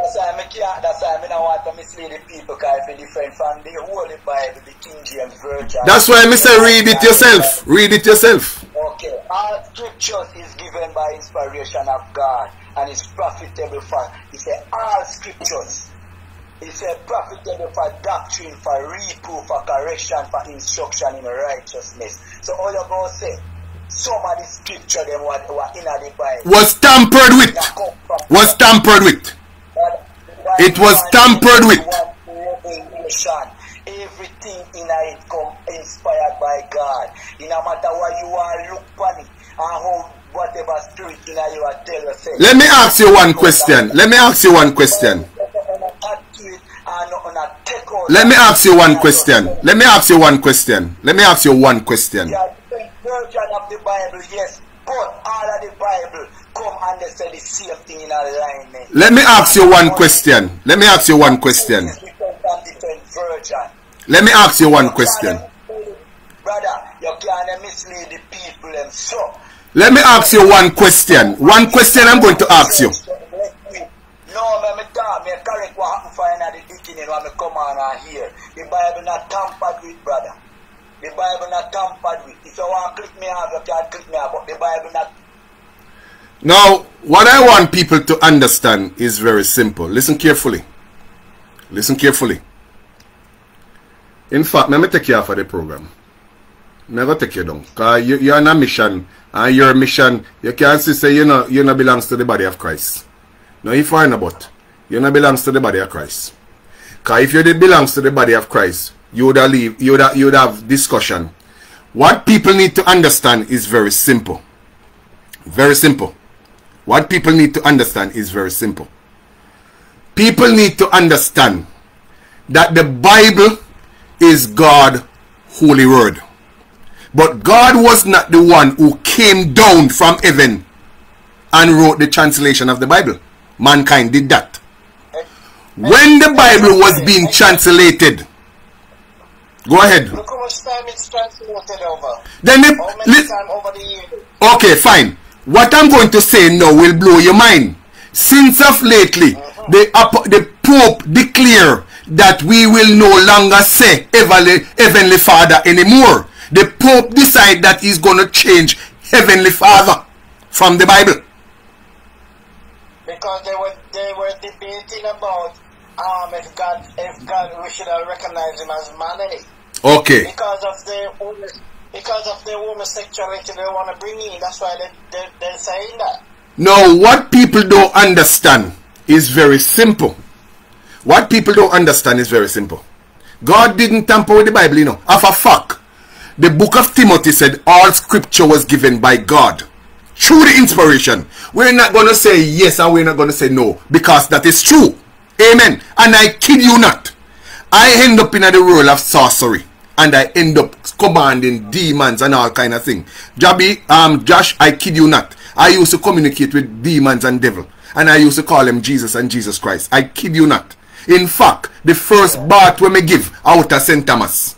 That's why I can't, that's why I don't want to mislead the people because it's different from the Holy Bible, the King James Version. That's why I say read it yourself. Read it yourself. Okay. All scriptures is given by inspiration of God and is profitable for, he said, all scriptures. He said, profitable for doctrine, for reproof, for correction, for instruction in righteousness. So all to say, some of the scripture them what were in the Bible was tampered with. Was tampered with. It was tampered with. Everything in it come inspired by God. In no matter what you are look funny and how whatever spirit in you are tell yourself. Let me ask you one question. Let me ask you one question. Let me ask you one question. Let me ask you one question. Let me ask you one question version of the Bible, yes, but all of the Bible come and they say the same thing in alignment. Let me ask you one question. Let me ask you one question. Let me ask you one question. Brother, you can't mislead the people and so. Let me ask you one question. One question I'm going to ask you. No, me, correct what happened for the beginning when me come on here. The Bible not tampered with, brother. The Bible not tampered with. If you want to click me off, you can click me off, but the Bible not. Now, what I want people to understand is very simple. Listen carefully. Listen carefully. In fact, let me take you off of the program. Never take you down. Because you, you're on a mission. And your mission, you can't say you know you know belongs to the body of Christ. No, if you're about, you know belongs to the body of Christ. Because if you did belongs to the body of Christ, you would have leave, you would have, you would have discussion. What people need to understand is very simple. Very simple. What people need to understand is very simple. People need to understand that the Bible is God's holy word. But God was not the one who came down from heaven and wrote the translation of the Bible. Mankind did that. When the Bible was being translated, Go ahead. Look how much time it's translated over. Then it, how many time over the years? Okay, fine. What I'm going to say now will blow your mind. Since of lately, mm -hmm. the, the Pope declare that we will no longer say Heavenly, Heavenly Father anymore. The Pope decide that he's going to change Heavenly Father from the Bible. Because they were, they were debating about um, if God, if God, we should recognize him as man, Okay. Because of the because of the homosexuality they want to bring in. That's why they, they, they're saying that. No, what people don't understand is very simple. What people don't understand is very simple. God didn't tamper with the Bible, you know. Of a fact, the book of Timothy said all scripture was given by God through the inspiration. We're not going to say yes and we're not going to say no because that is true. Amen. And I kid you not. I end up in the role of sorcery and I end up commanding demons and all kind of thing. Jabby, um, Josh, I kid you not. I used to communicate with demons and devil and I used to call them Jesus and Jesus Christ. I kid you not. In fact, the first bath we me give out of St. Thomas,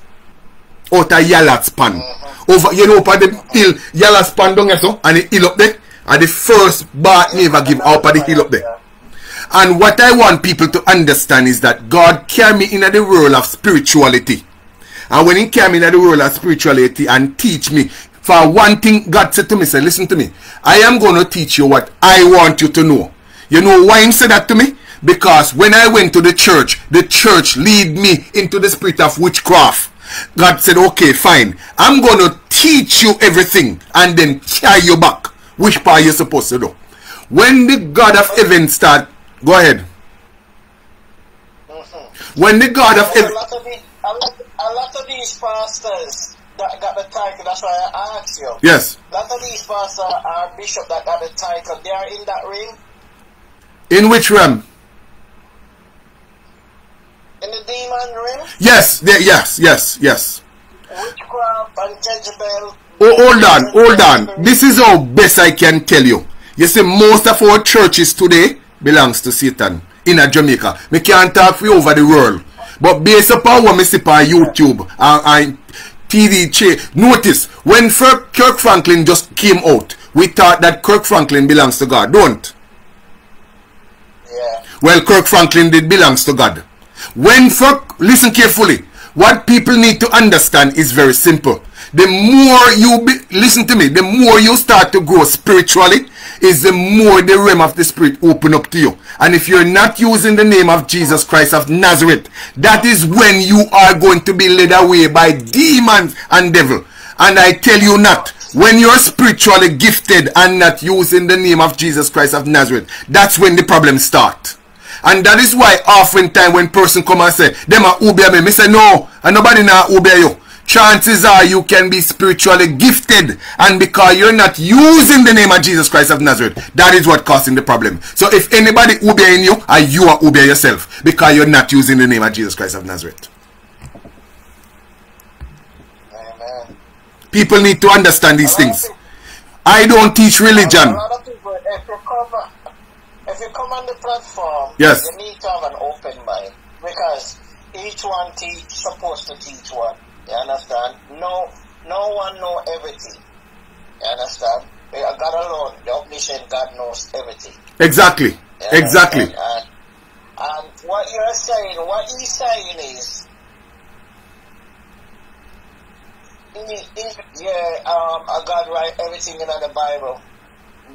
out of Yalat Span, over, you know, over the hill, Yalat Span down here, so, and the hill up there, and the first bath me ever give out of the hill up there. And what I want people to understand is that God carry me in the world of spirituality. And when he came in the world of spirituality and teach me, for one thing, God said to me, say, listen to me. I am going to teach you what I want you to know. You know why he said that to me? Because when I went to the church, the church lead me into the spirit of witchcraft. God said, okay, fine. I'm going to teach you everything and then carry you back. Which part you're supposed to do. When the God of heaven start, go ahead. When the God of heaven, lot of, a, lot, a lot of these pastors that got the title, that's why I asked you. yes, A lot of these pastors are bishop that got the title. They are in that ring, in which realm? In the demon ring, Yes, there, yes, yes, yes. witchcraft and Jezebel. Oh, hold on, hold on. This is how best I can tell you. You see, most of our churches today belongs to Satan in a Jamaica. We can't talk for you over the world. But based upon what we see on YouTube and, and TV, cha- notice when Kirk Franklin just came out, we thought that Kirk Franklin belongs to God. Don't. Yeah. Well, Kirk Franklin did belongs to God. When Kirk, listen carefully. What people need to understand is very simple. The more you be, listen to me, the more you start to grow spiritually, is the more the realm of the spirit open up to you. And if you're not using the name of Jesus Christ of Nazareth, that is when you are going to be led away by demons and devil. And I tell you not, when you're spiritually gifted and not using the name of Jesus Christ of Nazareth, that's when the problems start. And that is why oftentimes when person come and say, them are obey me, me say no, and nobody now obey you. Chances are you can be spiritually gifted and because you're not using the name of Jesus Christ of Nazareth, that is what causing the problem. So if anybody obeying you, are you are obey yourself because you're not using the name of Jesus Christ of Nazareth. Amen. People need to understand these things. I don't teach religion. Lot of people, if you come, if you come on the platform, Yes. you need to have an open mind because each one teach supposed to teach one. You understand? No, no one know everything. You understand? Uh, God alone, the omniscient God knows everything. Exactly. You Exactly. And, and what you're saying, what he's saying is, he, he, yeah, um, God write everything in the Bible.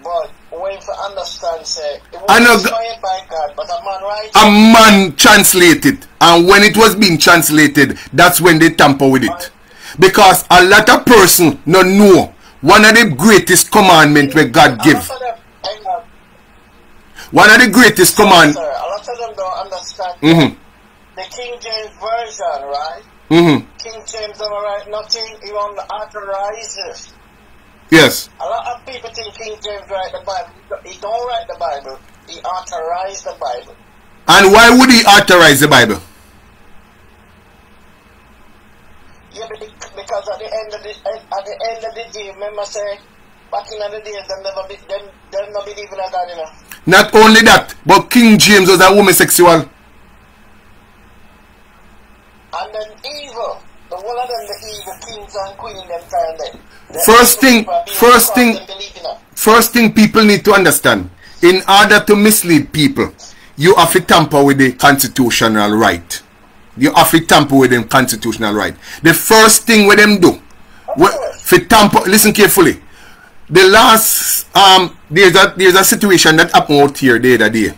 But when you understand, say, it was I know g- inspired by God, but a man write A man translated and when it was being translated, that's when they tamper with it. Because a lot of person no know one of the greatest commandment where God give. lot of them, hang on, One of the greatest command. sir, a lot of them don't understand Mm-hmm. the King James Version, right? Mm-hmm. King James don't write nothing, he authorizes. Yes. A lot of people think King James write the Bible. He don't write the Bible. He authorized the Bible. And why would he authorize the Bible? Yeah, because at the end of the at the end of the day, remember say back in the days, them never be them them not believe in God, you know. Not only that, but King James was a homosexual. And then evil, the whole of them, the evil kings and queens, them time there. First thing- first thing- cross, them believe in it. First thing people need to understand, in order to mislead people, you have to tamper with the constitutional right. You have to tamper with the constitutional right. The first thing with them do, for tamper, listen carefully. The last, um, there's a there's a situation that happened out here the other day,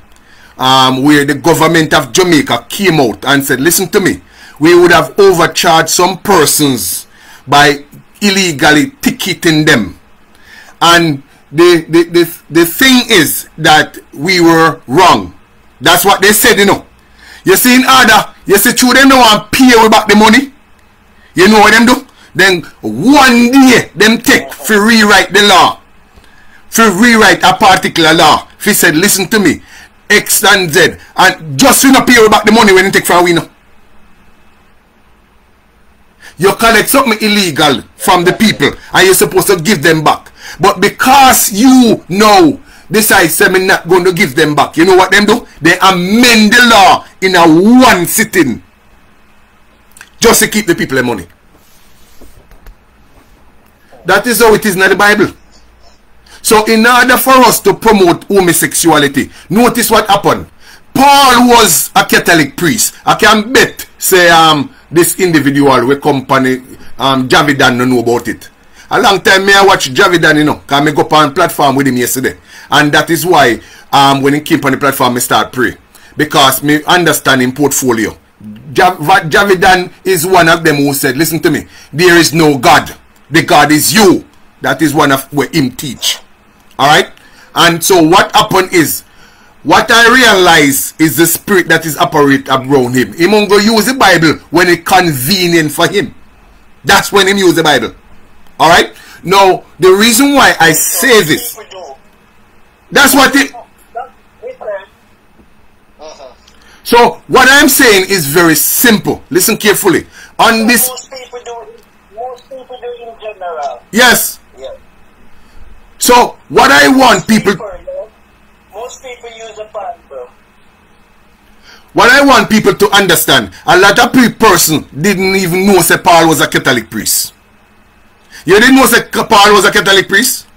um, where the government of Jamaica came out and said, listen to me, we would have overcharged some persons by illegally ticketing them and the, the, the, the thing is that we were wrong. That's what they said, you know. You see in order, you see through them don't want pay we back the money. You know what them do? Then one day them take for rewrite the law. For rewrite a particular law. If he said, listen to me, X and Z, and just we not pay we back the money when you take from we know. You collect something illegal from the people and you're supposed to give them back. But because you know decide say me not going to give them back, you know what them do? They amend the law in a one sitting. Just to keep the people their money. That is how it is in the Bible. So in order for us to promote homosexuality, notice what happened. Paul was a Catholic priest. I can bet, say, um, this individual we company, um, Javidan no know about it. A long time me I watch Javidan, you know, because me go up on platform with him yesterday. And that is why, um, when he came on the platform, me start pray. Because me understand him portfolio. Jav Javidan is one of them who said, listen to me, there is no God. The God is you. That is one of where him teach. Alright? And so what happened is, what I realize is the spirit that is operate around him. He won't go use the Bible when it's convenient for him. That's when him use the Bible. Alright? Now, the reason why I say this, that's what it, so what I'm saying is very simple. Listen carefully. On this, Most people do. Most people do in general. yes. Yeah. So what I want people. Most people use a Bible. what I want people to understand, a lot of pe- person didn't even know say Paul was a Catholic priest. You didn't know say Paul was a Catholic priest?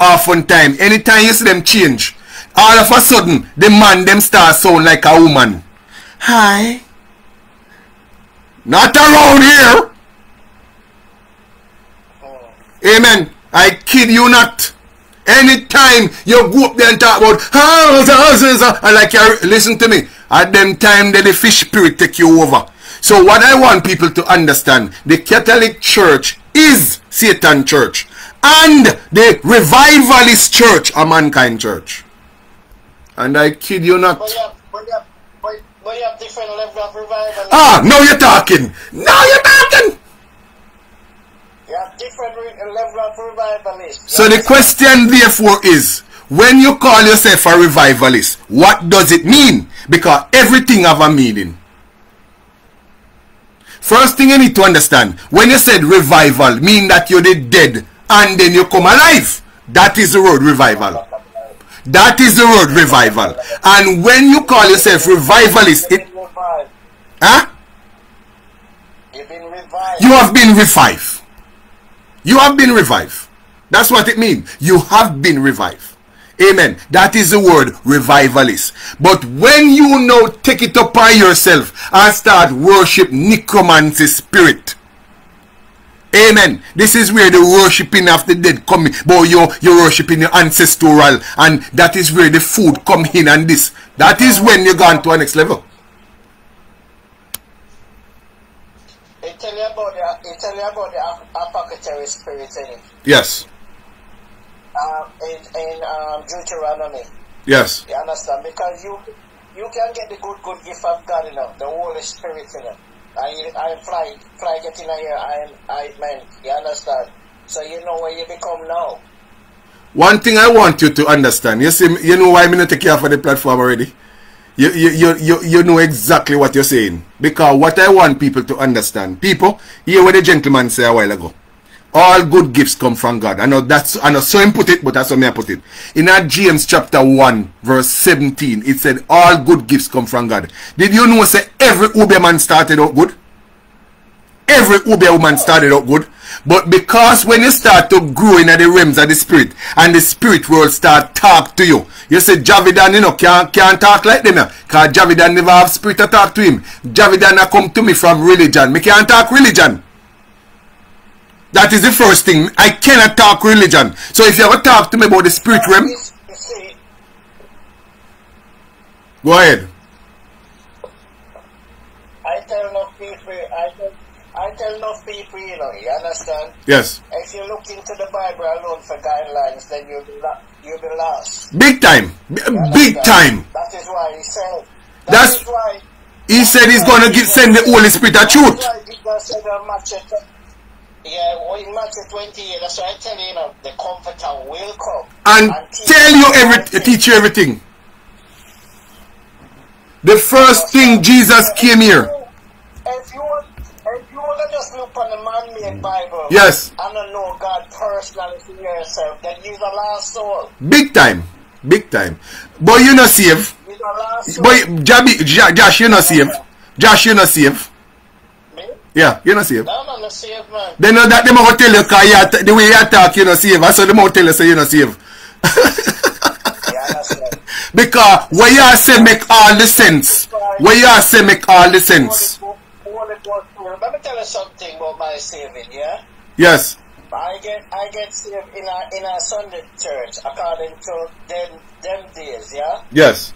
Often time, anytime you see them change, all of a sudden, the man them start sound like a woman. Hi. Not around here. Oh. Amen. I kid you not. Anytime you go up there and talk about and like you listen to me, at them time that the fish spirit take you over. So what I want people to understand, the Catholic Church is Satan Church. And the Revivalist Church, a mankind church. And I kid you not. But you have, but you have, but, you have different level of revival. Ah, now you're talking. Now you're talking. You have different re- level of revivalists. So the question therefore is, when you call yourself a revivalist, what does it mean? Because everything have a meaning. First thing you need to understand, when you said revival, mean that you're the dead and then you come alive. That is the word revival. That is the word revival. And when you call yourself revivalist, it, huh? You have been revived. You have been revived. That's what it means. You have been revived. Amen. That is the word revivalist. But when you now take it upon yourself and start worship necromancy spirit. Amen. This is where the worshipping of the dead come in. But you're, you're worshipping your ancestral and that is where the food come in and this. That is when you gone to a next level. It tell you about the, it tell you about the ap- apothecary spirit in it. Yes. Um, in, in um, Deuteronomy. Yes. You understand? Because you you can get the good good gift of God, in you know, the Holy Spirit, in you know. I I fly fly get in here, I I man, you understand? So you know where you become now. One thing I want you to understand, you see, you know why I'm not you off of the platform already? You, you, you, you, you know exactly what you're saying. Because what I want people to understand, people, hear what the gentleman said a while ago. All good gifts come from God. I know that's, I know so him put it, but that's how me I put it. In our James chapter 1, verse 17, it said, all good gifts come from God. Did you know, say, every Obeah man started out good? Every Obeah woman started out good. But because when you start to grow in the realms of the spirit and the spirit world start talk to you, you say Javidan, you know, can't, can't talk like them. Because Javidan never have spirit to talk to him. Javidan a come to me from religion. Me can't talk religion. That is the first thing. I cannot talk religion. So if you ever talk to me about the spirit realm, go ahead. I tell enough people, I tell, I tell enough people, you know, you understand? Yes. If you look into the Bible alone for guidelines, then you'll be, you'll be lost. Big time. Big time. That is why he said. That That's- is why. He said he's going to give, send the Holy Spirit of truth. Yeah, well, in Matthew 28, that's why I tell you, you know, the Comforter will come. and teach tell you every everything. teach you everything. The first thing Jesus came here. If you if you want to just look on the man-made mm. Bible, Yes. and don't know God personally to yourself, then you're the last soul. Big time. Big time. But you not save. You're the last soul. But Jabi, Ja- Josh, you not save. Josh, you not save. Yeah, you not save. I'm not the saved man. They know that them gonna tell you cause the way you talk, you not save. I saw them gonna tell you say you not save. Yeah, that's right. because what you say make all the sense. What you say make all the sense. Holy Ghost- Holy Ghost Spirit. Let me tell you something about my saving, yeah? Yes. I get I get saved in a in a Sunday church according to them them days, yeah? Yes.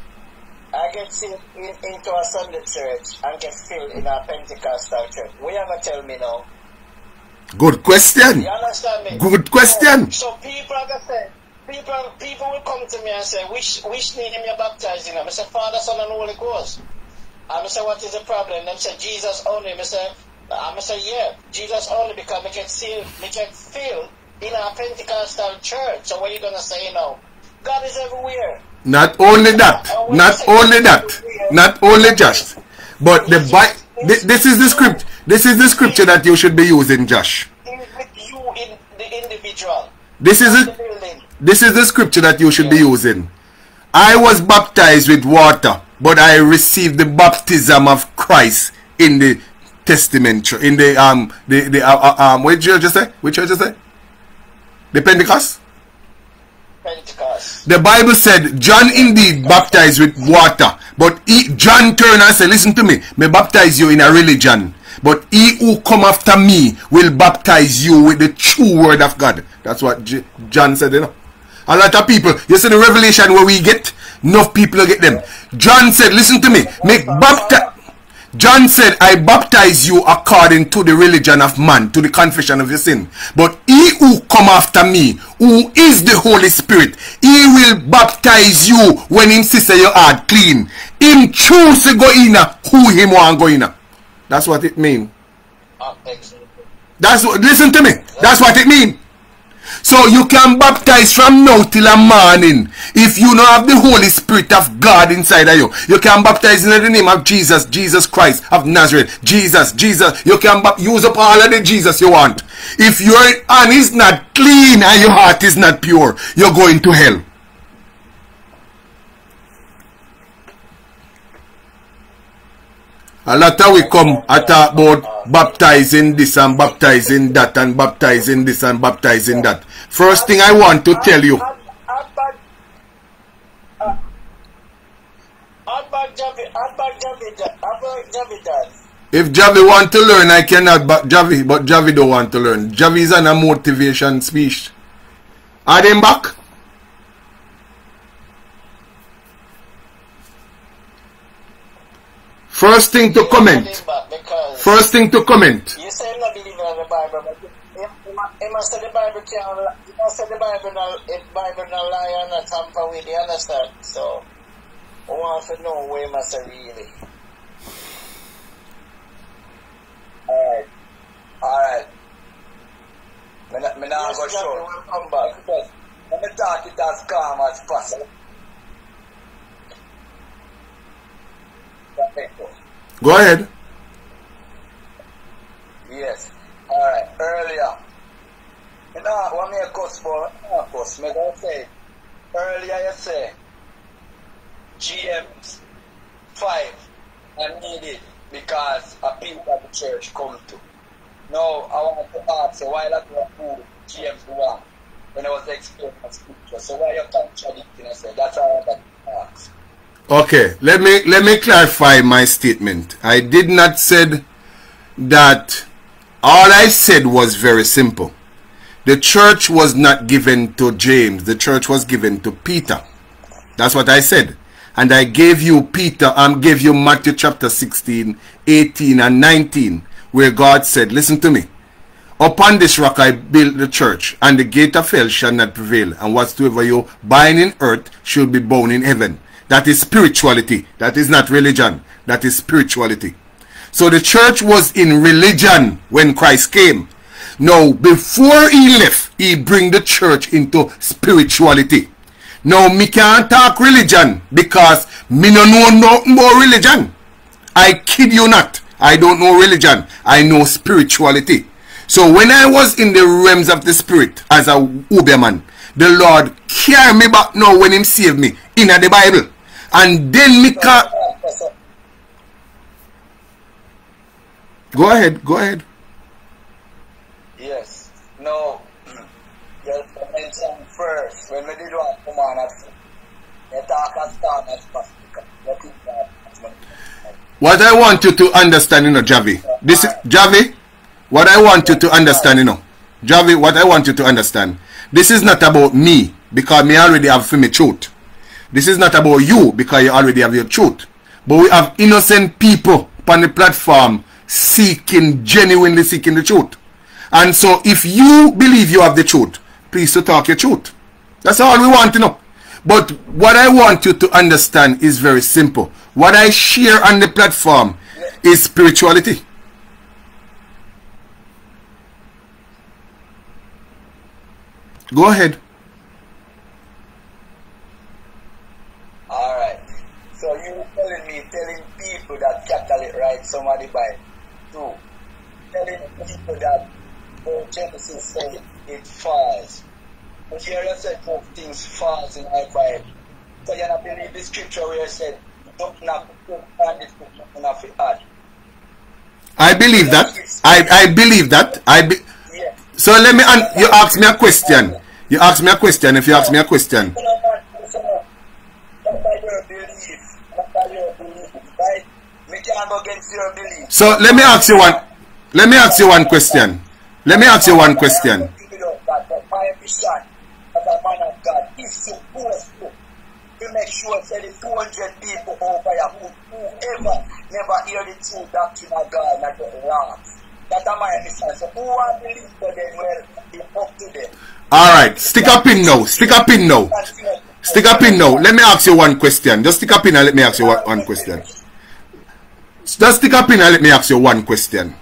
I get saved in, into a Sunday church and get filled in a Pentecostal church. What you gonna tell me now? Good question. You understand me? Good question. So, so people are gonna say people people will come to me and say, which which name you baptized in? I say Father, Son and Holy Ghost. I say what is the problem? Them say Jesus only. I say I say yeah, Jesus only because we get saved, we get filled in a Pentecostal church. So what are you gonna say now? God is everywhere. Not only that, not only that, not only just, but the Bi- thi- this is the script. This is the scripture that you should be using, Josh. You in the individual. This is The it. This is the scripture that you should be using. I was baptized with water, but I received the baptism of Christ in the Testament, in the um the the uh, uh, um which church you say? Which church you say? The Pentecost. The Bible said John indeed baptized with water, but he, John turned and said, listen to me, may baptize you in a religion, but he who come after me will baptize you with the true word of God. That's what J John said, you know. A lot of people, you see the revelation where we get, enough people get them. John said, listen to me, make baptize. John said, I baptize you according to the religion of man, to the confession of your sin. But he who come after me, who is the Holy Spirit, he will baptize you when him sister your heart clean. Him choose to go in who him want go in. That's what it mean. Ah, That's what, listen to me. That's what it mean. So you can baptize from now till a morning. If you don't have the Holy Spirit of God inside of you, you can baptize in the name of Jesus, Jesus Christ of Nazareth. Jesus, Jesus. You can use up all of the Jesus you want. If your hand is not clean and your heart is not pure, you're going to hell. A lot of we come at talk about baptizing this and baptizing that and baptizing this and baptizing that. First thing I want to tell you. If Javi want to learn, I cannot but Javi, but Javi don't want to learn. Javi is on a motivation speech. Are them back? First thing to comment. First thing to comment. You say not in the Bible, but he must say the Bible can't. He must say the Bible not. If Bible not lie and not tamper with. You understand? So, I want to know where he must really. Alright. Alright. Me, me now go show. Come back. Let me talk it as calm as possible. Go ahead. Okay, let me let me clarify my statement. I did not said that all I said was very simple. The church was not given to James. The church was given to Peter. That's what I said. And I gave you Peter, I um, gave you Matthew chapter 16, 18 and 19 where God said, listen to me. Upon this rock I build the church, and the gate of hell shall not prevail, and whatsoever you bind in earth shall be bound in heaven. That is spirituality. That is not religion. That is spirituality. So the church was in religion when Christ came. Now, before he left, he bring the church into spirituality. Now, me can't talk religion because me no know nothing about religion. I kid you not. I don't know religion. I know spirituality. So when I was in the realms of the spirit as a Obeahman, the Lord carry me back now when him saved me in the Bible. And then me can Go ahead, go ahead. Yes. No. You mentioned first when we did one come on at talk as calm as possible. What I want you to understand, you know, Javi. This is Javi. What I want you to understand, you know, Javi. What I want you to understand. This is not about me because me already have for me truth. This is not about you because you already have your truth. But we have innocent people on the platform seeking, genuinely seeking the truth. And so if you believe you have the truth, please to talk your truth. That's all we want to know. But what I want you to understand is very simple. What I share on the platform is spirituality. Go ahead. Alright. So you telling me, telling people that Catholic right somebody by two. Telling people that oh, Genesis said it falls. But here I said both things falls in our Bible. So you not believe the scripture where it said, don't not put on this not add. I believe that. I, I believe that. I be Yeah. so let me. You ask me a question. You ask me a question. If you ask me a question, can go against your belief. So let me ask you one. Let me ask you one question. Let me ask you one question. Make sure that the 200 people over here never God my. So who up to them. All right, stick up in now. Stick up in now. Stick up in now. Let me ask you one question. Just stick up in and let me ask you one, one question. Just stick up in and let me ask you one question.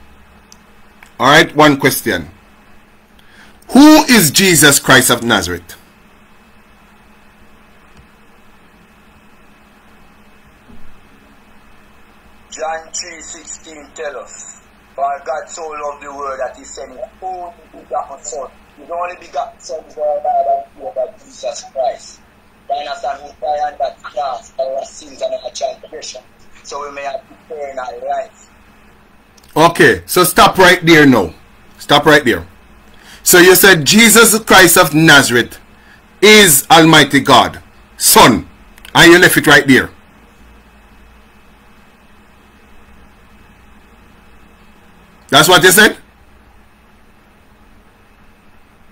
All right, one question. Who is Jesus Christ of Nazareth? John 3.16 tell us, For God so loved the world that he sent his only begotten son. His only begotten son is and Savior Jesus Christ. The understand who died on that cross our and our. So we may have eternal life. Okay, so stop right there now. Stop right there. So you said Jesus Christ of Nazareth is Almighty God, Son, and you left it right there. That's what you said?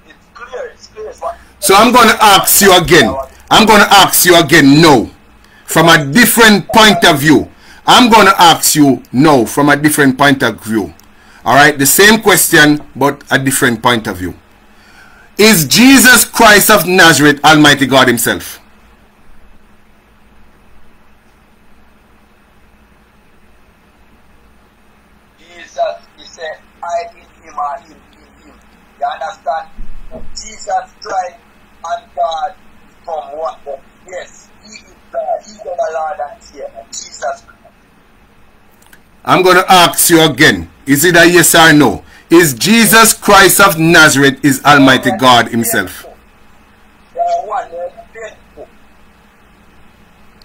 It's clear, it's clear. So I'm going to ask you again. I'm going to ask you again no. From a different point of view. I'm going to ask you no from a different point of view. All right, the same question but a different point of view. Is Jesus Christ of Nazareth Almighty God himself? Jesus, he said, I in him and him in him. You understand? Jesus Christ and God from one. But yes, he is God. He is our Lord and Savior. Jesus Christ. I'm going to ask you again. Is it a yes or no? Is Jesus Christ of Nazareth is Almighty God himself?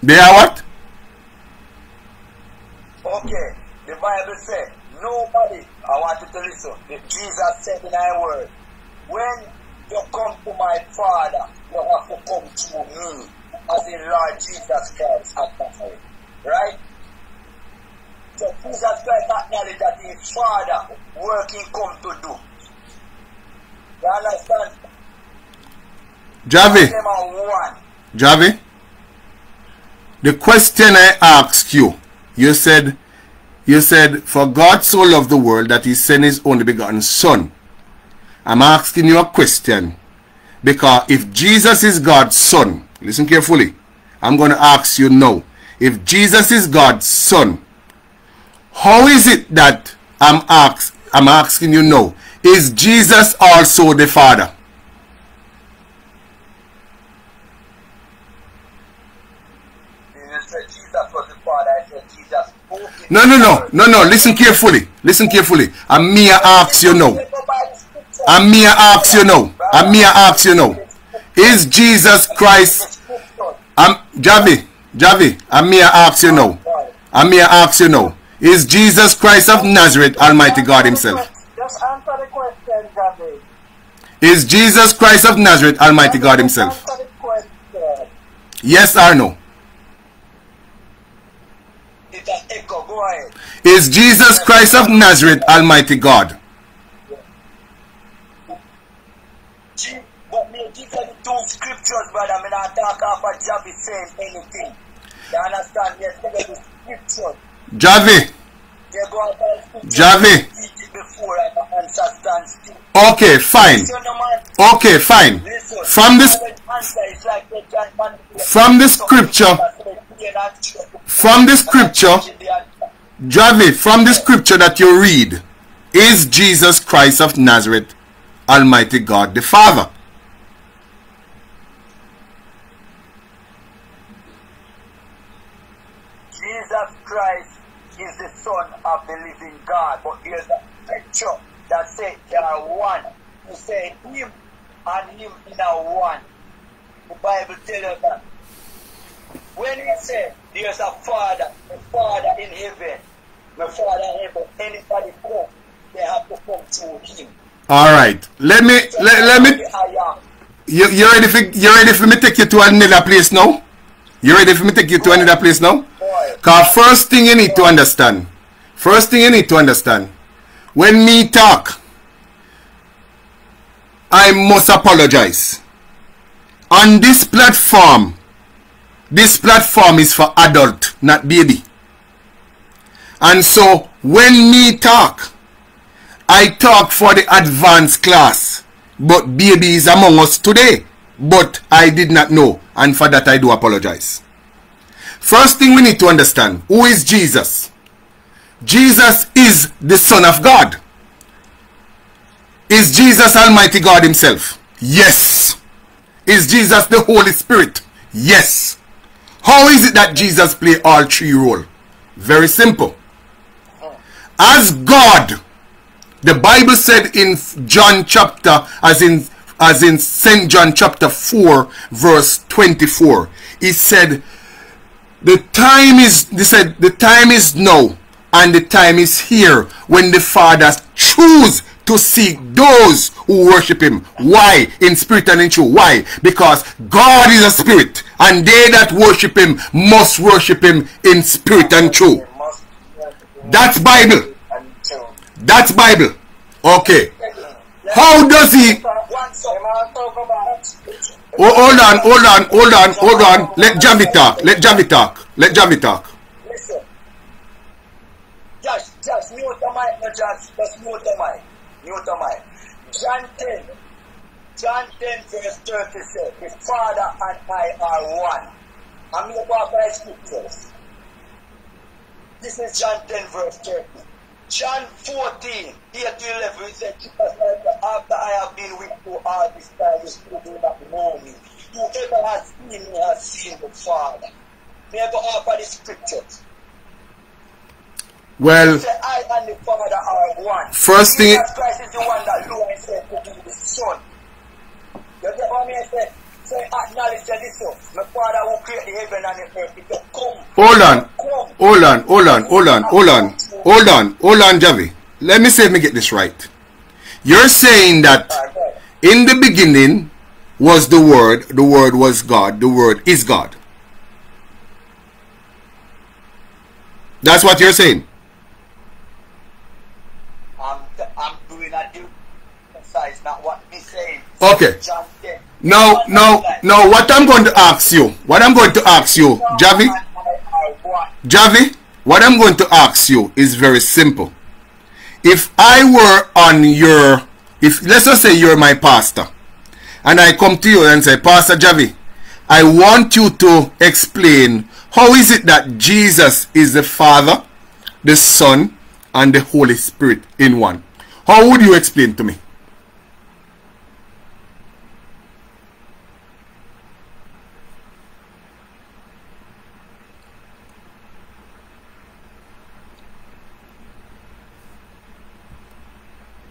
They are what? Okay. The Bible said, nobody, I want you to listen. Jesus said in our word, when you come to my Father, you have to come to me as the Lord Jesus Christ at Nazareth. Right? So Jesus Christ acknowledged that his Father working come to do. You understand? Javi, Them are one. Javi, the question I asked you, you said, you said, for God so loved the world that he sent his only begotten son. I'm asking you a question because if Jesus is God's son, listen carefully. I'm going to ask you now. If Jesus is God's son, how is it that I'm ask, I'm asking you now? Is Jesus also the Father? No, no, no, no, no. Listen carefully. Listen carefully. And me I ask you now. And me I ask you now. And me I ask you now. Is Jesus Christ? I'm Javi, Javi. And me I ask you now. And me I ask you now. Is Jesus Christ of Nazareth Almighty God Himself? Just answer the question, Javi. Is Jesus Christ of Nazareth Almighty God Himself? Answer the question. Yes or no? It's an echo. Go ahead. Is Jesus Christ of Nazareth Almighty God? G- But me give you the two scriptures, brother. Me not talk off a Javi saying anything. You understand? Yes, give you the scriptures. Javi, You go Javi. Before and answer stand still. Okay, fine. Listen, no man. Okay, fine. Listen. From this Answer is like the giant man- From the scripture, from the scripture, Javi, from the scripture that you read, is Jesus Christ of Nazareth Almighty God the Father? Jesus Christ is the Son of the living God. But here's a picture that says they are one. You say him and him in a one. The Bible tells us that. When he said there's a Father, a Father in heaven, the Father in heaven, anybody come, they have to come through him. All right. Let me let, let me you, you ready for you ready for me take you to another place now? You ready for me take you to another place now? Cause first thing you need to understand, First thing you need to understand, when me talk, I must apologize. On this platform, this platform is for adult, not baby. And so when me talk, I talk for the advanced class. But baby is among us today. But I did not know. And for that I do apologize. First thing we need to understand, who is Jesus? Jesus is the Son of God. Is Jesus Almighty God himself? Yes. Is Jesus the Holy Spirit? Yes. How is it that Jesus play all three role? Very simple. As God, the Bible said in John chapter, as in as in St. John chapter 4, verse 24, he said, The time is, he said, the time is now, and the time is here when the Father choose to seek those who worship him. Why? In spirit and in truth. Why? Because God is a spirit, and they that worship him must worship him in spirit and truth. That's Bible. That's Bible. Okay. How does he Oh, hold on, hold on, hold on, hold on. Let Jamie talk. Let Jamie talk. Let Jamie talk. Mute the mic, no mute the mic. Mute the mic. John 10. John 10 verse 30 says, The Father and I are one. I'm going to go by scriptures. This is John 10 verse 30. John 14, 8 to 11, he said, after I have been with you all this time, you still do not know me. Whoever has seen me has seen the Father. May I go offer the scriptures? Well, He said, I and the Father are one. First thing- Jesus Christ is the one that Lord said to be the Son. You get what I mean? Say, say, acknowledge that listen, my Father who created the heaven and the earth, come. hold on. Hold on, hold on, hold on, hold on, hold on, hold on, Javi. Let me see if me get this right. You're saying that Alright, go ahead. in the beginning was the Word, the Word was God, the Word is God. That's what you're saying. I'm, I'm doing a new exercise, not what me saying. Okay. John 10. Now, now, now, what I'm going to ask you, what I'm going to ask you, Javi, Javi, what I'm going to ask you is very simple. If I were on your, if let's just say you're my pastor, and I come to you and say, Pastor Javi, I want you to explain how is it that Jesus is the Father, the Son, and the Holy Spirit in one. How would you explain to me?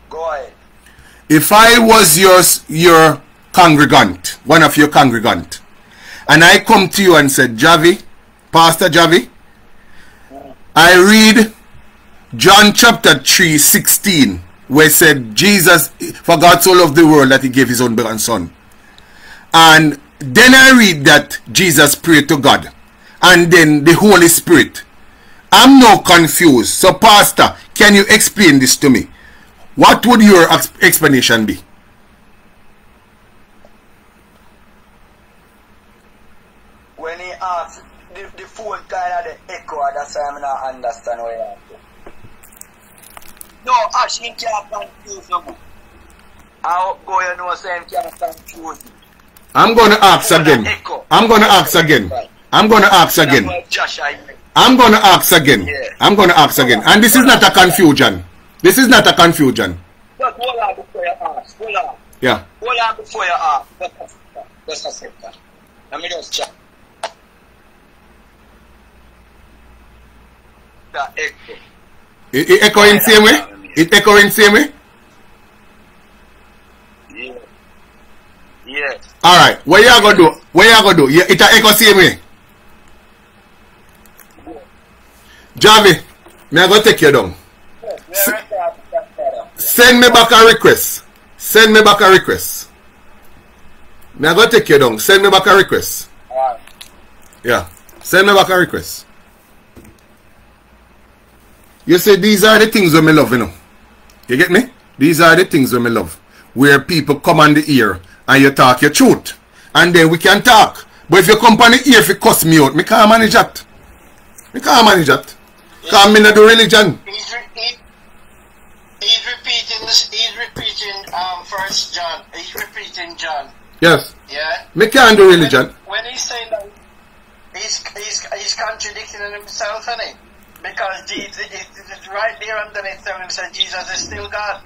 Go ahead. If I was your your congregant, one of your congregant, and I come to you and said, Javi, Pastor Javi, I read John chapter 3, 16, where it said, Jesus, for God so loved the world that he gave his own begotten son. And then I read that Jesus prayed to God. And then the Holy Spirit. I'm now confused. So, Pastor, can you explain this to me? What would your explanation be? When he asked, the, the phone kind of the echo, that's why I'm not understand what he asked. No, Ash, he can't confuse no more. I'll go you know saying can't confuse me. I'm going to ask again. I'm going to ask again. I'm going to ask again. That's why Josh, I I'm going to ask again. I'm going to ask again. And this is not a confusion. This is not a confusion. But hold on before you ask. Hold on. Yeah. Hold on before you ask. Just a second. Just a second. Let me just check. The echo. It, it echoing same way? It echoing same way? Yeah. Alright. What you to do? What you to do? Yeah, It echo same way? Javi, me I go take you down. Send me back a request. Send me back a request. Me I go take you down. Send me back a request. Yeah. Send me back a request. You say these are the things that me love, you know. You get me? These are the things that me love. Where people come on the ear and you talk your truth. And then we can talk. But if you come on the ear if you cuss me out, me can't manage that. Me can't manage that. Because me not do religion. He's, re- he, he's repeating this. He's repeating um First John. He's repeating John. Yes. Yeah. Me can't do religion. When he's saying that, he's he's he's contradicting himself, isn't he? Because Jesus, it's right there underneath him that Jesus is still God.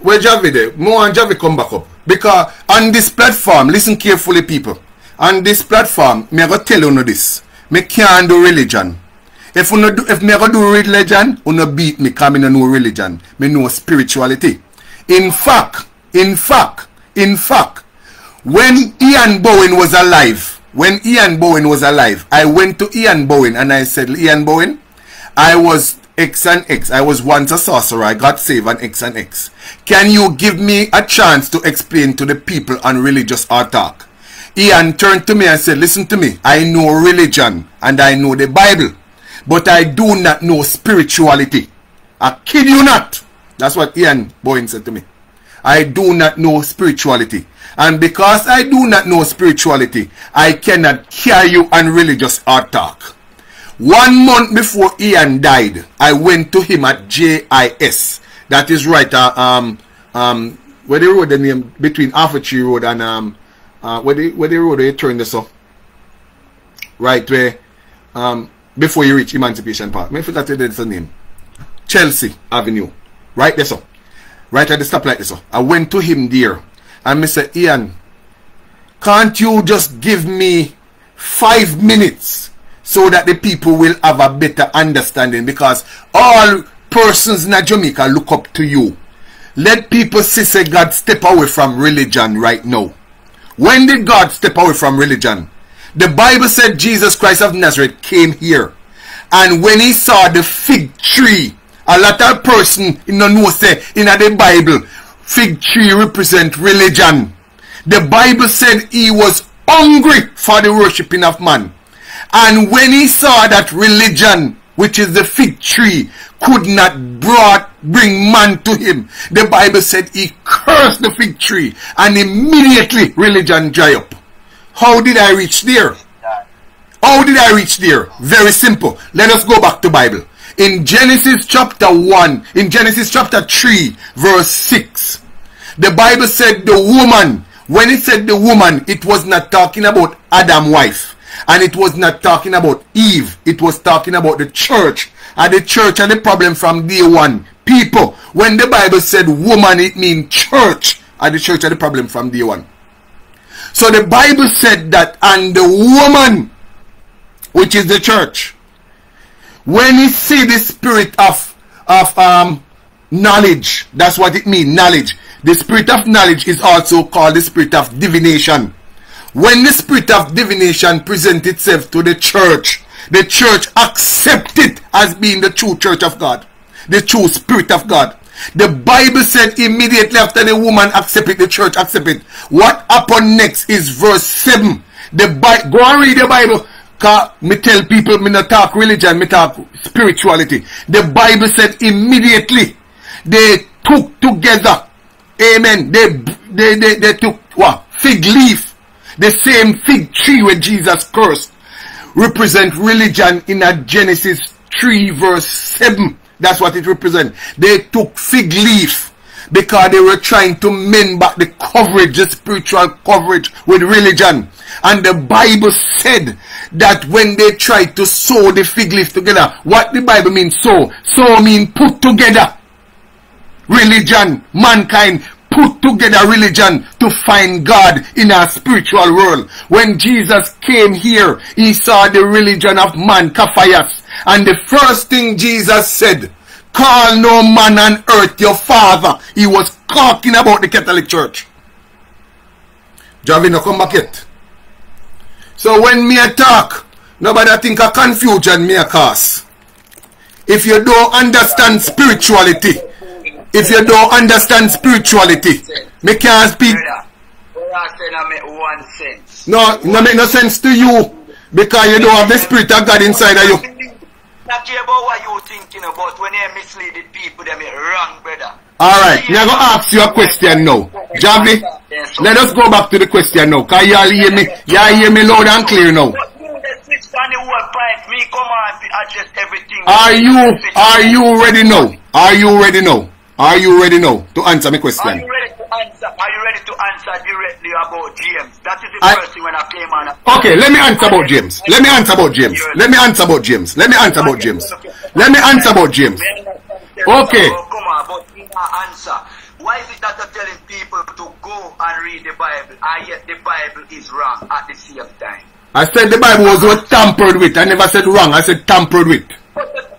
Where Javi there? More and Javi come back up. Because on this platform, listen carefully people. On this platform, me I go tell you this. Me can't do religion. If you do, if me go do religion, you no beat me because me no religion. Me know spirituality. In fact, in fact, in fact, when Ian Boyne was alive, when Ian Boyne was alive, I went to Ian Boyne and I said, Ian Boyne, I was X and X. I was once a sorcerer. I got saved on X and X. Can you give me a chance to explain to the people on Religious Hardtalk? Ian turned to me and said, listen to me. I know religion and I know the Bible, but I do not know spirituality. I kid you not. That's what Ian Boyne said to me. I do not know spirituality. And because I do not know spirituality, I cannot carry you on Religious Hardtalk. One month before Ian died, I went to him at JIS. That is right, uh, um, um, where they road the name between Half Way Tree Road and um, uh, where the where the road they turn this off. Right where, um, before you reach Emancipation Park. I forgot the name. Chelsea Avenue. Right there, so. Right at the stoplight there, so. I went to him there, and Mr. Ian, can't you just give me five minutes so that the people will have a better understanding because all persons in Jamaica look up to you. Let people see say God step away from religion right now. When did God step away from religion? The Bible said Jesus Christ of Nazareth came here. And when he saw the fig tree, a lot of person in the know say in the Bible, fig tree represent religion. The Bible said he was hungry for the worshipping of man. And when he saw that religion, which is the fig tree, could not brought, bring man to him, the Bible said he cursed the fig tree and immediately religion dry up. How did I reach there? How did I reach there? Very simple. Let us go back to Bible. In Genesis chapter 1, in Genesis chapter 3, verse 6, the Bible said the woman, when it said the woman, it was not talking about Adam wife. And it was not talking about Eve. It was talking about the church. And the church had the problem from day one. People, when the Bible said woman, it means church. And the church had the problem from day one. So the Bible said that, and the woman, which is the church, when he see the spirit of, of um, knowledge, that's what it means, knowledge. The spirit of knowledge is also called the spirit of divination. When the spirit of divination present itself to the church, the church accept it as being the true church of God, the true spirit of God. The Bible said immediately after the woman accepted, the church accepted. What happened next is verse 7. The Bi- go and read the Bible. Me tell people me not talk religion, me talk spirituality. The Bible said immediately they took together. Amen. They they they, they took what? Fig leaf. The same fig tree where Jesus cursed represent religion in a Genesis 3 verse 7. That's what it represents. They took fig leaf because they were trying to mend back the coverage, the spiritual coverage with religion. And the Bible said that when they tried to sew the fig leaf together, what the Bible means sew? Sew mean put together. Religion, mankind put together religion to find God in our spiritual world. When Jesus came here, he saw the religion of man, Caiaphas. And the first thing Jesus said, call no man on earth your father. He was talking about the Catholic Church. Javi, no come back yet. So when me a talk, nobody think a confusion me a cause. If you don't understand spirituality, if you don't understand spirituality, me can't speak. Brother, brother I make one sense. No, no make no sense to you because you don't have the spirit of God inside of you. Not care about what you thinking about when you misleading people, them wrong, brother. Alright, me I go ask you a question now. Javi, let us go back to the question now. Cause y'all hear me, y'all hear me loud and clear now. But you the switch on the whole point, me come on to address everything. Are you, are you ready now? Are you ready now? Are you ready now to answer my question? To answer? Are you ready to answer directly about James? That is the I- first thing when I came on. Okay, let me answer about James. Let me answer about James. Let me answer about James. Let me answer about James. Let me answer about James. Okay. Oh, come on, but answer. Why is it that you're telling people to go and read the Bible, and yet the Bible is wrong at the same time? I said the Bible was not tampered with. I never said wrong. I said tampered with.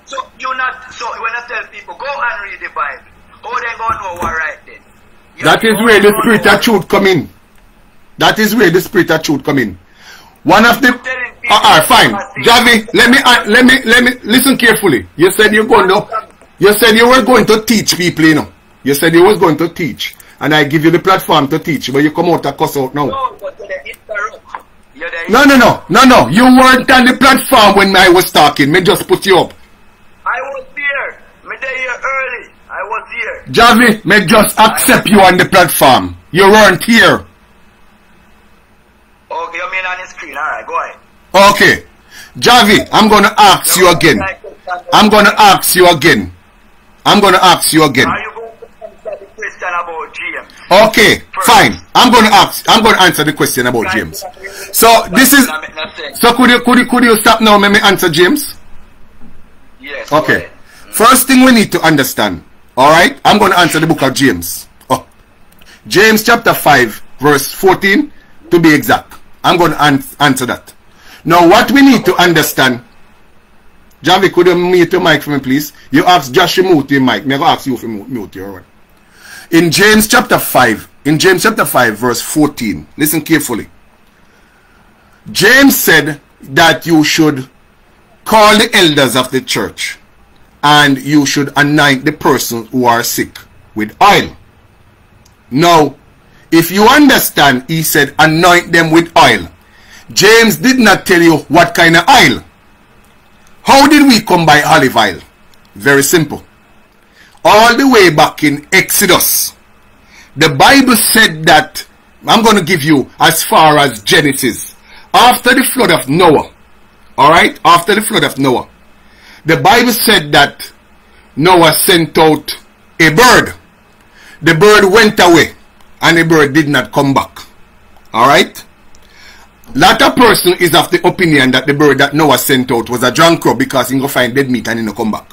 So you not so when I tell people go and read the Bible, how they gonna know what right That is where the spirit of truth come in. That is where the spirit of truth come in. One of the uh, uh, fine, Javi. Let me uh, let me let me listen carefully. You said you're going to. You said you were going to teach people. You know. You said you was going to teach, and I give you the platform to teach, but you come out and cuss out now. No, but they interrupt. You're the No, no, no, no, no. You weren't on the platform when I was talking. Me just put you up. I was here. Me there here early. I was here. Javi, may just accept you on the platform. You weren't here. Okay, you mean on the screen. Alright, go ahead. Okay. Javi, I'm gonna ask you again. I'm gonna ask you again. I'm gonna ask you again. Are you going to answer the question about James? Okay, fine. I'm gonna ask. I'm gonna answer the question about James. So this is. That make no sense. So could you could you could you stop now? Let me answer James. Yes. Okay. First thing we need to understand. All right. I'm gonna answer the book of James. Oh, James chapter five, verse fourteen, to be exact. I'm gonna an- answer that. Now, what we need to understand. Javi, could you mute your mic for me, please? You asked Josh to mute your mic. Me go ask you to mute your one. In James chapter 5, in James chapter 5, verse 14, listen carefully. James said that you should call the elders of the church and you should anoint the person who are sick with oil. Now, if you understand, he said anoint them with oil. James did not tell you what kind of oil. How did we come by olive oil? Very simple. All the way back in Exodus, the Bible said that, I'm going to give you as far as Genesis, after the flood of Noah, alright, after the flood of Noah, the Bible said that Noah sent out a bird. The bird went away and the bird did not come back. Alright? Of person is of the opinion that the bird that Noah sent out was a drunk crow because he go find dead meat and he no come back.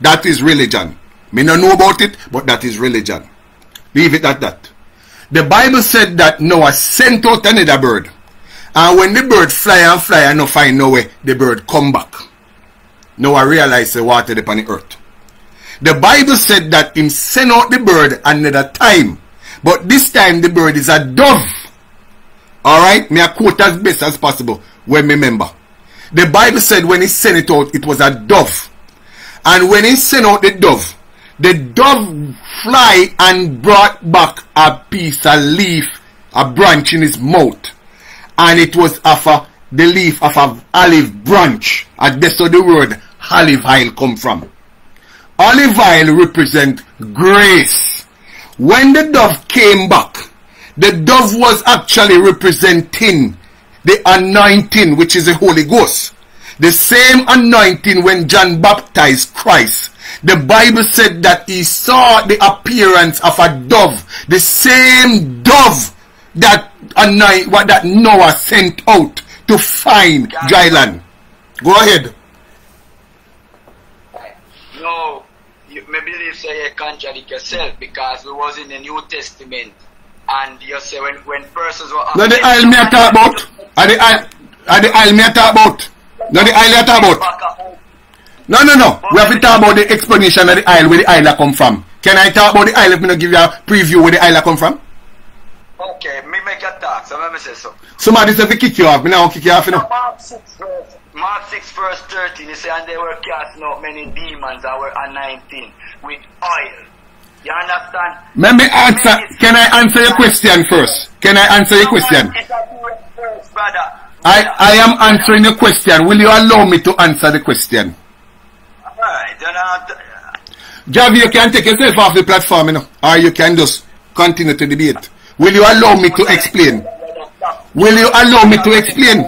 That is religion. Me no know about it, but that is religion. Leave it at that. The Bible said that Noah sent out another bird. And when the bird fly and fly and no find no way, the bird come back. Noah realized the water upon the earth. The Bible said that him send out the bird another time. But this time the bird is a dove. Alright? Me a quote as best as possible when me remember. The Bible said when he sent it out, it was a dove. And when he sent out the dove, the dove fly and brought back a piece of leaf, a branch in his mouth. And it was of a, the leaf of an olive branch. And that's where the word olive oil come from. Olive oil represent grace. When the dove came back, the dove was actually representing the anointing, which is the Holy Ghost. The same anointing when John baptized Christ. The Bible said that he saw the appearance of a dove. The same dove that anoint, that Noah sent out to find dry land. Go ahead. No, you may believe say you contradict yourself because it was in the New Testament and you say when, when persons were Now the aisle me talk about. Are the aisle, are the aisle me talk about. Now the aisle a talk about. No, no, no. We have to talk about the explanation of the isle where the isle come from. Can I talk about the isle if me not give you a preview where the isle come from? Okay, me make a talk, so let me say so. Somebody said to kick you off. Me now kick you off, you know. Mark 6 verse, Mark 6 verse 13, you say, and they were casting out many demons that were anointing with oil. You understand? Let me answer. Can I answer your question first? Can I answer your question? It's a direct verse, brother. I, I am answering your question. Will you allow me to answer the question? Javi, you can take yourself off the platform, you know, or you can just continue to debate. Will you allow me to explain? Will you allow me to explain?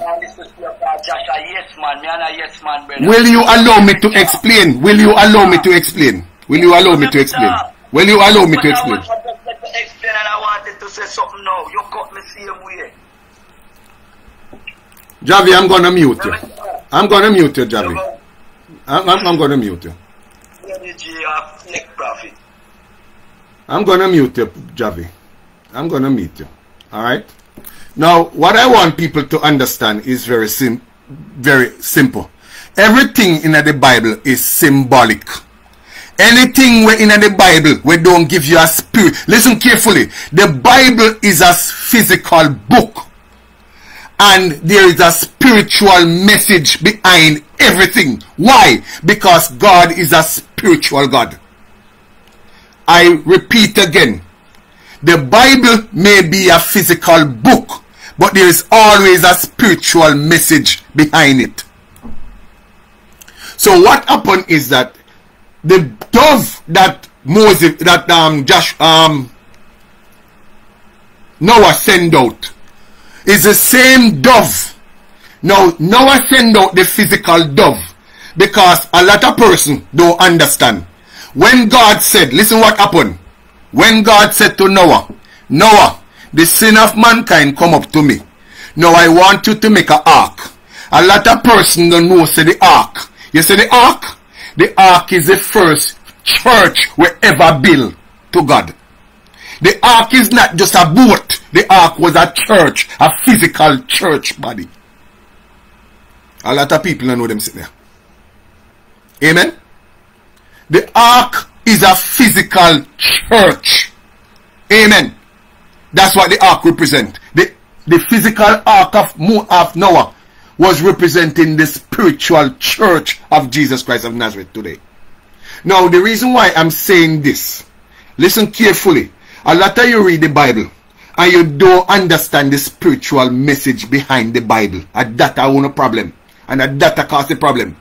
Will you allow me to explain? Will you allow me to explain? Will you allow me to explain? Will you allow me to explain? explain and I wanted to say something now. You cut me. Javi, I'm gonna mute you. I'm gonna mute you, Javi. I'm, I'm, I'm gonna mute you. I'm gonna mute you, Javi. I'm gonna mute you. Alright? Now, what I want people to understand is very sim very simple. Everything in the Bible is symbolic. Anything we in the Bible we don't give you a spirit. Listen carefully. The Bible is a physical book. And there is a spiritual message behind everything. Why? Because God is a spiritual God. I repeat again. The Bible may be a physical book, but there is always a spiritual message behind it. So what happened is that the dove that Moses, that um, Josh, um, Noah sent out is the same dove. Now, Noah sent out the physical dove because a lot of person don't understand. When God said, listen what happened. When God said to Noah, Noah, the sin of mankind come up to me. Now I want you to make an ark. A lot of person don't know say the ark. You see the ark? The ark is the first church we ever built to God. The ark is not just a boat. The ark was a church, a physical church body. A lot of people don't know them sitting there. Amen? The ark is a physical church. Amen. That's what the ark represent. The, the physical ark of, of Noah was representing the spiritual church of Jesus Christ of Nazareth today. Now, the reason why I'm saying this, listen carefully. A lot of you read the Bible and you don't understand the spiritual message behind the Bible. And that I want a problem. And at that I cause a problem.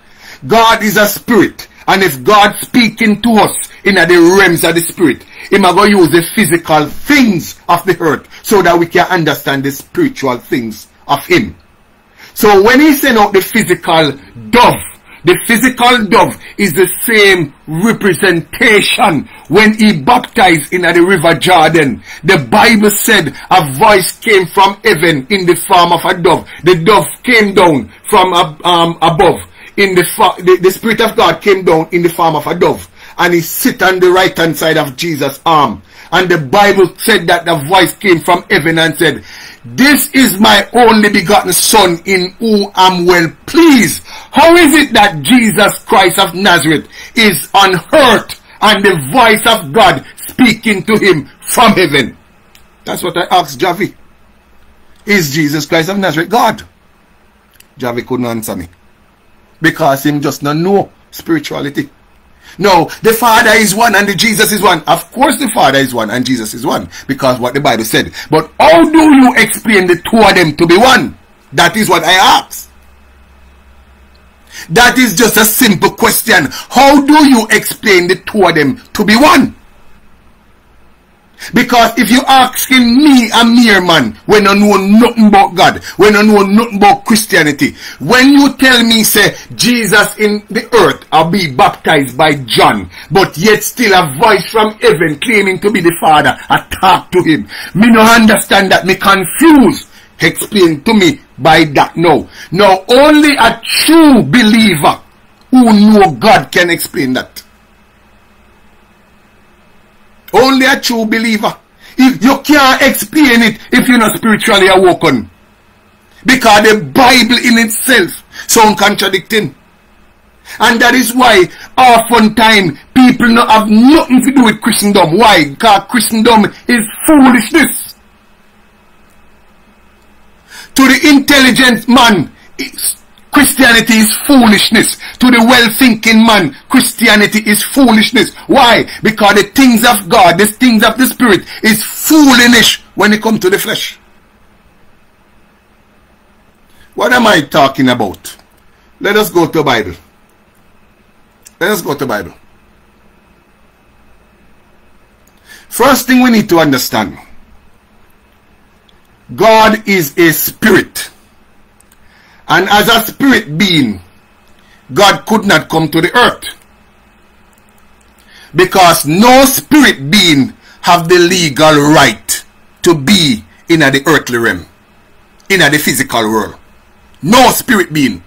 God is a spirit. And if God speaking to us in the realms of the spirit, He might go use the physical things of the earth so that we can understand the spiritual things of Him. So when he sent out the physical dove, the physical dove is the same representation when he baptized in the river Jordan. The Bible said a voice came from heaven in the form of a dove. The dove came down from um, above. In the, the, the Spirit of God came down in the form of a dove. And he sit on the right hand side of Jesus' arm. And the Bible said that the voice came from heaven and said, this is my only begotten son in whom I'm well pleased. How is it that Jesus Christ of Nazareth is unhurt and the voice of God speaking to him from heaven? That's what I asked Javi. Is Jesus Christ of Nazareth God? Javi couldn't answer me. Because him just not know spirituality. No, the Father is one and the Jesus is one. Of course the Father is one and Jesus is one. Because what the Bible said. But how do you explain the two of them to be one? That is what I ask. That is just a simple question. How do you explain the two of them to be one? Because if you asking me, a mere man, when I know nothing about God, when I know nothing about Christianity, when you tell me, say, Jesus in the earth, I'll be baptized by John, but yet still a voice from heaven claiming to be the Father, I talk to him. Me no understand that, me confused. Explain to me by that now. Now, only a true believer who know God can explain that. Only a true believer. If you can't explain it if you're not spiritually awoken. Because the Bible in itself sound contradicting. And that is why oftentimes people not have nothing to do with Christendom. Why? Because Christendom is foolishness. To the intelligent man, Christianity is foolishness. To the well-thinking man, Christianity is foolishness. Why? Because the things of God, the things of the Spirit is foolish when it comes to the flesh. What am I talking about? Let us go to Bible. Let us go to Bible. First thing we need to understand God is a spirit. And as a spirit being, God could not come to the earth. Because no spirit being have the legal right to be in the earthly realm, in the physical world. No spirit being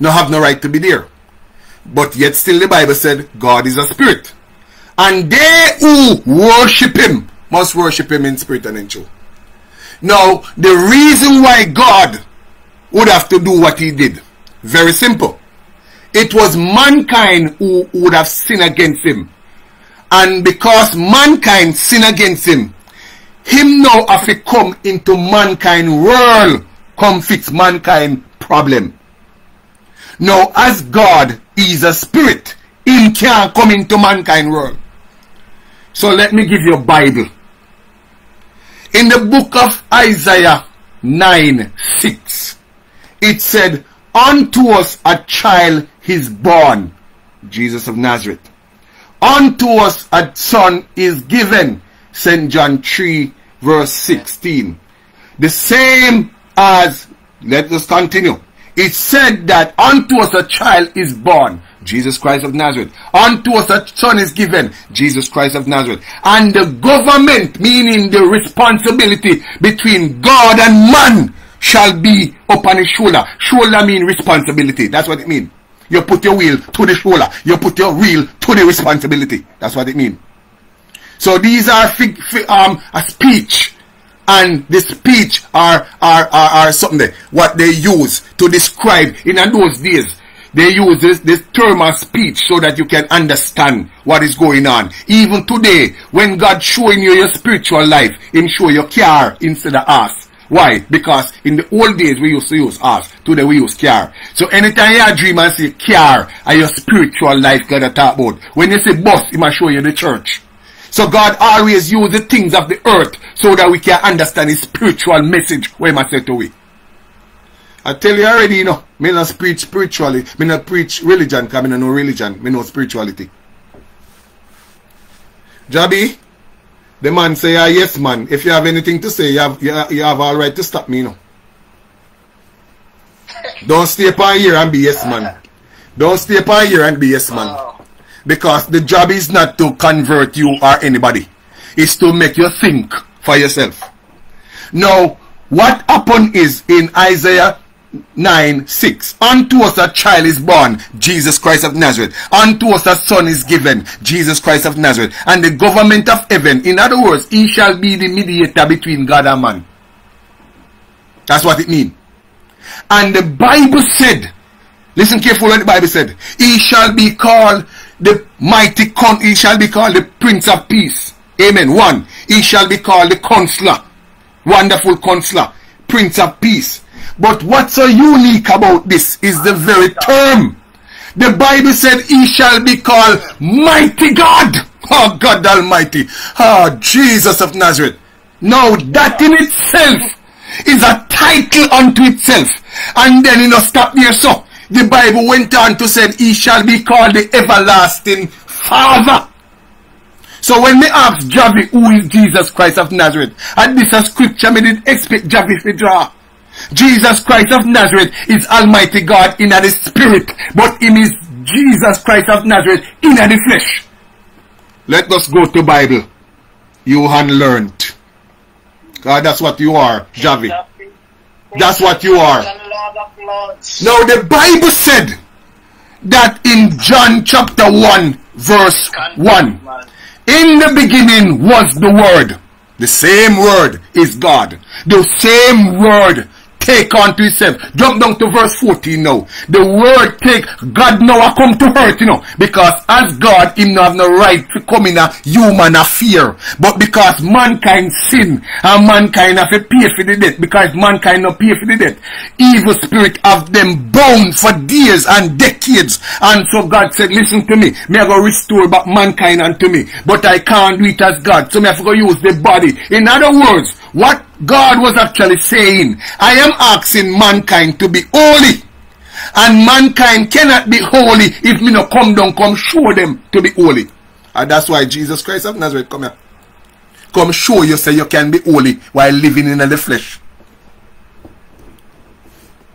no have no right to be there. But yet still the Bible said God is a spirit. And they who worship him must worship him in spirit and in truth. Now, the reason why God would have to do what he did, very simple. It was mankind who would have sinned against him. And because mankind sinned against him, him now have to come into mankind world, come fix mankind problem. Now, as God is a spirit, him can't come into mankind world. So let me give you a Bible. In the book of Isaiah 9 6, it said, Unto us a child is born, Jesus of Nazareth. Unto us a son is given, St. John 3 verse 16. The same as, let us continue. It said that unto us a child is born, Jesus Christ of Nazareth. Unto us a son is given, Jesus Christ of Nazareth. And the government, meaning the responsibility between God and man, shall be upon his shoulder. Shoulder mean responsibility. That's what it mean. You put your wheel to the shoulder. You put your wheel to the responsibility. That's what it mean. So these are fig, fig, um, a speech and the speech are, are, are, are something that what they use to describe in those days they use this, this term of speech so that you can understand what is going on. Even today, when God showing you your spiritual life, Him show you car instead of us. Why? Because in the old days we used to use us. Today we use car. So anytime you dream and say car and your spiritual life God talk about. When you say bus, it must show you the church. So God always use the things of the earth so that we can understand His spiritual message where must to we. I tell you already, you know, me not preach spiritually, me not preach religion, because me not know religion, me know spirituality. Javi, the man say, ah, yes man, if you have anything to say, you have, you have, you have all right to stop me, you know. Don't stay upon here and be yes man. Don't stay upon here and be yes man. Because the job is not to convert you or anybody. It's to make you think for yourself. Now, what happened is in Isaiah 9 6 unto us a child is born jesus christ of nazareth. Unto us a son is given jesus christ of nazareth. And the government of heaven. In other words he shall be the mediator between god and man. That's what it means and the bible said listen carefully what the bible said. He shall be called the mighty con he shall be called the prince of peace. Amen. One. He shall be called the counselor. Wonderful counselor. Prince of peace but what's so unique about this is the very term. The Bible said he shall be called mighty God. Oh God Almighty. Oh Jesus of Nazareth. Now that in itself is a title unto itself. And then you know stop there so. The Bible went on to say he shall be called the everlasting Father. So when me ask Javi who is Jesus Christ of Nazareth, and this a scripture me didn't expect Javi to draw. Jesus Christ of Nazareth is Almighty God in the spirit, but him is Jesus Christ of Nazareth in the flesh. Let us go to Bible. You have learned. God, that's what you are, Javi. That's what you are. Now the Bible said that in John chapter 1 verse 1. In the beginning was the Word. The same Word is God. The same Word take unto himself. Jump down to verse 14 now. The word take, God now I come to hurt, you know. Because as God, him no have no right to come in a human affair. But because mankind sin, and mankind have to pay for the debt, because mankind no pay for the debt, evil spirit have them bound for years and decades. And so God said, listen to me, me I go restore back mankind unto me. But I can't do it as God. So me have to go use the body. In other words, what God was actually saying, I am asking mankind to be holy. And mankind cannot be holy if me no come down, come show them to be holy. And that's why Jesus Christ of Nazareth come here. come show you say you can be holy while living in the flesh.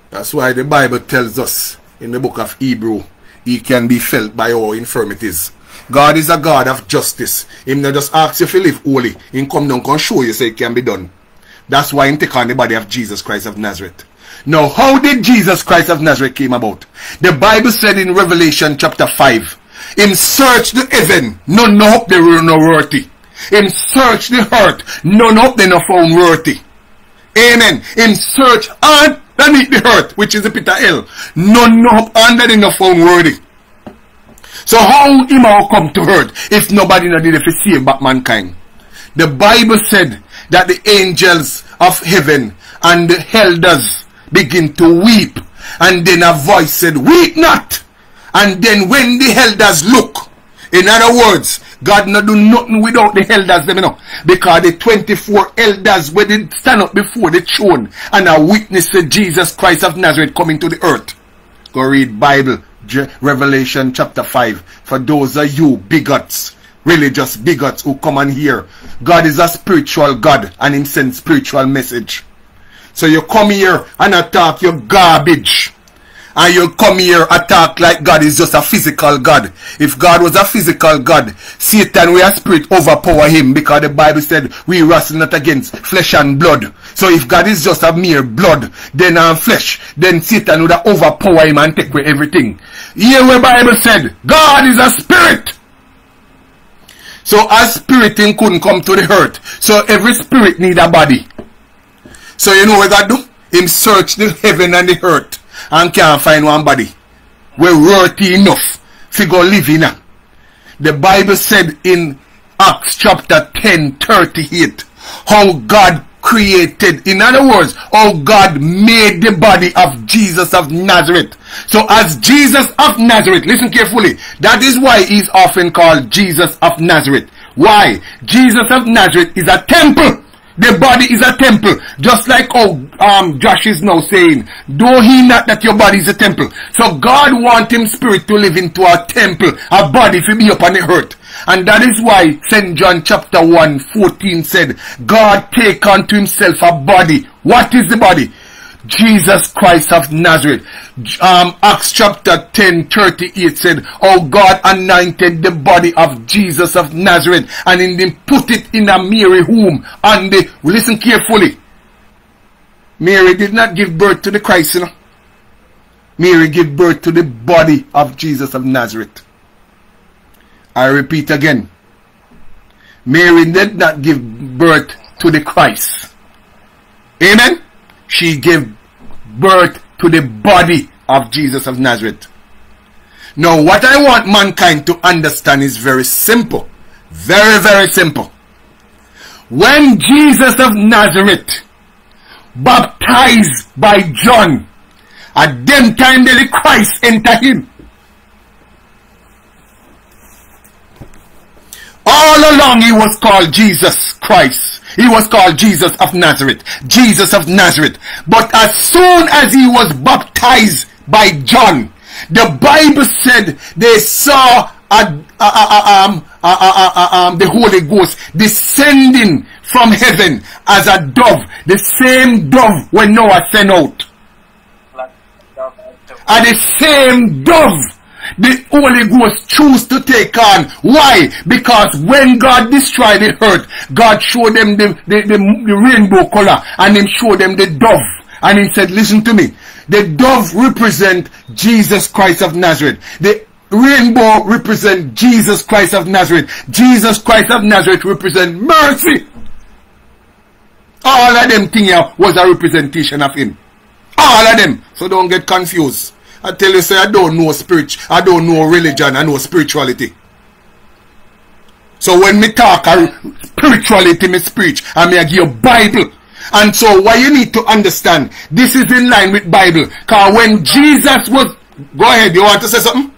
That's why the Bible tells us in the book of Hebrew, he can be felt by all infirmities. God is a God of justice. Him not just ask you to live holy. Him come down and show you say it can be done. That's why him take on the body of Jesus Christ of Nazareth. Now, how did Jesus Christ of Nazareth came about? The Bible said in Revelation chapter 5, Him search the heaven, none hope they were no worthy. Him search the earth, none hope they no found worthy. Amen. Him search underneath the earth, which is the pit of hell, none hope under they no found worthy. So how him all come to earth if nobody not did it to save mankind? The Bible said that the angels of heaven and the elders begin to weep. And then a voice said, Weep not. And then when the elders look, in other words, God not do nothing without the elders, them, you know. Because the 24 elders when they stand up before the throne and are witness to Jesus Christ of Nazareth coming to the earth. Go read Bible, Revelation chapter 5. For those of you bigots, religious bigots who come and hear. God is a spiritual God and him sends spiritual message. So you come here and attack your garbage. And you come here attack like God is just a physical God. If God was a physical God, Satan we a spirit overpower him because the Bible said we wrestle not against flesh and blood. So if God is just a mere blood, then and flesh, then Satan would overpower him and take away everything. Where Bible said, God is a spirit. So a spirit thing couldn't come to the earth. So every spirit need a body. So you know what God do? Him search the heaven and the earth and can't find one body. We're worthy enough to go. The Bible said in Acts chapter 10, 38, how God created. In other words, how God made the body of Jesus of Nazareth. So as Jesus of Nazareth, listen carefully, that is why he's often called Jesus of Nazareth. Why? Jesus of Nazareth is a temple. The body is a temple. Just like how um, Josh is now saying, do he not that your body is a temple. So God want him spirit to live into a temple, a body to be upon the earth. And that is why St. John chapter 1, 14 said, God take unto himself a body. What is the body? Jesus Christ of Nazareth. Um, Acts chapter 10, 38 said, Oh God anointed the body of Jesus of Nazareth and in them put it in a Mary womb. And they, listen carefully. Mary did not give birth to the Christ, you know. Mary gave birth to the body of Jesus of Nazareth. I repeat again. Mary did not give birth to the Christ. Amen. She gave birth to the body of Jesus of Nazareth. Now, what I want mankind to understand is very simple. Very, very simple. When Jesus of Nazareth baptized by John, at them time the Christ enter him. All along he was called Jesus Christ. He was called Jesus of Nazareth. Jesus of Nazareth. But as soon as he was baptized by John, the Bible said they saw a, a, a, um, um, the Holy Ghost descending from heaven as a dove. The same dove when Noah sent out. And the same dove the Holy Ghost choose to take on. Why? Because when God destroyed the earth, God showed them the, the, the, the rainbow color and He showed them the dove. And he said, listen to me. The dove represent Jesus Christ of Nazareth. The rainbow represent Jesus Christ of Nazareth. Jesus Christ of Nazareth represent mercy. All of them thing here was a representation of him. All of them. So don't get confused. I tell you, say, I don't know spirit, I don't know religion, I know spirituality. So when me talk spirituality, me preach, I may give you Bible. And so what you need to understand, this is in line with Bible. Because when Jesus was, go ahead, you want to say something?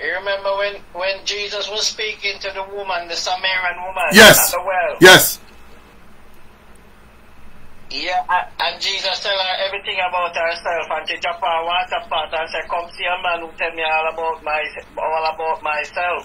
You remember when, when Jesus was speaking to the woman, the Samaritan woman yes. at the well? Yes. Yeah, and Jesus tell her everything about herself, and she drop her water pot and say, "Come see a man who tell me all about my all about myself."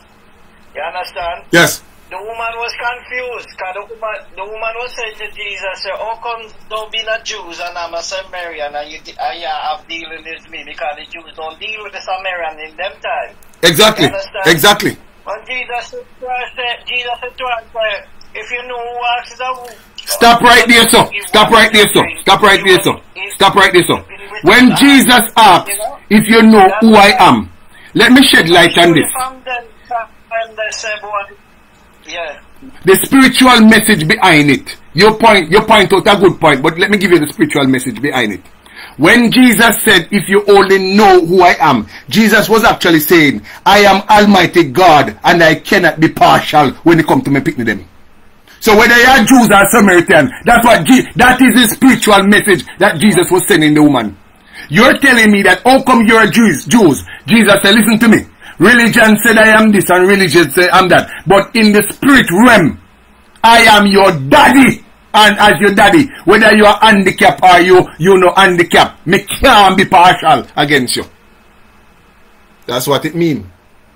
You understand? Yes. The woman was confused because the woman, the woman was saying to Jesus, How come don't be not Jews and I'm a Samaritan and you, and you have dealing with me because the Jews don't deal with the Samaritan in them time. Exactly. You? Exactly. When Jesus said say- Jesus said to her, if you know who asked the. Stop right there, sir. Stop right there, sir. Stop right there, sir. Stop right there, sir. When Jesus asks if you know who I am, let me shed light on this. The spiritual message behind it. Your point, your point out a good point, but let me give you the spiritual message behind it. When Jesus said, if you only know who I am, Jesus was actually saying, I am Almighty God and I cannot be partial when it comes to me picking them. So whether you are Jews or Samaritan, that's what Je- that is the spiritual message that Jesus was sending the woman. You're telling me that how come you're Jews? Jews? Jesus said, listen to me. Religion said I am this and religion said I'm that. But in the spirit realm, I am your daddy. And as your daddy, whether you are handicapped or you, you know handicapped, me can't be partial against you. That's what it means.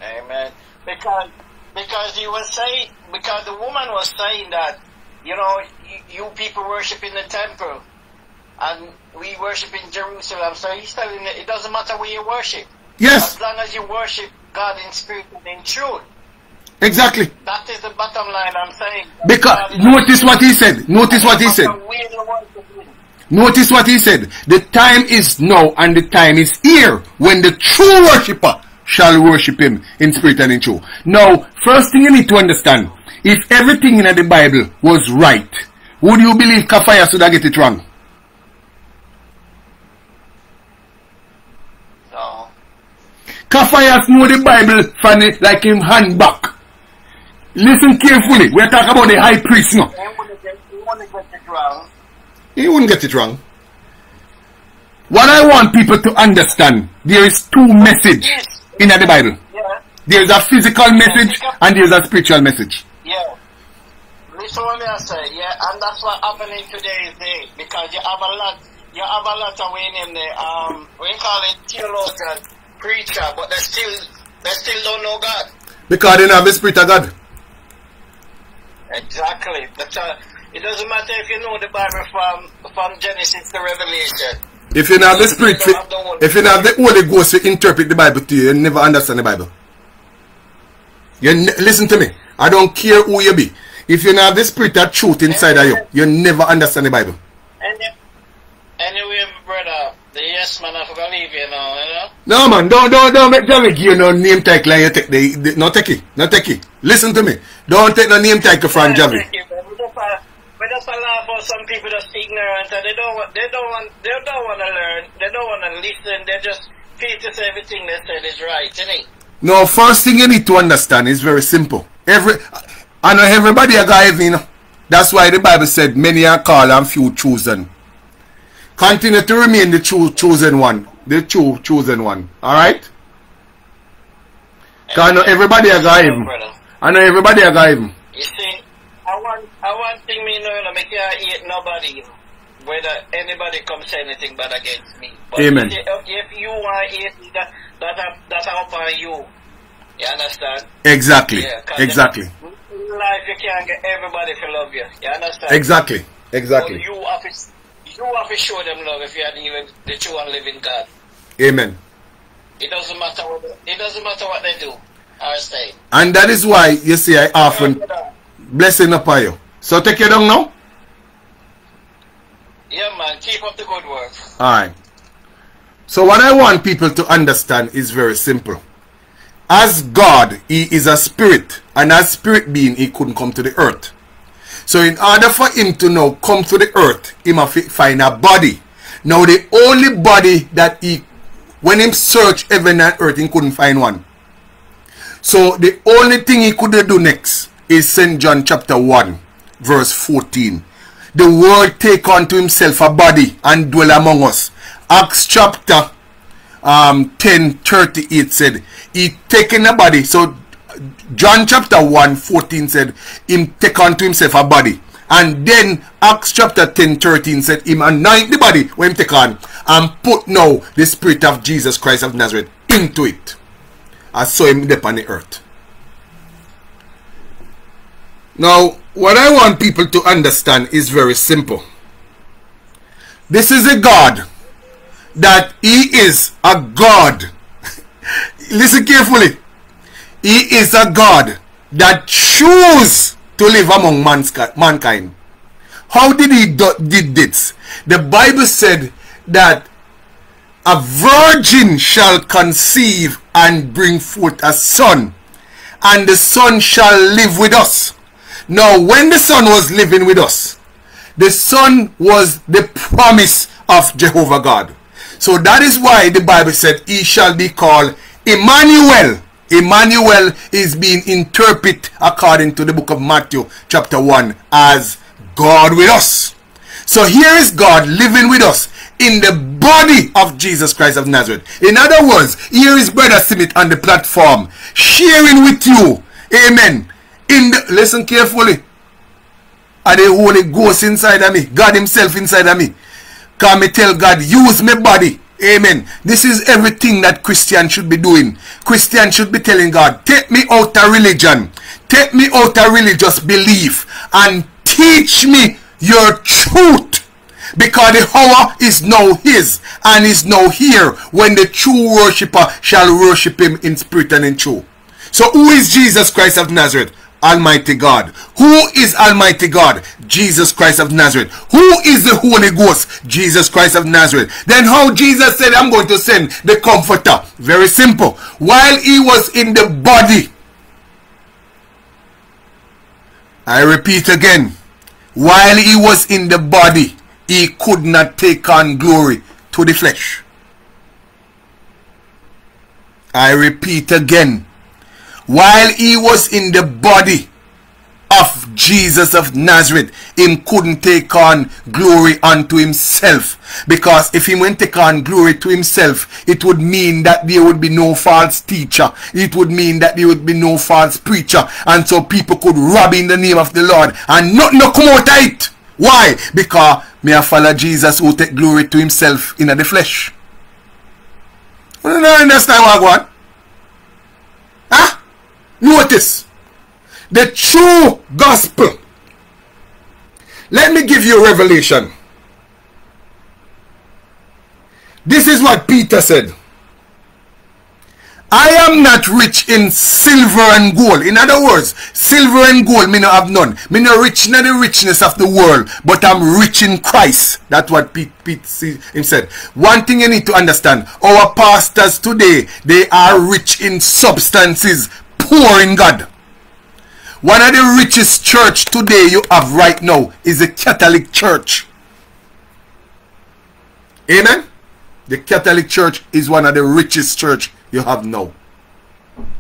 Amen. Because because he was saying because the woman was saying that you know you, you people worship in the temple and we worship in Jerusalem. So he's telling it, it doesn't matter where you worship Yes, as long as you worship God in spirit and in truth. exactly. That is the bottom line. I'm saying. Because notice what he said. Notice what he said. Because we the ones that do it. Notice what he said. The time is now and the time is here when the true worshipper shall worship him in spirit and in truth. Now, first thing you need to understand, if everything in the Bible was right, would you believe Caiaphas should have get it wrong? No. Caiaphas know the Bible from it like him hand back. Listen carefully. We're talking about the high priest now. They want to get, they want to get it wrong. He wouldn't get it wrong. What I want people to understand, there is two message in the Bible. Yeah. There's a physical message and there's a spiritual message. What I say, yeah, and that's what happening today's day because you have a lot, you have a lot of in there. Um, we call it theologian, preacher, but they still, they still don't know God. Because they don't have the spirit of God. Exactly. That's uh, it doesn't matter if you know the Bible from from Genesis to Revelation. If you don't have the spirit, fi- if you have the Holy Ghost to interpret the Bible to you, you never understand the Bible. You listen to me. I don't care who you be. If you don't have the spirit of truth inside of you, you never understand the Bible. Anyway, brother, the yes man, I forgot leave you now, you know. No man, don't don't don't make Jamie give you no name tag like you take the, the no take it, no take it. Listen to me. Don't take no name tag from Javi. Thank you, man. We just, just laugh for some people that's ignorant and they don't want, they don't want, they don't want to learn, they don't want to listen, they just say everything they said is right, innit? No, first thing you need to understand is very simple. Every I know everybody a guy you. That's why the Bible said many are called and few chosen. Continue to remain the true chosen one. The true chosen one. Alright? I know everybody a guy even. Brother. I know everybody a guy even. You see, I want, I want thing me know, you know, can't hate nobody, whether anybody come say anything bad against me. But Amen. If, if you want hate me, that, that, that's up on you. You understand? Exactly. Yeah, Exactly. Life, you can't get everybody to love you. You understand? Exactly. But Exactly. you have to, you have to show them love if you are even the true and living God. Amen. It doesn't matter what it doesn't matter what they do or say. And that is why you see I often blessing upon you. So take you down now? Yeah, man. Keep up the good work. Alright. So what I want people to understand is very simple. As God, He is a spirit, and as spirit being, He couldn't come to the earth. So in order for Him to now come to the earth, He must find a body. Now the only body that He, when Him search heaven and earth, He couldn't find one. So the only thing He could do next is St. John chapter 1, verse 14 the word take unto himself a body and dwell among us. Acts chapter um 10 38 said he taken a body. So John chapter 1 14 said him take unto himself a body. And then Acts chapter 10 13 said him anoint the body when him take on and put now the spirit of Jesus Christ of Nazareth into it. I saw him there on the earth. Now, what I want people to understand is very simple. This is a God that He is a God. Listen carefully. He is a God that choose to live among mankind. How did He do, did this? The Bible said that a virgin shall conceive and bring forth a son, and the son shall live with us. Now, when the son was living with us, the son was the promise of Jehovah God. So that is why the Bible said he shall be called Emmanuel. Emmanuel is being interpreted according to the book of Matthew chapter 1 as God with us. So here is God living with us in the body of Jesus Christ of Nazareth. In other words, here is Brother Smith on the platform sharing with you. Amen. In the listen carefully. And the Holy Ghost inside of me. God Himself inside of me. Can me tell God, use my body. Amen. This is everything that Christian should be doing. Christian should be telling God, take me out of religion. Take me out of religious belief. And teach me your truth because the hour is now his and is now here when the true worshipper shall worship him in spirit and in truth. So who is Jesus Christ of Nazareth? Almighty God. Who is Almighty God? Jesus Christ of Nazareth. Who is the Holy Ghost? Jesus Christ of Nazareth. Then how Jesus said, I'm going to send the Comforter. Very simple. While he was in the body, I repeat again, while he was in the body, he could not take on glory to the flesh. I repeat again, while he was in the body of Jesus of Nazareth, him couldn't take on glory unto himself. Because if he went take on glory to himself, it would mean that there would be no false teacher. It would mean that there would be no false preacher. And so people could rob in the name of the Lord and not no come out of it. Why? Because May I follow Jesus who take glory to himself in the flesh. Don't understand what I want? Huh? Notice. The true gospel. Let me give you a revelation. This is what Peter said. I am not rich in silver and gold. In other words, silver and gold me no have none. Me no rich in the richness of the world, but I'm rich in Christ. That's what Pete, Pete him said. One thing you need to understand, our pastors today, they are rich in substances, poor in God. One of the richest church today you have right now is the Catholic Church. Amen? The Catholic Church is one of the richest church you have now.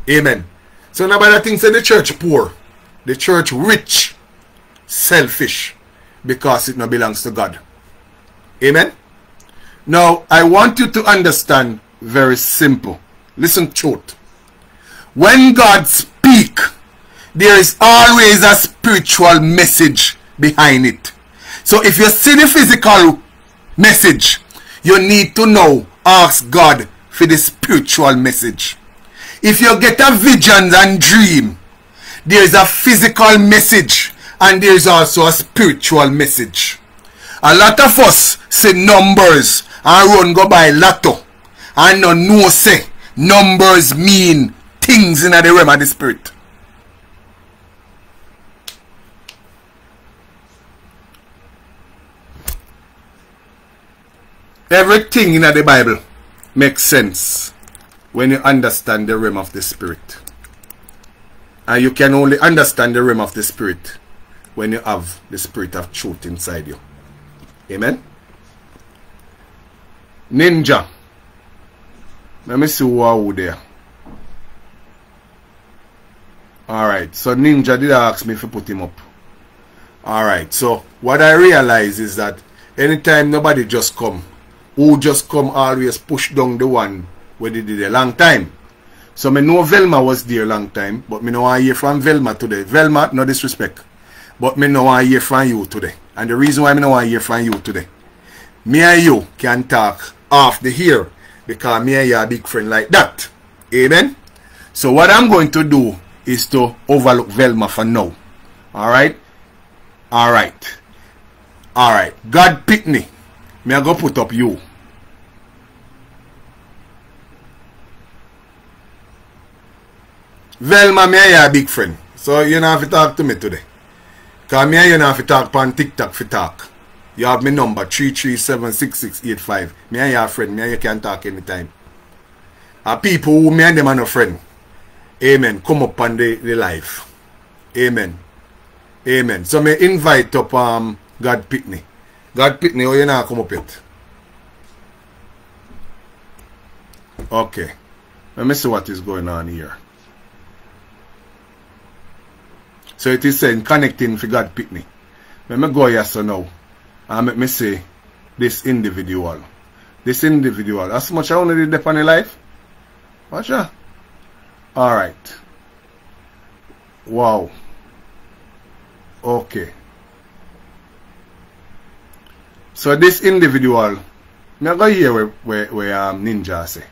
Amen. So nobody thinks that the church poor. The church rich. Selfish. Because it now belongs to God. Amen. Now, I want you to understand very simple. Listen to it. When God speak, there is always a spiritual message behind it. So if you see the physical message, you need to know, ask God for the spiritual message. If you get a vision and dream, there is a physical message and there is also a spiritual message. A lot of us say numbers and run go by lotto and no know say numbers mean things in the realm of the spirit. Everything in the Bible makes sense when you understand the realm of the spirit. And you can only understand the realm of the spirit when you have the spirit of truth inside you. Amen? Ninja. Let me see who are there. Alright, so Ninja did ask me if I put him up. Alright, so what I realize is that anytime nobody just come who just come always push down the one where they did a long time. So me know Velma was there a long time, but me know I hear from Velma today. Velma, no disrespect. But me know I hear from you today. And the reason why me know I hear from you today. Me and you can talk off the here because me and you are big friend like that. Amen? So what I'm going to do is to overlook Velma for now. Alright? Alright. Alright. God Pitney. Me I go put up you. Velma, me and a big friend. So you don't have to talk to me today. Cause me you don't have to talk on TikTok for talk. You have my number 3376685. Me and you a friend. Me and you can talk anytime. A people who me and them are no friend. Amen. Come up on the, the life. Amen. Amen. So me invite up um God Pitney. God Pitney, oh you not come up yet. Okay. Let me see what is going on here. So it is saying connecting for God Pitney. Let me go here so now. And let me say this individual. This individual. As much I want to do depend on life. Watch out. Alright. Wow. Okay. So this individual, me I go hear where, where, where um, Ninja say.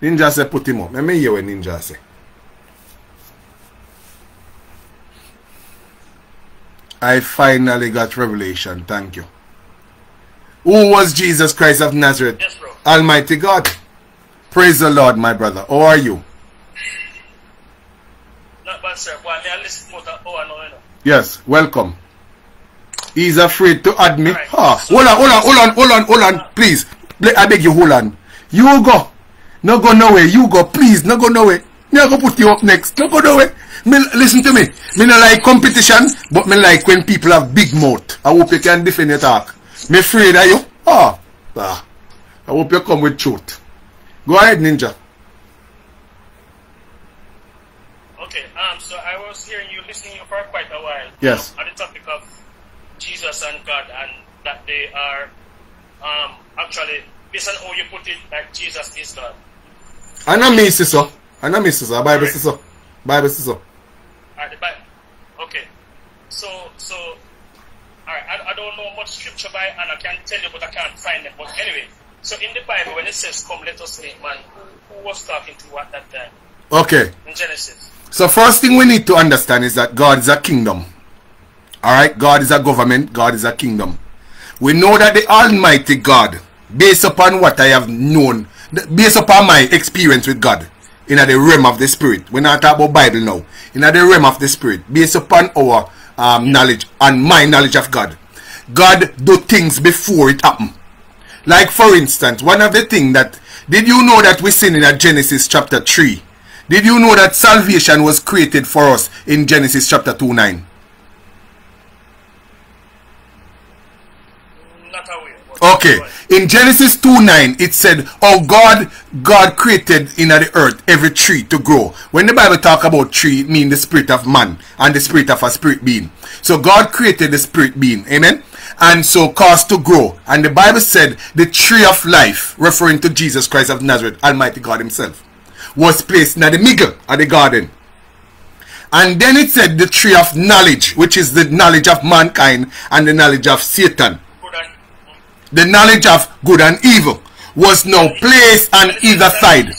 Ninja say put him up. Let me hear what Ninja say. I finally got revelation. Thank you. Who was Jesus Christ of Nazareth? Yes. Almighty God. Praise the Lord, my brother. How are you? Not bad, sir. Boy, me I listen more than oh, I know, you know. Yes, welcome. He's afraid to add me. Alright. Ah, hold on, hold on, hold on, hold on, hold on. Please. I beg you, hold on. You go. No go nowhere. You go. Please, no go nowhere. Me I go put you up next. No go nowhere. Me, listen to me. Me no like competition, but me like when people have big mouth. I hope you can defend your talk. Me afraid of you. Ah. ah. I hope you come with truth. Go ahead, Ninja. Okay, um, so I was hearing you listening for quite a while. Yes. On the topic of Jesus and God, and that they are, um, actually, based on how you put it, that Jesus is God. I know me, sister. I know me, sister. Bible, sister. Bible, sister. Alright, the Bible. Okay. So, so, alright, I, I don't know much scripture by, and I can tell you, but I can't find it. But anyway, so in the Bible, when it says, "Come, let us make man," who, who was talking to at that time Okay. in Genesis? So first thing we need to understand is that God is a kingdom. Alright? God is a government. God is a kingdom. We know that the Almighty God, based upon what I have known, based upon my experience with God, in the realm of the spirit. We're not talking about Bible now. In the realm of the spirit, based upon our um, knowledge and my knowledge of God. God do things before it happen. Like for instance, one of the things that did you know that we seen in Genesis chapter 3? Did you know that salvation was created for us in Genesis chapter 2 9? Not aware. but- Okay. In Genesis 2 9, it said, Oh God, God created in the earth every tree to grow. When the Bible talk about tree, it means the spirit of man and the spirit of a spirit being. So God created the spirit being. Amen. And so caused to grow. And the Bible said the tree of life, referring to Jesus Christ of Nazareth, Almighty God Himself, was placed in the middle of the garden. And then it said the tree of knowledge, which is the knowledge of mankind and the knowledge of Satan the knowledge of good and evil was now placed on either side. And.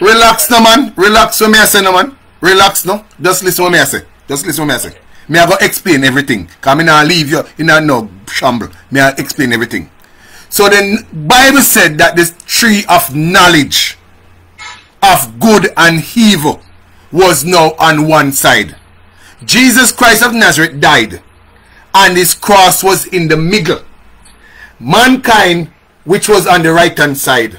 Relax no man. Relax what me I say no man. Relax no. Just listen what me I say. Just listen what me I say. Me I go explain everything. Cause me not leave you in a no shamble. Me I explain everything. So the Bible said that this tree of knowledge of good and evil was now on one side. Jesus Christ of Nazareth died and his cross was in the middle. Mankind, which was on the right hand side,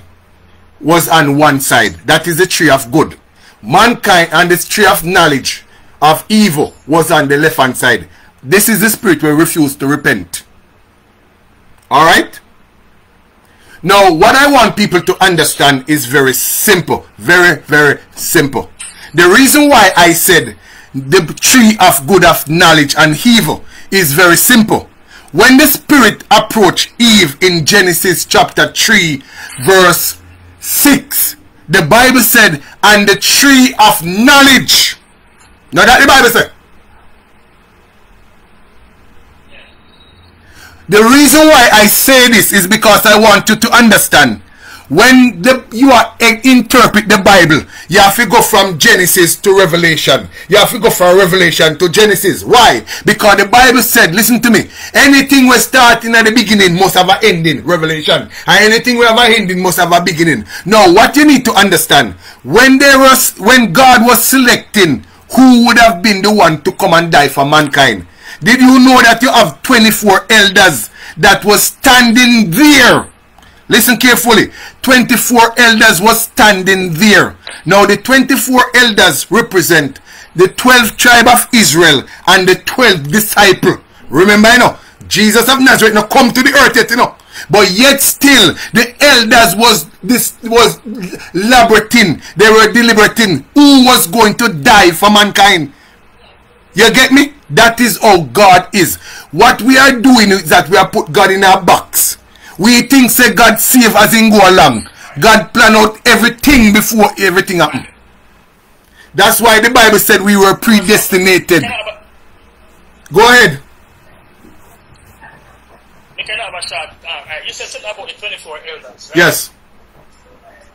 was on one side. That is the tree of good. Mankind and the tree of knowledge of evil was on the left hand side. This is the spirit we refuse to repent. Alright? Now, what I want people to understand is very simple. Very, very simple. The reason why I said the tree of good of knowledge and evil is very simple. When the spirit approached Eve in Genesis chapter 3, verse 6, the Bible said, and the tree of knowledge. Now that the Bible said. The reason why I say this is because I want you to understand when the, you are interpret the Bible, you have to go from Genesis to Revelation. You have to go from Revelation to Genesis. Why? Because the Bible said, listen to me, anything we start in at the beginning must have an ending, Revelation. And anything we have an ending must have a beginning. Now, what you need to understand, when there was, when God was selecting who would have been the one to come and die for mankind, did you know that you have 24 elders that was standing there Listen carefully. 24 elders was standing there. Now the 24 elders represent the 12 tribe of Israel and the 12 disciple. Remember, you know, Jesus of Nazareth now come to the earth yet, you know. But yet still, the elders was this was laborating. They were deliberating who was going to die for mankind. You get me? That is how God is. What we are doing is that we are put God in a box. We think say God save as in go along. God plan out everything before everything happen. That's why the Bible said we were predestinated. Go ahead. Uh, you said something about the 24 elders, right? Yes.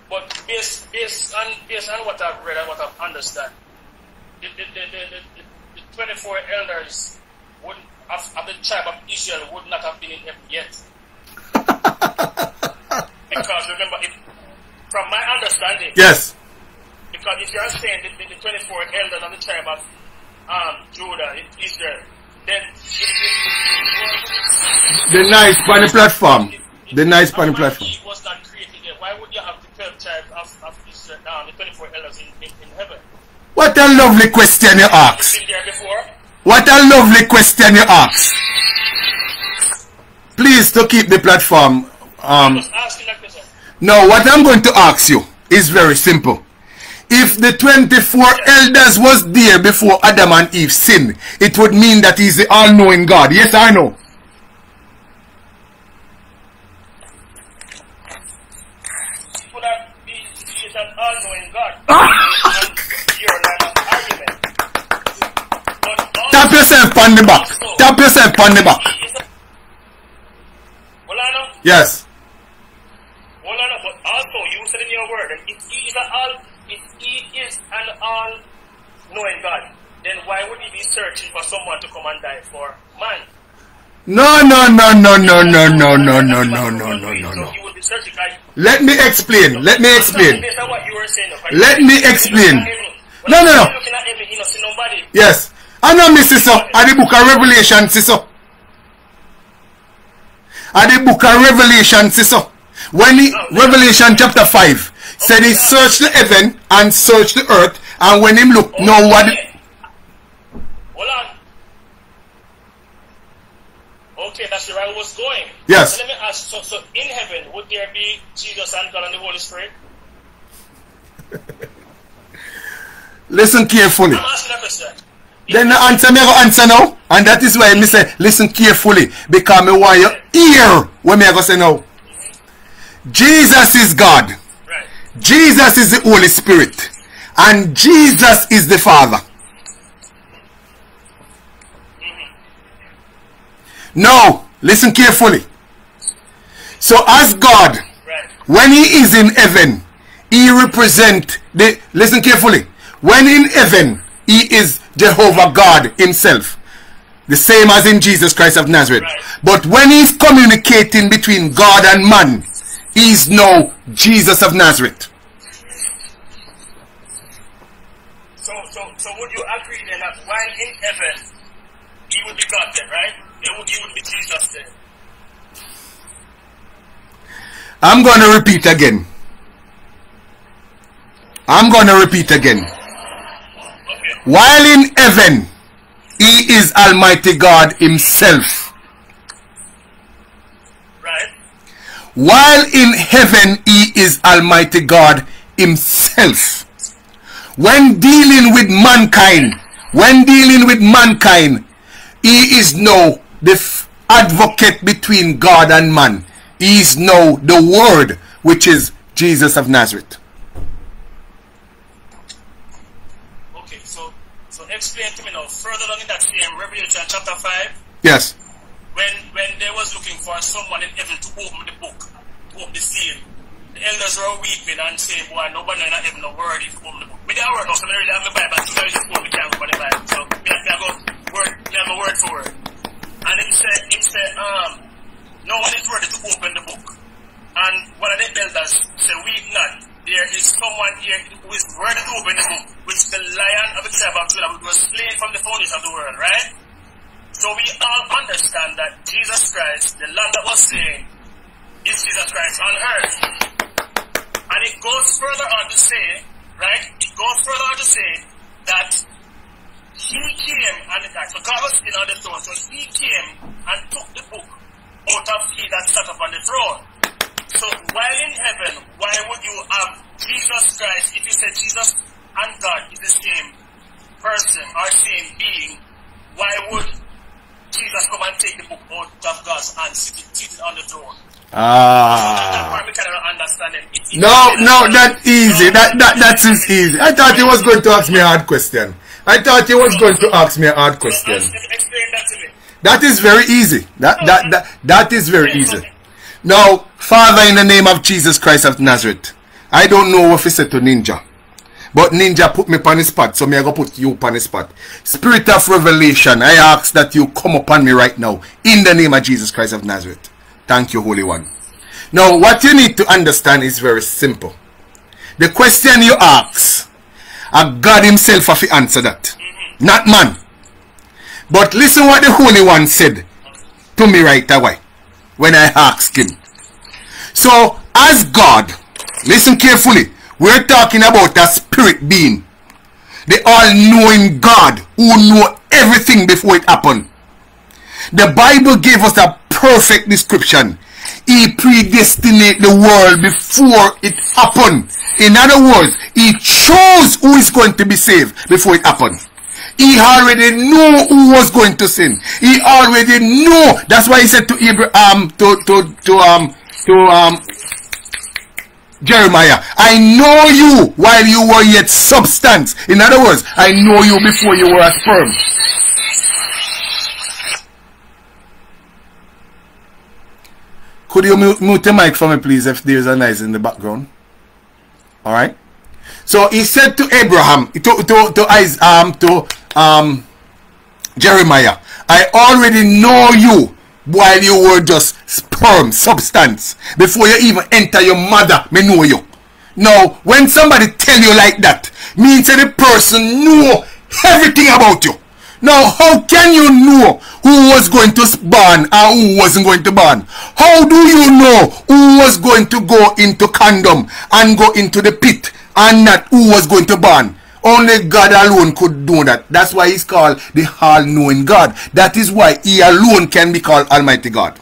But based, based, on, based on what I've read and what I've understood, the, the, the 24 elders would of, of the tribe of Israel would not have been in heaven yet because remember, if, from my understanding, yes. Because if you're saying the, the, the 24 elders of the tribe of um, Judah, Israel, then the nice bunny platform, the nice bunny platform was not created yet. Why would you have the 12 tribes of, of Israel, um, the 24 elders in, in, in? What a lovely question you ask. What a lovely question you ask. Please to keep the platform. Um, now, what I'm going to ask you is very simple. If the 24 elders was there before Adam and Eve sinned, it would mean that he's the all-knowing God. Yes, I know. Tap yourself on the back. Tap yourself on the back. Yes. Well, no, but also you said in your word that if he is an all, if he is an all knowing God, then why would he be searching for someone to come and die for man? No, no, no, no, no, no, no, no, no, no, no, no, no, no. Let me explain. Let me explain. Let me explain. No, no, no. Yes. I know, Mrs. So. At the book of Revelation, sister. At the book of Revelation, sister. When he, Revelation chapter 5 said he searched the heaven and searched the earth, and when him look, no what. Hold on. Okay, that's where I was going. Yes. So let me ask. So, so in heaven, would there be Jesus and God and the Holy Spirit? Listen carefully. I'm asking that question. Then the answer me go answer now. And that is why me say listen carefully. Because me want you hear what me go say now. Jesus is God. Right. Jesus is the Holy Spirit. And Jesus is the Father. Mm-hmm. Now, listen carefully. So as God, right. when he is in heaven, he represent the, listen carefully. When in heaven, he is Jehovah God himself. The same as in Jesus Christ of Nazareth. Right. But when he's communicating between God and man, he's now Jesus of Nazareth. So, so, so would you agree then that while in heaven, he would be God then, right? He would, he would be Jesus then. I'm going to repeat again. I'm going to repeat again. While in heaven, he is Almighty God himself. Right. While in heaven, he is Almighty God himself. When dealing with mankind, when dealing with mankind, he is now the advocate between God and man. He is now the Word, which is Jesus of Nazareth. Explain to me now, further down in that same Revelation chapter 5. Yes. When when they was looking for someone in heaven to open the book, to open the seal, the elders were weeping and saying, boy, nobody not even no word if open the book. Me don't word now, so I really have my Bible. So I just open the can't open the Bible. So me have to go word, me have a word for word. And him said, him said, um, no one is worthy to open the book. And one of the elders said, weep not. There is someone here who is to open the book, which is the lion of the tribe of Judah, which was slain from the foundation of the world, right? So we all understand that Jesus Christ, the Lamb that was slain, is Jesus Christ on earth. And it goes further on to say, right? It goes further on to say that he came and so God was sitting on the throne, so he came and took the book out of he that sat upon the throne. So while in heaven, why would you have Jesus Christ if you said Jesus and God is the same person or same being? Why would Jesus come and take the book out of God's hand, seated, seated on the throne? Ah. That it. It- it- No, no, that easy. That that that's is easy. I thought you was going to ask me a hard question. I thought you was going to ask me a hard question. Explain that to me. That is very easy. That that that, that is very easy. Now, Father, in the name of Jesus Christ of Nazareth, I don't know what he said to Ninja. But Ninja put me on the spot, so me I go put you on the spot. Spirit of revelation, I ask that you come upon me right now, in the name of Jesus Christ of Nazareth. Thank you, Holy One. Now, what you need to understand is very simple. The question you ask, a God Himself have to answer that, not man. But listen what the Holy One said to me right away when I asked Him. So, as God, listen carefully, we're talking about a spirit being, the all-knowing God who know everything before it happened. The Bible gave us a perfect description. He predestinate the world before it happened. In other words, he chose who is going to be saved before it happened. He already knew who was going to sin. He already knew. That's why he said to Abraham, to to to um to um Jeremiah, I know you while you were yet substance. In other words, I know you before you were a sperm. Could you mute, the mic for me, please, if there's a noise in the background? All right. So he said to Abraham, to to to um to um Jeremiah, I already know you while you were just sperm substance before you even enter your mother. Me know you. Now, when somebody tell you like that, means that the person know everything about you. Now, how can you know who was going to born and who wasn't going to burn? How do you know who was going to go into condom and go into the pit and not who was going to born? Only God alone could do that. That's why he's called the all-knowing God. That is why he alone can be called Almighty God.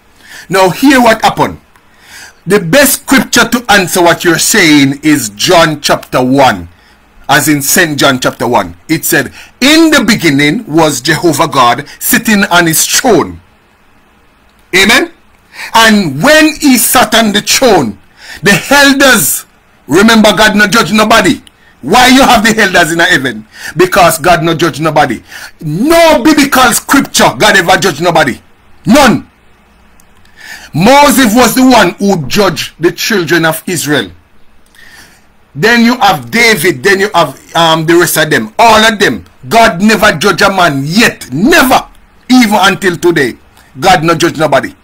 Now, hear what happened. The best scripture to answer what you're saying is John chapter 1 as in St. John chapter 1. It said, In the beginning was Jehovah God sitting on his throne. Amen. And when he sat on the throne, the elders, remember God not judge nobody. Why you have the elders in heaven? Because God not judge nobody. No biblical scripture God ever judge nobody. None. Moses was the one who judged the children of Israel. Then you have David. Then you have um, the rest of them. All of them. God never judge a man yet. Never. Even until today. God not judge nobody.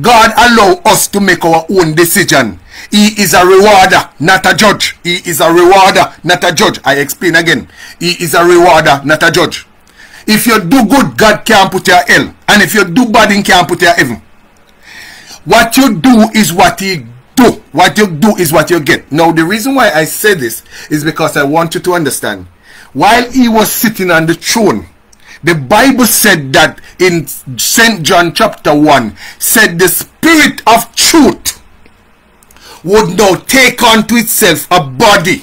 God allow us to make our own decision. He is a rewarder, not a judge. He is a rewarder, not a judge. I explain again. He is a rewarder, not a judge. If you do good, God can't put you in hell. And if you do bad, He can't put you in heaven. What you do is what He do. What you do is what you get. Now, the reason why I say this is because I want you to understand. While He was sitting on the throne, the Bible said that in St. John chapter 1, said the Spirit of truth would now take unto itself a body.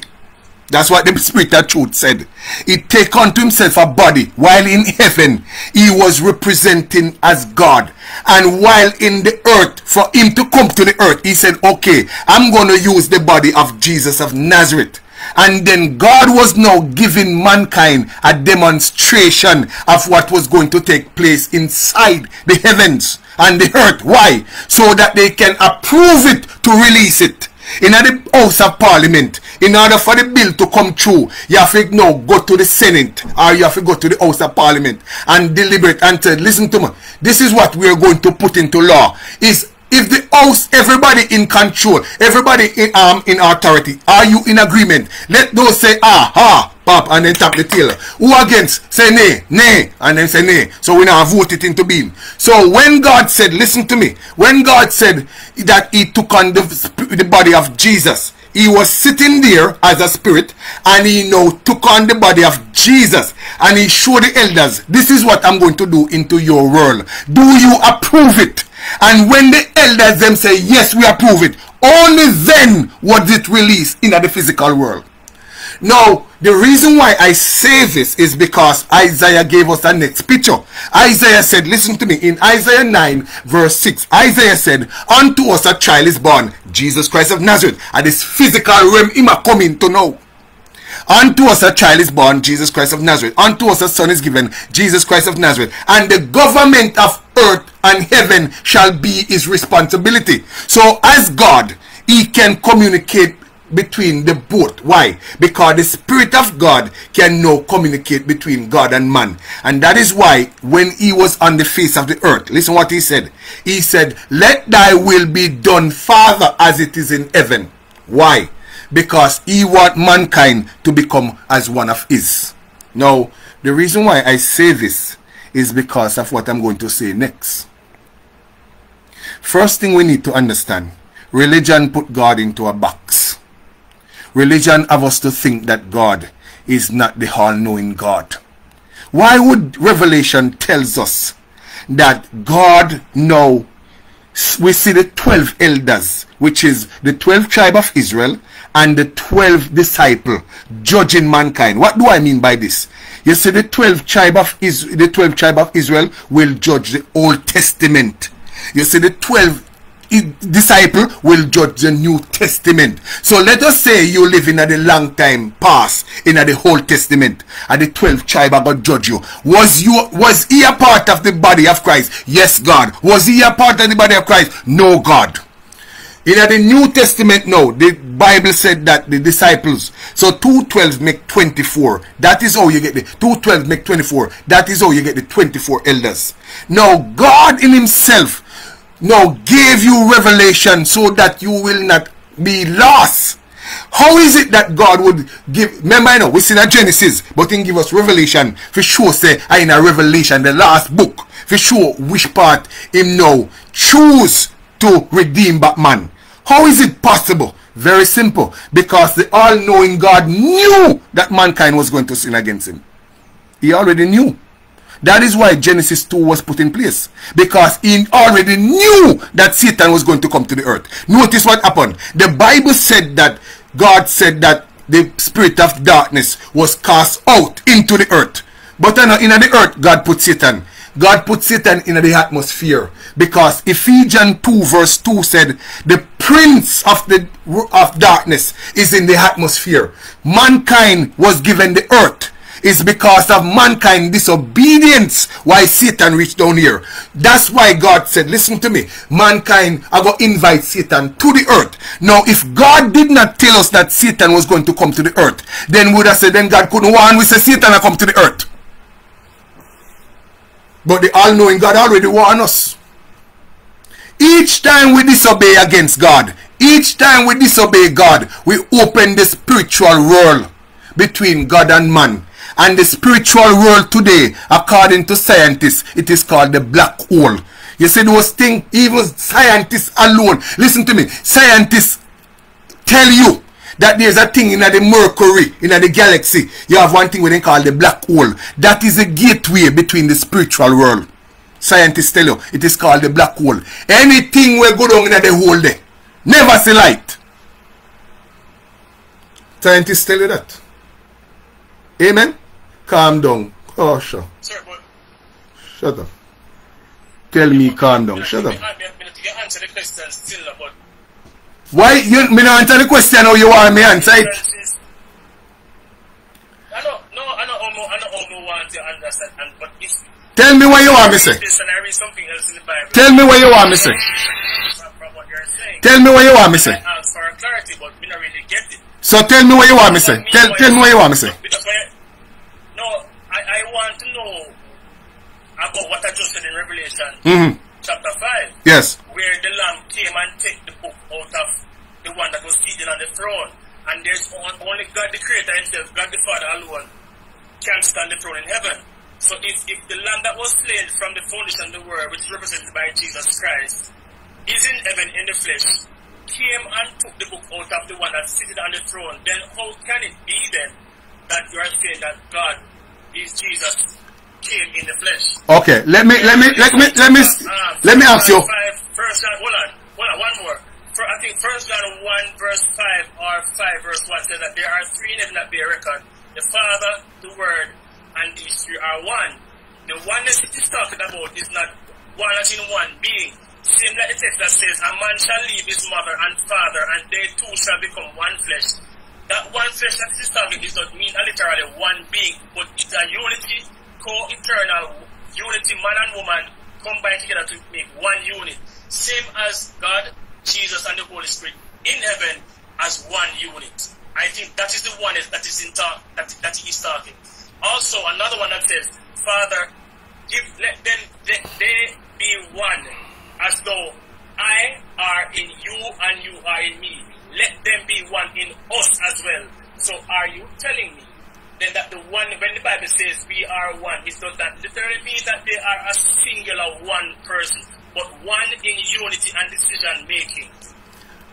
That's what the Spirit of truth said. It take unto himself a body while in heaven he was representing as God. And while in the earth, for him to come to the earth, he said, okay, I'm going to use the body of Jesus of Nazareth. And then God was now giving mankind a demonstration of what was going to take place inside the heavens and the earth. Why? So that they can approve it to release it. In the House of Parliament, in order for the bill to come through, you have to now go to the Senate or you have to go to the House of Parliament and deliberate and say, listen to me, this is what we are going to put into law. Is if the house, everybody in control, everybody in um in authority, are you in agreement? Let those say ah ha pop and then tap the tail. Who against? Say nay, nay, and then say nay. So we now vote it into being. So when God said, listen to me, when God said that He took on the the body of Jesus, he was sitting there as a spirit and he now took on the body of Jesus and he showed the elders, this is what I'm going to do into your world. Do you approve it? And when the elders them say, yes, we approve it, only then was it released in the physical world. Now, the reason why I say this is because Isaiah gave us a next picture. Isaiah said, listen to me, in Isaiah 9 verse 6, Isaiah said, unto us a child is born, Jesus Christ of Nazareth, and this physical realm him are coming to know. Unto us a child is born, Jesus Christ of Nazareth. Unto us a son is given, Jesus Christ of Nazareth. And the government of earth and heaven shall be his responsibility. So as God, he can communicate between the both. Why? Because the Spirit of God can now communicate between God and man. And that is why when he was on the face of the earth, listen what he said. He said, Let thy will be done, Father, as it is in heaven. Why? Because he want mankind to become as one of his. Now, the reason why I say this is because of what I'm going to say next. First thing we need to understand, religion put God into a box religion have us to think that God is not the all-knowing God. Why would Revelation tells us that God know we see the 12 elders, which is the 12 tribe of Israel and the 12 disciple judging mankind. What do I mean by this? You see the 12 tribe of Is the 12 tribe of Israel will judge the Old Testament. You see the 12 disciple will judge the New Testament. So let us say you live in a long time past in the Old Testament and the 12 tribe about judge you. Was you was he a part of the body of Christ? Yes, God. Was he a part of the body of Christ? No, God. In the New Testament now, the Bible said that the disciples, so 212 make 24. That is how you get the 212 make 24. That is how you get the 24 elders. Now, God in himself now gave you revelation so that you will not be lost. How is it that God would give, remember I know, we see in Genesis, but he give us revelation, for sure say, I in a revelation, the last book, for sure which part him now choose to redeem Batman. How is it possible? Very simple. Because the all-knowing God knew that mankind was going to sin against him. He already knew. That is why Genesis 2 was put in place. Because he already knew that Satan was going to come to the earth. Notice what happened. The Bible said that God said that the spirit of darkness was cast out into the earth. But in the earth, God put Satan. God put Satan in the atmosphere. Because Ephesians 2 verse 2 said, the prince of the of darkness is in the atmosphere. Mankind was given the earth is because of mankind disobedience why Satan reached down here. That's why God said, listen to me, mankind I go invite Satan to the earth. Now if God did not tell us that Satan was going to come to the earth, then would have said then God couldn't warn we say Satan will come to the earth. But the all-knowing God already warned us. Each time we disobey against God, each time we disobey God, we open the spiritual world between God and man. And the spiritual world today, according to scientists, it is called the black hole. You see those things, even scientists alone, listen to me, scientists tell you that there's a thing in the Mercury, in the galaxy. You have one thing we call the black hole. That is a gateway between the spiritual world. Scientists tell you, it is called the black hole. Anything will go down in the hole there. Never see light. Scientists tell you that. Amen? Calm down. Oh, sure. Sir, but Shut up. Tell me calm down. Shut up. I mean, you answer the question uh, Why you me not answer the question how you want me answer it? I don't no, I don't know, I don't know want to understand, and but if Tell me what you want me say. this and I read something else in the Bible, Tell me what you want me say. from, from you're saying, Tell me what you want me say. I ask for. So tell me what you want me say. Tell, tell me what you want me say. No, I, I want to know about what I just said in Revelation Mm-hmm. chapter 5. Yes. where the Lamb came and take the book out of the one that was seated on the throne. And there's only God the Creator Himself, God the Father alone, can stand the throne in heaven. So if, if the Lamb that was slain from the foundation of the world, which is represented by Jesus Christ, is in heaven in the flesh, came and took the book out of the one that seated on the throne, then how can it be then that you are saying that God is Jesus came in the flesh? Okay. Let me let me let me let me Uh, let me ask you. Five, first John, hold on, hold on, one more. For, I think First John 1 verse 5 or 5 verse 1 says that there are three in heaven that bear record. The Father, the Word, and these three are one. The oneness it is talking about is not one in one being. Same like the text that says, A man shall leave his mother and father, and they two shall become one flesh. That one flesh that it is talking does not mean literally one being, but it's a unity, co-eternal unity, man and woman combined together to make one unit. Same as God, Jesus, and the Holy Spirit in heaven as one unit. I think that is the one that is in talk that, that he is talking. Also, another one that says, Father, give let them let they be one, as though I are in you and you are in me. Let them be one in us as well. So are you telling me then that the one when the Bible says we are one, it does that literally mean that they are a singular one person, but one in unity and decision making.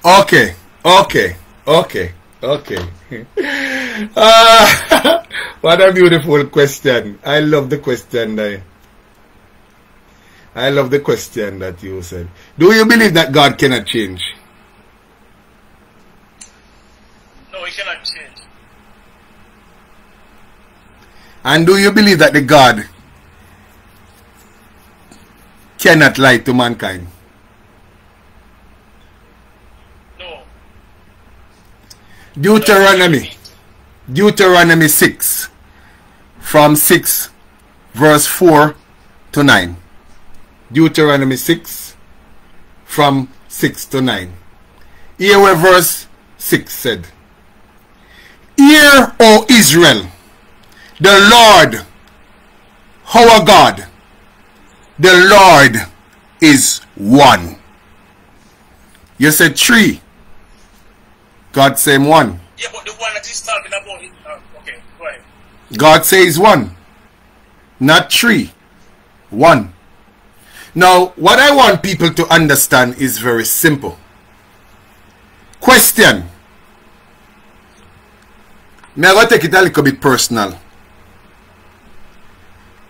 Okay. Okay. Okay. Okay. Ah, what a beautiful question. I love the question there. I love the question that you said. Do you believe that God cannot change? No, he cannot change. And do you believe that the God cannot lie to mankind? Deuteronomy. Deuteronomy 6 from 6 verse 4 to 9. Deuteronomy 6 from 6 to 9. Here where verse 6 said, Hear, O Israel, the Lord, our God, the Lord is one. You said three. God same one. Yeah, but the one that he's talking about is uh, okay, go ahead. God says one, not three. One. Now, what I want people to understand is very simple. Question. May I go take it a little bit personal.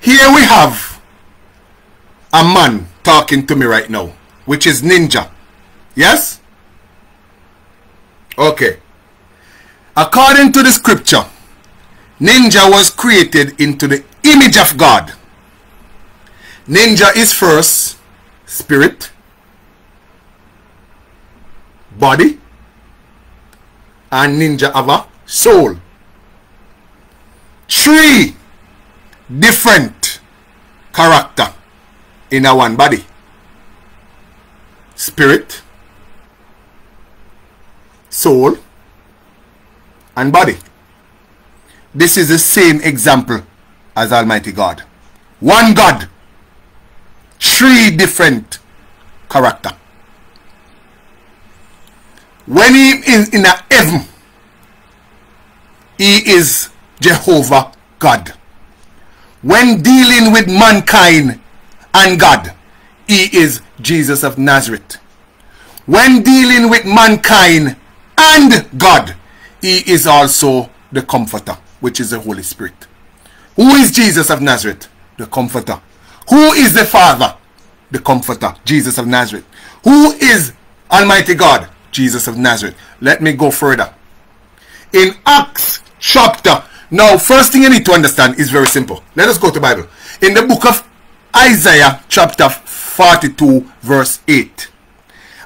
Here we have a man talking to me right now, which is Ninja. Yes? Okay. According to the scripture, Ninja was created into the image of God. Ninja is first spirit, body, and ninja have a soul. Three different character in a one body. Spirit, soul, and body. This is the same example as Almighty God. One God, three different character. When he is in a heaven, he is Jehovah God. When dealing with mankind and God, he is Jesus of Nazareth. When dealing with mankind and God, he is also the Comforter, which is the Holy Spirit. Who is Jesus of Nazareth? The Comforter. Who is the Father? The Comforter, Jesus of Nazareth. Who is Almighty God? Jesus of Nazareth. Let me go further. In Acts chapter, now first thing you need to understand is very simple. Let us go to Bible. In the book of Isaiah chapter 42 verse 8.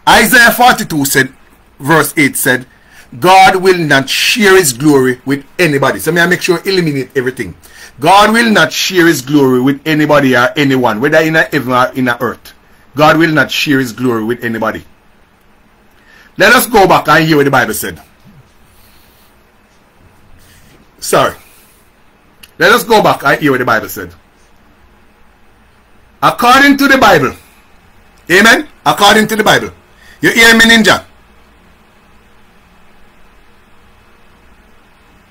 Isaiah 42 said, verse 8 said, God will not share his glory with anybody. So may I make sure eliminate everything. God will not share his glory with anybody or anyone, whether in a heaven or in a earth. God will not share his glory with anybody. Let us go back and hear what the Bible said. Sorry. Let us go back. I hear what the Bible said. According to the Bible. Amen? According to the Bible. You hear me, ninja?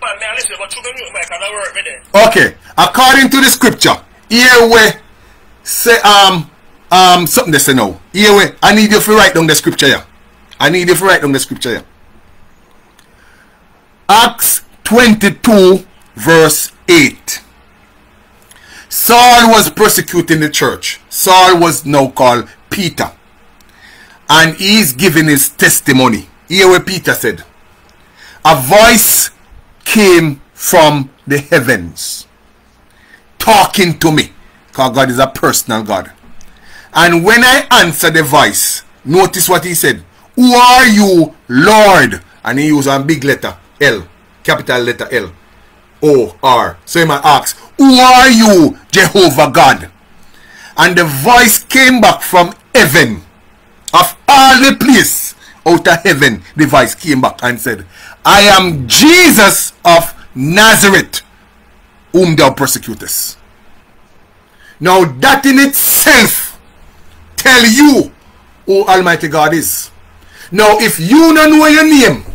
Man, man, listen, but you can mute mic and I work me there. Okay. According to the scripture. Here where say um um something they say now. Here where I need you to write down the scripture here. I need you to write down the scripture here. Acts 22 verse 8. Saul was persecuting the church. Saul was now called Peter. And he's giving his testimony. Here where Peter said, A voice came from the heavens talking to me. Because God is a personal God. And when I answered the voice, notice what he said. Who are you, Lord? And he used a big letter, L, capital letter L. O R. So he might ask, Who are you, Jehovah God? And the voice came back from heaven. Of all the place out of heaven, the voice came back and said, I am Jesus of Nazareth, whom thou persecutest. Now that in itself tell you who Almighty God is. Now if you don't know your name,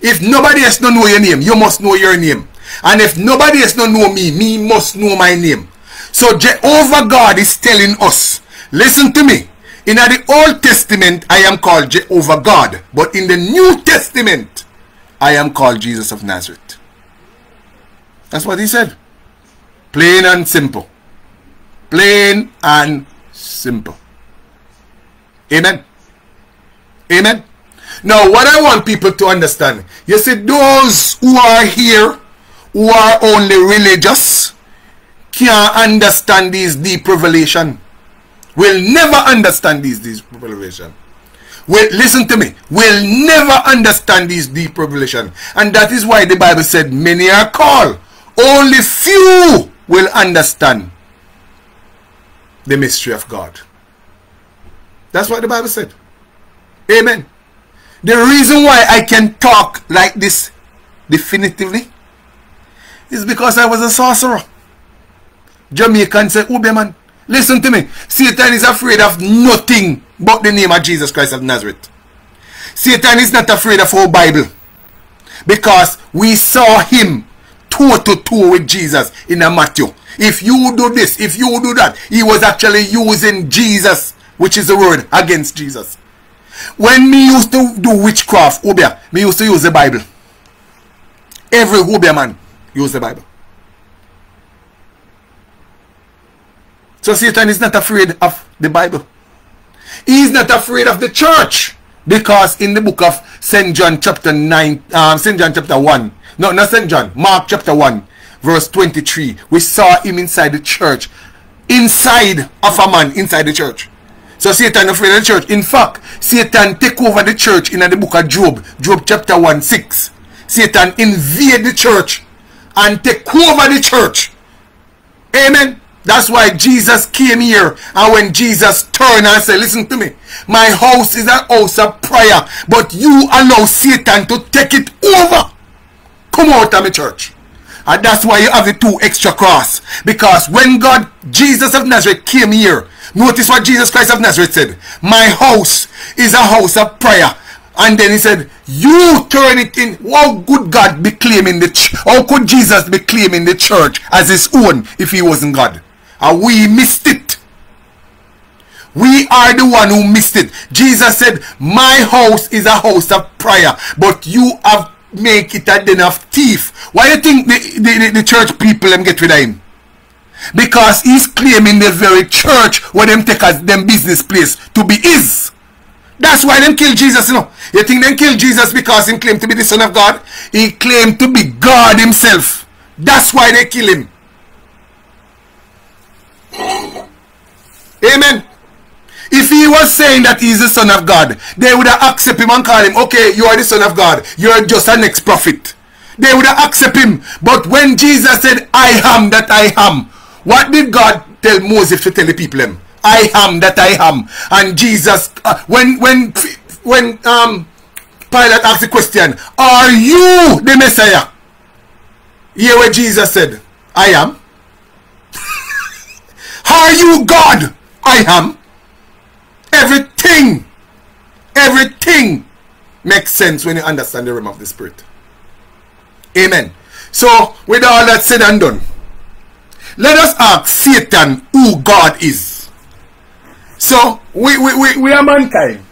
if nobody else don't know your name, you must know your name. And if nobody else don't know me, me must know my name. So Jehovah God is telling us, listen to me. In the Old Testament, I am called Jehovah God. But in the New Testament, I am called Jesus of Nazareth. That's what he said. Plain and simple. Plain and simple. Amen. Amen. Now, what I want people to understand, you see, those who are here, who are only religious, can't understand these deep revelation. Will never understand these deep revelation. Will listen to me. Will never understand these deep revelation, and that is why the Bible said, "Many are called, only few will understand the mystery of God." That's what the Bible said. Amen. The reason why I can talk like this definitively is because I was a sorcerer. Jamaican say, Obeah man, listen to me. Satan is afraid of nothing but the name of Jesus Christ of Nazareth. Satan is not afraid of our Bible. Because we saw him toe to toe with Jesus in a Matthew. If you do this, if you do that, he was actually using Jesus, which is the word, against Jesus. When me used to do witchcraft, Obeah, me used to use the Bible. Every Obeah man use the Bible. So Satan is not afraid of the Bible. He is not afraid of the church. Because in the book of St. John chapter 9, um, St. John chapter 1, no, not St. John, Mark chapter 1, verse 23, we saw him inside the church. Inside of a man, inside the church. So Satan afraid of the church. In fact, Satan take over the church in the book of Job, Job chapter 1, 6. Satan invade the church and take over the church. Amen. That's why Jesus came here. And when Jesus turned and said, listen to me. My house is a house of prayer. But you allow Satan to take it over. Come out of my church. And that's why you have the two extra cross. Because when God, Jesus of Nazareth came here, notice what Jesus Christ of Nazareth said. My house is a house of prayer. And then he said, you turn it in. How could God be claiming the church? How could Jesus be claiming the church as his own if he wasn't God? And we missed it. We are the one who missed it. Jesus said, my house is a house of prayer. But you have make it a den of thief. Why do you think the, the, the church people them get rid of him? Because he's claiming the very church where them take as them business place to be his. That's why them kill Jesus, you know. You think they kill Jesus because he claimed to be the Son of God? He claimed to be God himself. That's why they kill him. Amen. If he was saying that he's the son of God, they would have accepted him and call him, okay, you are the son of God. You're just an ex-prophet. They would have accepted him. But when Jesus said, I am that I am, what did God tell Moses to tell the people him? I am that I am. And Jesus, uh, when, when, when, um, Pilate asked the question, are you the Messiah? Hear what Jesus said. I am. Are you God? I am. Everything, everything makes sense when you understand the realm of the Spirit. Amen. So, with all that said and done, let us ask Satan who God is. So, we, we, we, we are mankind.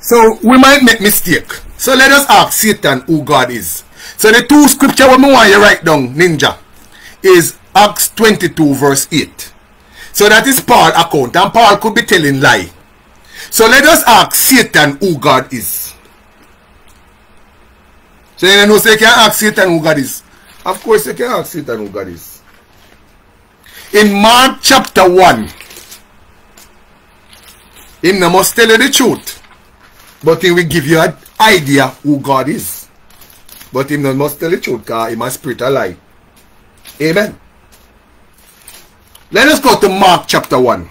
So, we might make mistake. So, let us ask Satan who God is. So, the two scripture we want you write down, ninja, is Acts 22 verse 8. So, that is Paul account. And Paul could be telling lie. So, let us ask Satan who God is. So, you know, say you can ask Satan who God is. Of course, you can ask Satan who God is in Mark chapter 1, he must tell you the truth, but he will give you an idea who God is. But he must tell the truth because he must spirit a lie. Amen. Let us go to Mark chapter 1.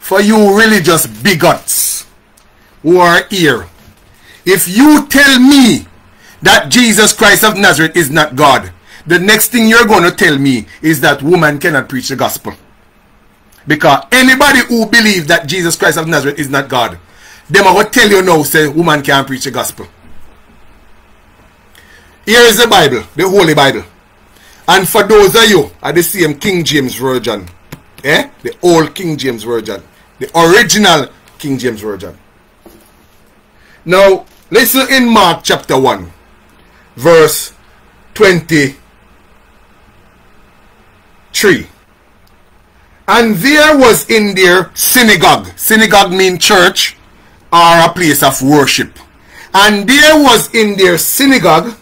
For you religious bigots who are here, if you tell me that Jesus Christ of Nazareth is not God, the next thing you're going to tell me is that woman cannot preach the gospel. Because anybody who believes that Jesus Christ of Nazareth is not God, them going to tell you now, say, woman can't preach the gospel. Here is the Bible, the Holy Bible. And for those of you are the same King James Version, eh? the old King James Version, the original King James Version. Now, listen in Mark chapter 1, verse 20 3. And there was in their synagogue. Synagogue mean church or a place of worship. And there was in their synagogue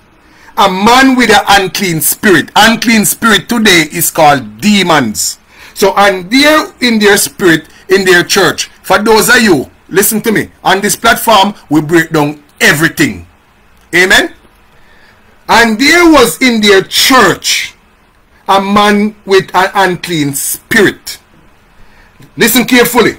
a man with an unclean spirit. Unclean spirit today is called demons. So, and there in their spirit, in their church, for those of you, listen to me, on this platform, we break down everything. Amen? And there was in their church a man with an unclean spirit. Listen carefully.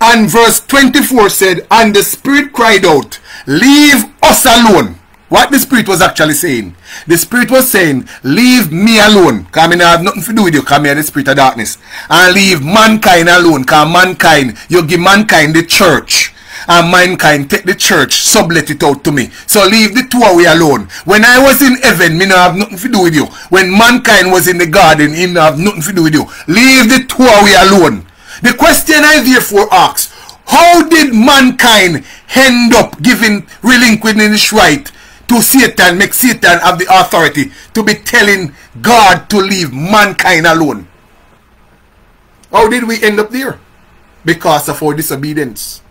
And verse 24 said, And the spirit cried out, Leave us alone. What the spirit was actually saying? The spirit was saying, Leave me alone. Because I have nothing to do with you. Come here, the spirit of darkness. And leave mankind alone. Because mankind, you give mankind the church and mankind take the church, sublet it out to me. So leave the two away alone. When I was in heaven, me no have nothing to do with you. When mankind was in the garden, he no have nothing to do with you. Leave the two away alone. The question I therefore ask, how did mankind end up giving, relinquishing his right to Satan, make Satan have the authority to be telling God to leave mankind alone? How did we end up there? Because of our disobedience.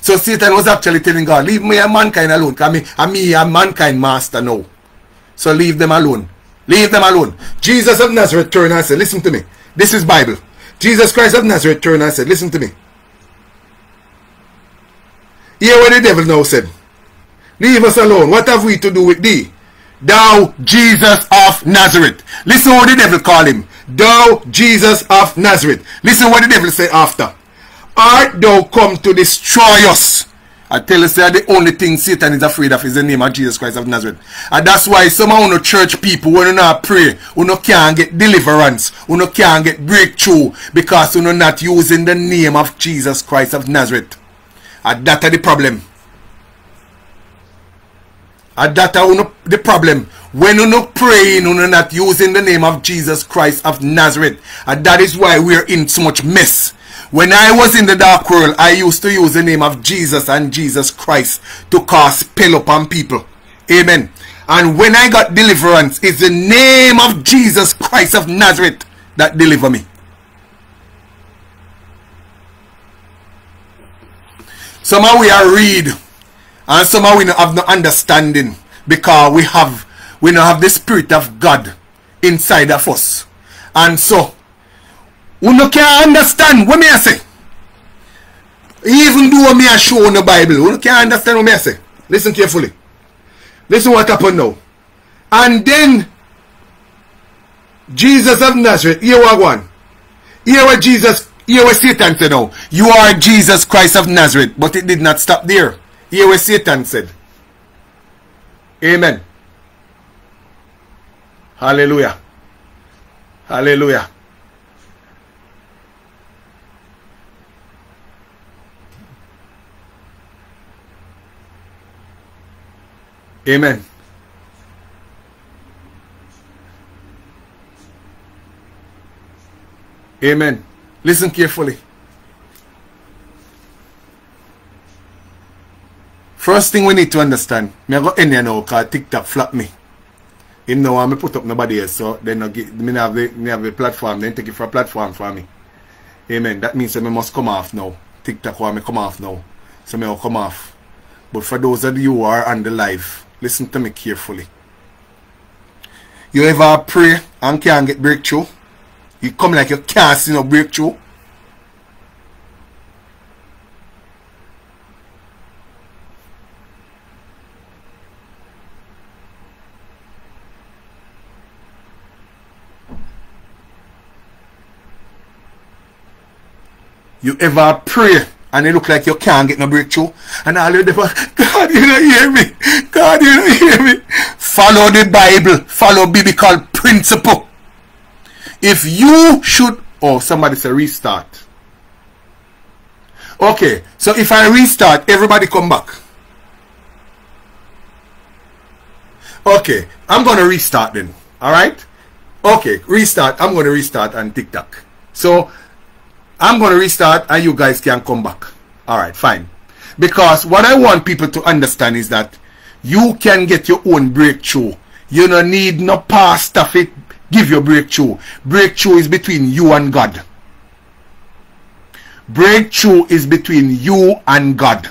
So Satan was actually telling God, leave me and mankind alone. Because me, and me a mankind master now. So leave them alone. Leave them alone. Jesus of Nazareth turned and said, listen to me. This is Bible. Jesus Christ of Nazareth turned and said, listen to me. Hear what the devil now said. Leave us alone. What have we to do with thee? Thou Jesus of Nazareth. Listen what the devil call him. Thou Jesus of Nazareth. Listen what the devil say after art thou come to destroy us? I tell you, say the only thing Satan is afraid of is the name of Jesus Christ of Nazareth. And that's why some of the church people, when you not pray, you no can't get deliverance, you no can't get breakthrough, because you not using the name of Jesus Christ of Nazareth. And that's the problem. And that's the problem. When you're not praying, you're not using the name of Jesus Christ of Nazareth. And that is why we're in so much mess. When I was in the dark world, I used to use the name of Jesus and Jesus Christ to cast spell upon people. Amen. And when I got deliverance, it's the name of Jesus Christ of Nazareth that deliver me. Somehow we are read and somehow we have no understanding because we have we don't have the spirit of God inside of us. And so you can't understand what me I say. Even though I show in the Bible, you can't understand what me I say. Listen carefully. Listen what happened now. And then Jesus of Nazareth, here what one. Here what Jesus, here what Satan said now. You are Jesus Christ of Nazareth. But it did not stop there. Here what Satan said. Amen. Hallelujah. Hallelujah. Amen. Amen. Listen carefully. First thing we need to understand, me I go in here now because TikTok flop me. Him know want me put up nobody else, so then I get, me have the me have the platform, then take it for a platform for me. Amen. That means that me must come off now. TikTok want me come off now. So me will come off. But for those of you who are on the live, listen to me carefully. You ever pray and can't get breakthrough? You come like you can't see no breakthrough. You ever pray and it look like you can't get no breakthrough? And all you do, God you don't hear me. God you don't hear me. Follow the Bible. Follow biblical principle. If you should oh somebody say restart. Okay so if I restart everybody come back. Okay I'm gonna restart then. Alright okay restart. I'm gonna restart on TikTok so I'm going to restart and you guys can come back. Alright, fine. Because what I want people to understand is that you can get your own breakthrough. You don't need no past pastor fit give your breakthrough. Breakthrough is between you and God. Breakthrough is between you and God.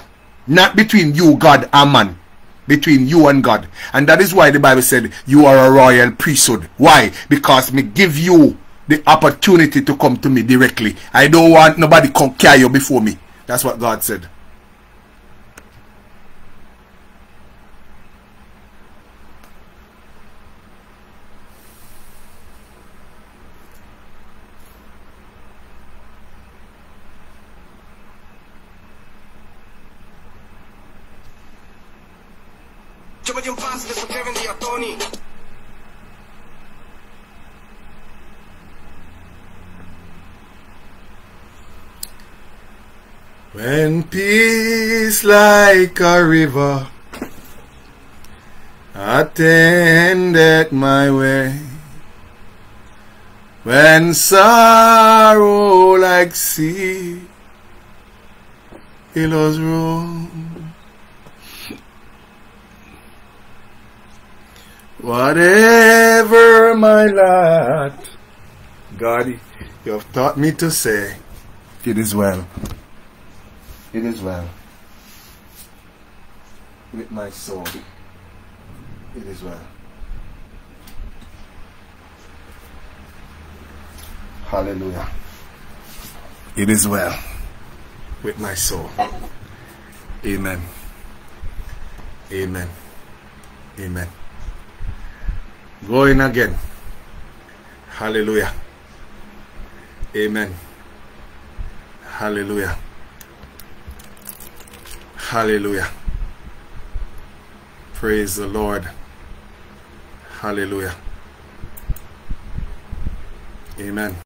Not between you, God, and man. Between you and God. And that is why the Bible said you are a royal priesthood. Why? Because me give you the opportunity to come to me directly. I don't want nobody come carry you before me. That's what God said. When peace like a river. Attended my way, when sorrow like sea billows roll, whatever my lot, God, you have taught me to say, it is well. It is well with my soul. It is well. Hallelujah. It is well with my soul. Amen. Amen. Amen. Going again. Hallelujah. Amen. Hallelujah. Hallelujah. Praise the Lord. Hallelujah. Amen.